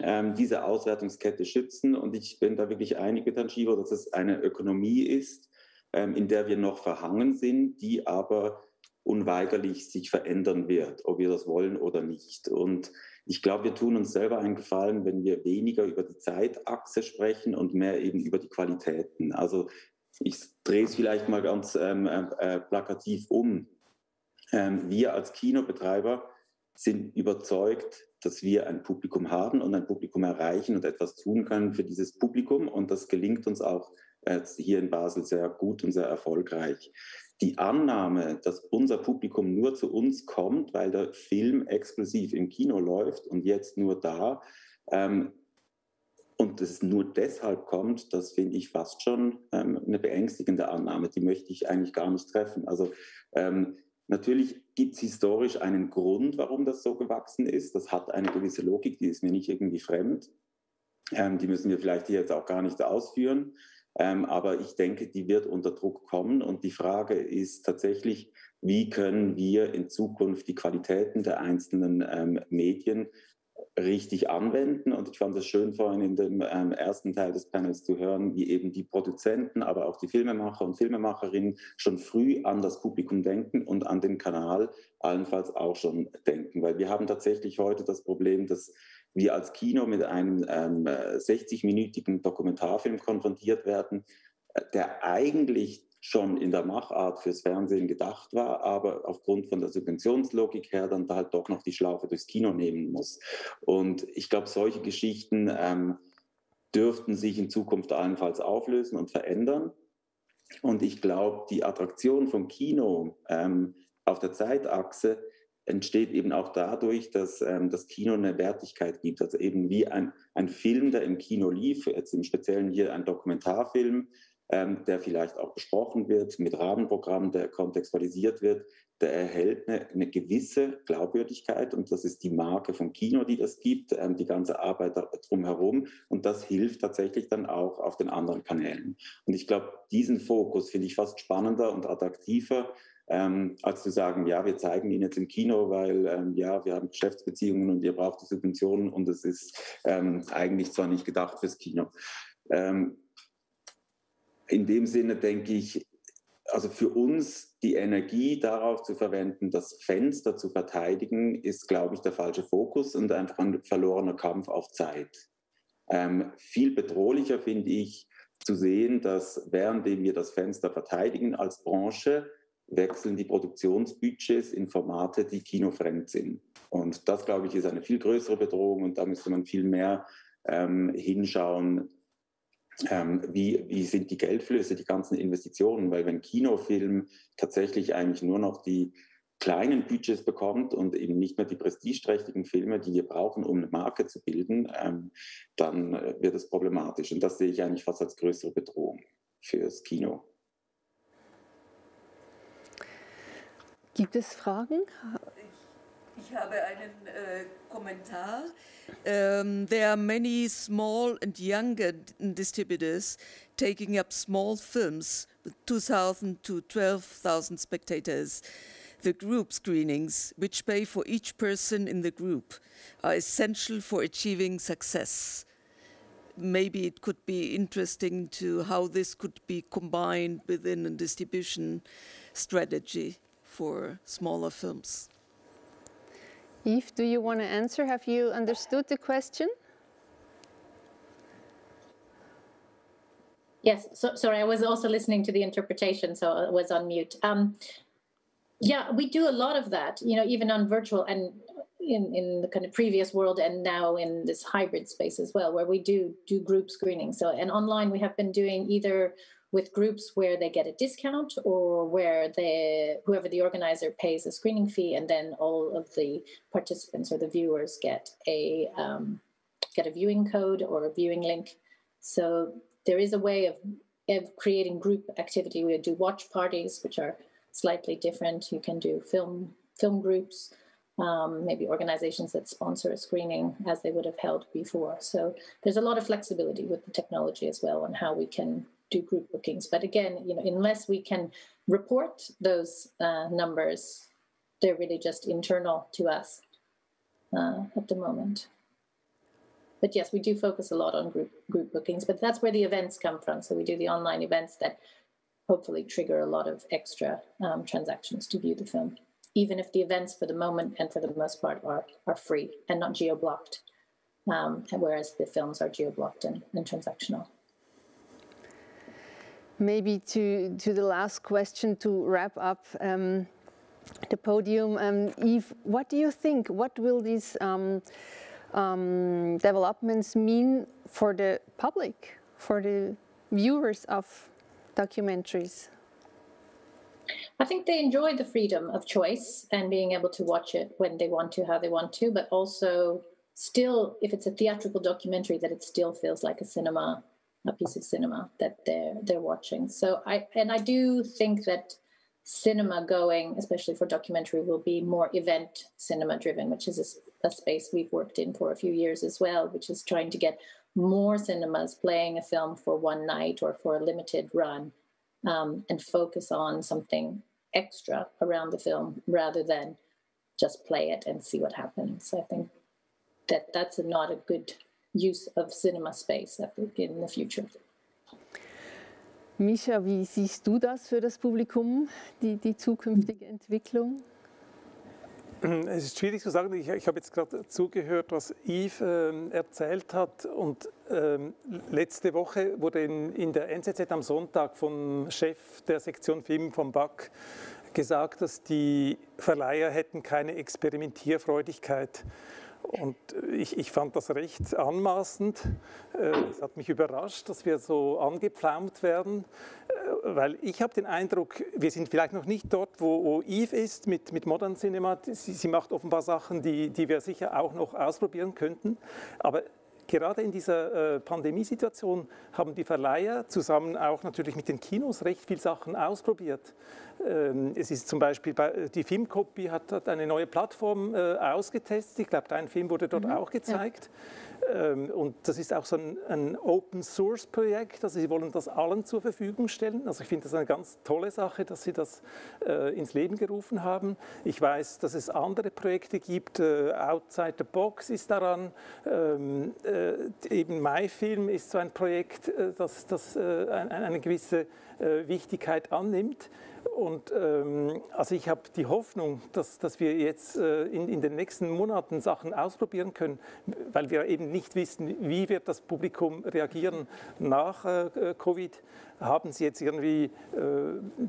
Speaker 9: ähm, diese Auswertungskette schützen. Und ich bin da wirklich einig mit Herrn Schieber, dass es eine Ökonomie ist, ähm, in der wir noch verhangen sind, die aber unweigerlich sich verändern wird, ob wir das wollen oder nicht. Und ich glaube, wir tun uns selber einen Gefallen, wenn wir weniger über die Zeitachse sprechen und mehr eben über die Qualitäten. Also ich drehe es vielleicht mal ganz ähm, äh, plakativ um. Ähm, wir als Kinobetreiber sind überzeugt, dass wir ein Publikum haben und ein Publikum erreichen und etwas tun können für dieses Publikum. Und das gelingt uns auch äh, hier in Basel sehr gut und sehr erfolgreich. Die Annahme, dass unser Publikum nur zu uns kommt, weil der Film exklusiv im Kino läuft und jetzt nur da, ähm, und es nur deshalb kommt, das finde ich fast schon ähm, eine beängstigende Annahme. Die möchte ich eigentlich gar nicht treffen. Also ähm, Natürlich gibt es historisch einen Grund, warum das so gewachsen ist. Das hat eine gewisse Logik, die ist mir nicht irgendwie fremd. Ähm, die müssen wir vielleicht hier jetzt auch gar nicht ausführen. Ähm, aber ich denke, die wird unter Druck kommen. Und die Frage ist tatsächlich, wie können wir in Zukunft die Qualitäten der einzelnen ähm, Medien richtig anwenden. Und ich fand es schön vorhin in dem ähm, ersten Teil des Panels zu hören, wie eben die Produzenten, aber auch die Filmemacher und Filmemacherinnen schon früh an das Publikum denken und an den Kanal allenfalls auch schon denken. Weil wir haben tatsächlich heute das Problem, dass wir als Kino mit einem ähm, 60-minütigen Dokumentarfilm konfrontiert werden, äh, der eigentlich schon in der Machart fürs Fernsehen gedacht war, aber aufgrund von der Subventionslogik her dann halt doch noch die Schlaufe durchs Kino nehmen muss. Und ich glaube, solche Geschichten ähm, dürften sich in Zukunft allenfalls auflösen und verändern. Und ich glaube, die Attraktion vom Kino ähm, auf der Zeitachse entsteht eben auch dadurch, dass ähm, das Kino eine Wertigkeit gibt. Also eben wie ein, ein Film, der im Kino lief, jetzt im Speziellen hier ein Dokumentarfilm, ähm, der vielleicht auch besprochen wird, mit Rahmenprogrammen, der kontextualisiert wird, der erhält eine, eine, gewisse Glaubwürdigkeit und das ist die Marke vom Kino, die das gibt, ähm, die ganze Arbeit drumherum und das hilft tatsächlich dann auch auf den anderen Kanälen. Und ich glaube, diesen Fokus finde ich fast spannender und attraktiver, ähm, als zu sagen, ja, wir zeigen ihn jetzt im Kino, weil ähm, ja, wir haben Geschäftsbeziehungen und ihr braucht die Subventionen und es ist ähm, eigentlich zwar nicht gedacht fürs Kino. Ähm, in dem Sinne denke ich, also für uns die Energie darauf zu verwenden, das Fenster zu verteidigen, ist, glaube ich, der falsche Fokus und einfach ein verlorener Kampf auf Zeit. Ähm, viel bedrohlicher finde ich zu sehen, dass während wir das Fenster verteidigen als Branche, wechseln die Produktionsbudgets in Formate, die kinofremd sind. Und das, glaube ich, ist eine viel größere Bedrohung und da müsste man viel mehr ähm, hinschauen, ähm, wie, wie sind die Geldflüsse, die ganzen Investitionen, weil wenn Kinofilm tatsächlich eigentlich nur noch die kleinen Budgets bekommt und eben nicht mehr die prestigeträchtigen Filme, die wir brauchen, um eine Marke zu bilden, ähm, dann äh, wird es problematisch. Und das sehe ich eigentlich fast als größere Bedrohung fürs Kino.
Speaker 4: Gibt es Fragen?
Speaker 13: Ich habe einen äh, Kommentar. Um, there are many small and younger distributors taking up small films with 2,000 to 12,000 spectators. The group screenings, which pay for each person in the group, are essential for achieving success. Maybe it could be interesting to how this could be combined within a distribution strategy for smaller films.
Speaker 4: Eve, do you want to answer? Have you understood the question?
Speaker 14: Yes, so, sorry, I was also listening to the interpretation, so I was on mute. Um, yeah, we do a lot of that, you know, even on virtual and in, in the kind of previous world and now in this hybrid space as well, where we do do group screening. So, and online we have been doing either with groups where they get a discount or where the whoever the organizer pays a screening fee and then all of the participants or the viewers get a um, get a viewing code or a viewing link so there is a way of of creating group activity. We do watch parties, which are slightly different. You can do film film groups, um, maybe organizations that sponsor a screening as they would have held before. So there's a lot of flexibility with the technology as well on how we can do group bookings. But again, you know, unless we can report those uh, numbers, they're really just internal to us uh, at the moment. But yes, we do focus a lot on group group bookings, but that's where the events come from. So we do the online events that hopefully trigger a lot of extra um, transactions to view the film, even if the events for the moment and for the most part are, are free and not geo blocked, um, whereas the films are geo blocked and, and transactional.
Speaker 4: Maybe to, to the last question to wrap up um, the podium. Um, Eve, what do you think? What will these um, um, developments mean for the public, for the viewers of documentaries?
Speaker 14: I think they enjoy the freedom of choice and being able to watch it when they want to, how they want to, but also still, if it's a theatrical documentary, that it still feels like a cinema, a piece of cinema that they're they're watching. So I and I do think that cinema going, especially for documentary, will be more event cinema driven, which is a, a, space we've worked in for a few years as well, which is trying to get more cinemas playing a film for one night or for a limited run um, and focus on something extra around the film rather than just play it and see what happens. I think that that's not a good use of cinema space in the future.
Speaker 4: Misha, wie siehst du das für das Publikum, die, die zukünftige Entwicklung?
Speaker 15: Es ist schwierig zu sagen. Ich, ich habe jetzt gerade zugehört, was Yves ähm, erzählt hat. Und ähm, letzte Woche wurde in, in, der NZZ am Sonntag vom Chef der Sektion Film vom BAC gesagt, dass die Verleiher hätten keine Experimentierfreudigkeit hätten und ich, ich fand das recht anmaßend. Äh, es hat mich überrascht, dass wir so angepflaumt werden, äh, weil ich habe den Eindruck, wir sind vielleicht noch nicht dort, wo, wo Eve ist mit, mit Modern Cinema. Sie, sie macht offenbar Sachen, die, die wir sicher auch noch ausprobieren könnten. Aber gerade in dieser äh, Pandemiesituation haben die Verleiher zusammen auch natürlich mit den Kinos recht viele Sachen ausprobiert. Ähm, es ist zum Beispiel bei, die Filmcopy hat, hat eine neue Plattform äh, ausgetestet. Ich glaube, dein Film wurde dort mhm, auch gezeigt. Ja. Ähm, und das ist auch so ein, ein Open-Source-Projekt, also sie wollen das allen zur Verfügung stellen. Also ich finde das eine ganz tolle Sache, dass sie das äh, ins Leben gerufen haben. Ich weiß, dass es andere Projekte gibt, äh, Outside the Box ist daran, ähm, äh, eben MyFilm ist so ein Projekt, äh, das, das äh, eine, gewisse äh, Wichtigkeit annimmt. Und ähm, also ich habe die Hoffnung, dass, dass wir jetzt äh, in, in den nächsten Monaten Sachen ausprobieren können, weil wir eben nicht wissen, wie wird das Publikum reagieren nach äh, Covid haben Sie jetzt irgendwie äh,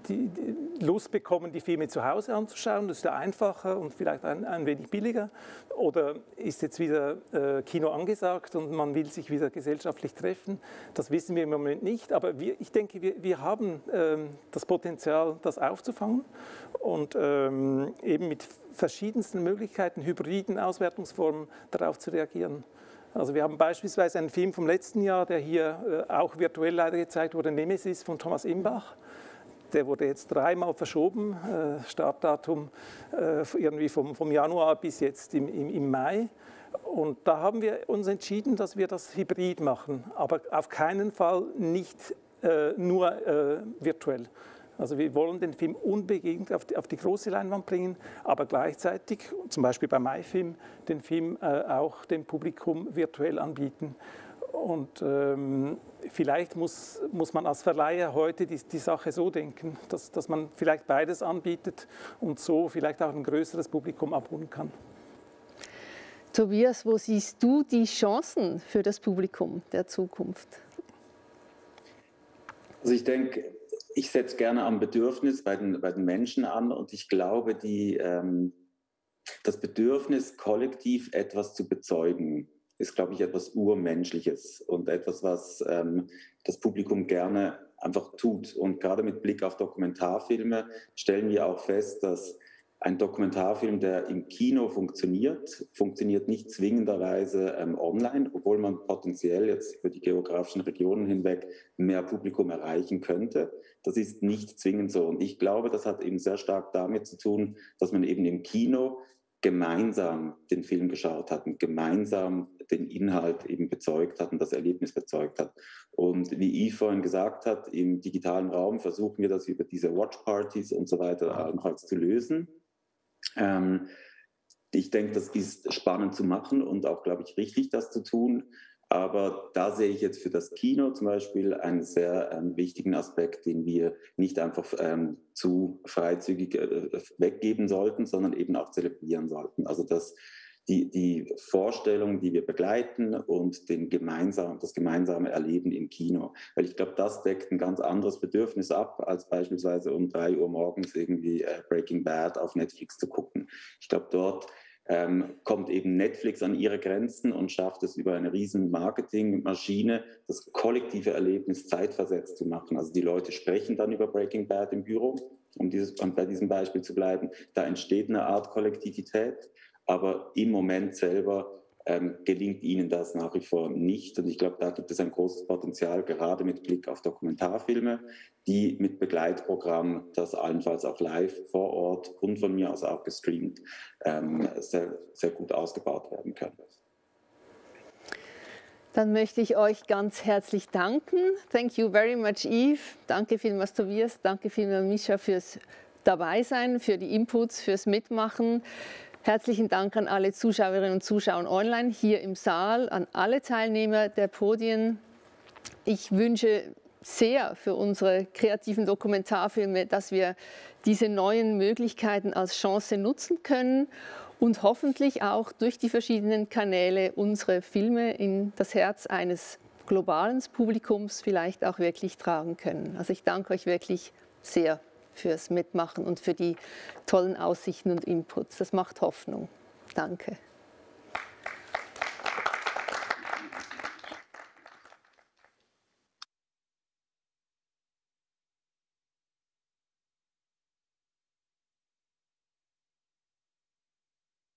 Speaker 15: die, die, Lust bekommen, die Filme zu Hause anzuschauen? Das ist ja einfacher und vielleicht ein, ein wenig billiger. Oder ist jetzt wieder äh, Kino angesagt und man will sich wieder gesellschaftlich treffen? Das wissen wir im Moment nicht. Aber wir, ich denke, wir, wir haben ähm, das Potenzial, das aufzufangen und ähm, eben mit verschiedensten Möglichkeiten, hybriden Auswertungsformen darauf zu reagieren. Also wir haben beispielsweise einen Film vom letzten Jahr, der hier äh, auch virtuell leider gezeigt wurde, Nemesis von Thomas Imbach. Der wurde jetzt dreimal verschoben, äh, Startdatum äh, irgendwie vom, Januar bis jetzt im, Mai. Und da haben wir uns entschieden, dass wir das hybrid machen, aber auf keinen Fall nicht nur virtuell. Also wir wollen den Film unbedingt auf die, auf die große Leinwand bringen, aber gleichzeitig, zum Beispiel bei MyFilm, den Film äh, auch dem Publikum virtuell anbieten. Und ähm, vielleicht muss, muss man als Verleiher heute die, die Sache so denken, dass, dass man vielleicht beides anbietet und so vielleicht auch ein größeres Publikum abholen kann.
Speaker 4: Tobias, wo siehst du die Chancen für das Publikum der Zukunft?
Speaker 16: Also ich denke, ich setze gerne am Bedürfnis bei den, bei den Menschen an und ich glaube, die, ähm, das Bedürfnis, kollektiv etwas zu bezeugen, ist, glaube ich, etwas Urmenschliches und etwas, was ähm, das Publikum gerne einfach tut. Und gerade mit Blick auf Dokumentarfilme stellen wir auch fest, dass
Speaker 9: ein Dokumentarfilm, der im Kino funktioniert, funktioniert nicht zwingenderweise ähm, online, obwohl man potenziell jetzt über die geografischen Regionen hinweg mehr Publikum erreichen könnte. Das ist nicht zwingend so. Und ich glaube, das hat eben sehr stark damit zu tun, dass man eben im Kino gemeinsam den Film geschaut hat und gemeinsam den Inhalt eben bezeugt hat und das Erlebnis bezeugt hat. Und wie Yves vorhin gesagt hat, im digitalen Raum versuchen wir das über diese Watchpartys und so weiter allenfalls zu lösen. Ähm, ich denke, das ist spannend zu machen und auch, glaube ich, richtig, das zu tun. Aber da sehe ich jetzt für das Kino zum Beispiel einen sehr ähm, wichtigen Aspekt, den wir nicht einfach ähm, zu freizügig äh, weggeben sollten, sondern eben auch zelebrieren sollten. Also dass die, die Vorstellung, die wir begleiten und den gemeinsam, das gemeinsame Erleben im Kino. Weil ich glaube, das deckt ein ganz anderes Bedürfnis ab, als beispielsweise um drei Uhr morgens irgendwie äh, Breaking Bad auf Netflix zu gucken. Ich glaube, dort ähm, kommt eben Netflix an ihre Grenzen und schafft es über eine riesen Marketingmaschine, das kollektive Erlebnis zeitversetzt zu machen. Also die Leute sprechen dann über Breaking Bad im Büro, um, dieses, um bei diesem Beispiel zu bleiben. Da entsteht eine Art Kollektivität, aber im Moment selber ähm, gelingt ihnen das nach wie vor nicht. Und ich glaube, da gibt es ein großes Potenzial, gerade mit Blick auf Dokumentarfilme, die mit Begleitprogramm, das allenfalls auch live vor Ort und von mir aus auch gestreamt, ähm, sehr, sehr gut ausgebaut werden können.
Speaker 4: Dann möchte ich euch ganz herzlich danken. Thank you very much, Yves. Danke vielmals, Tobias. Danke vielmals, Mischa, fürs Dabeisein, für die Inputs, fürs Mitmachen. Herzlichen Dank an alle Zuschauerinnen und Zuschauer online hier im Saal, an alle Teilnehmer der Podien. Ich wünsche sehr für unsere kreativen Dokumentarfilme, dass wir diese neuen Möglichkeiten als Chance nutzen können und hoffentlich auch durch die verschiedenen Kanäle unsere Filme in das Herz eines globalen Publikums vielleicht auch wirklich tragen können. Also ich danke euch wirklich sehr fürs Mitmachen und für die tollen Aussichten und Inputs. Das macht Hoffnung. Danke.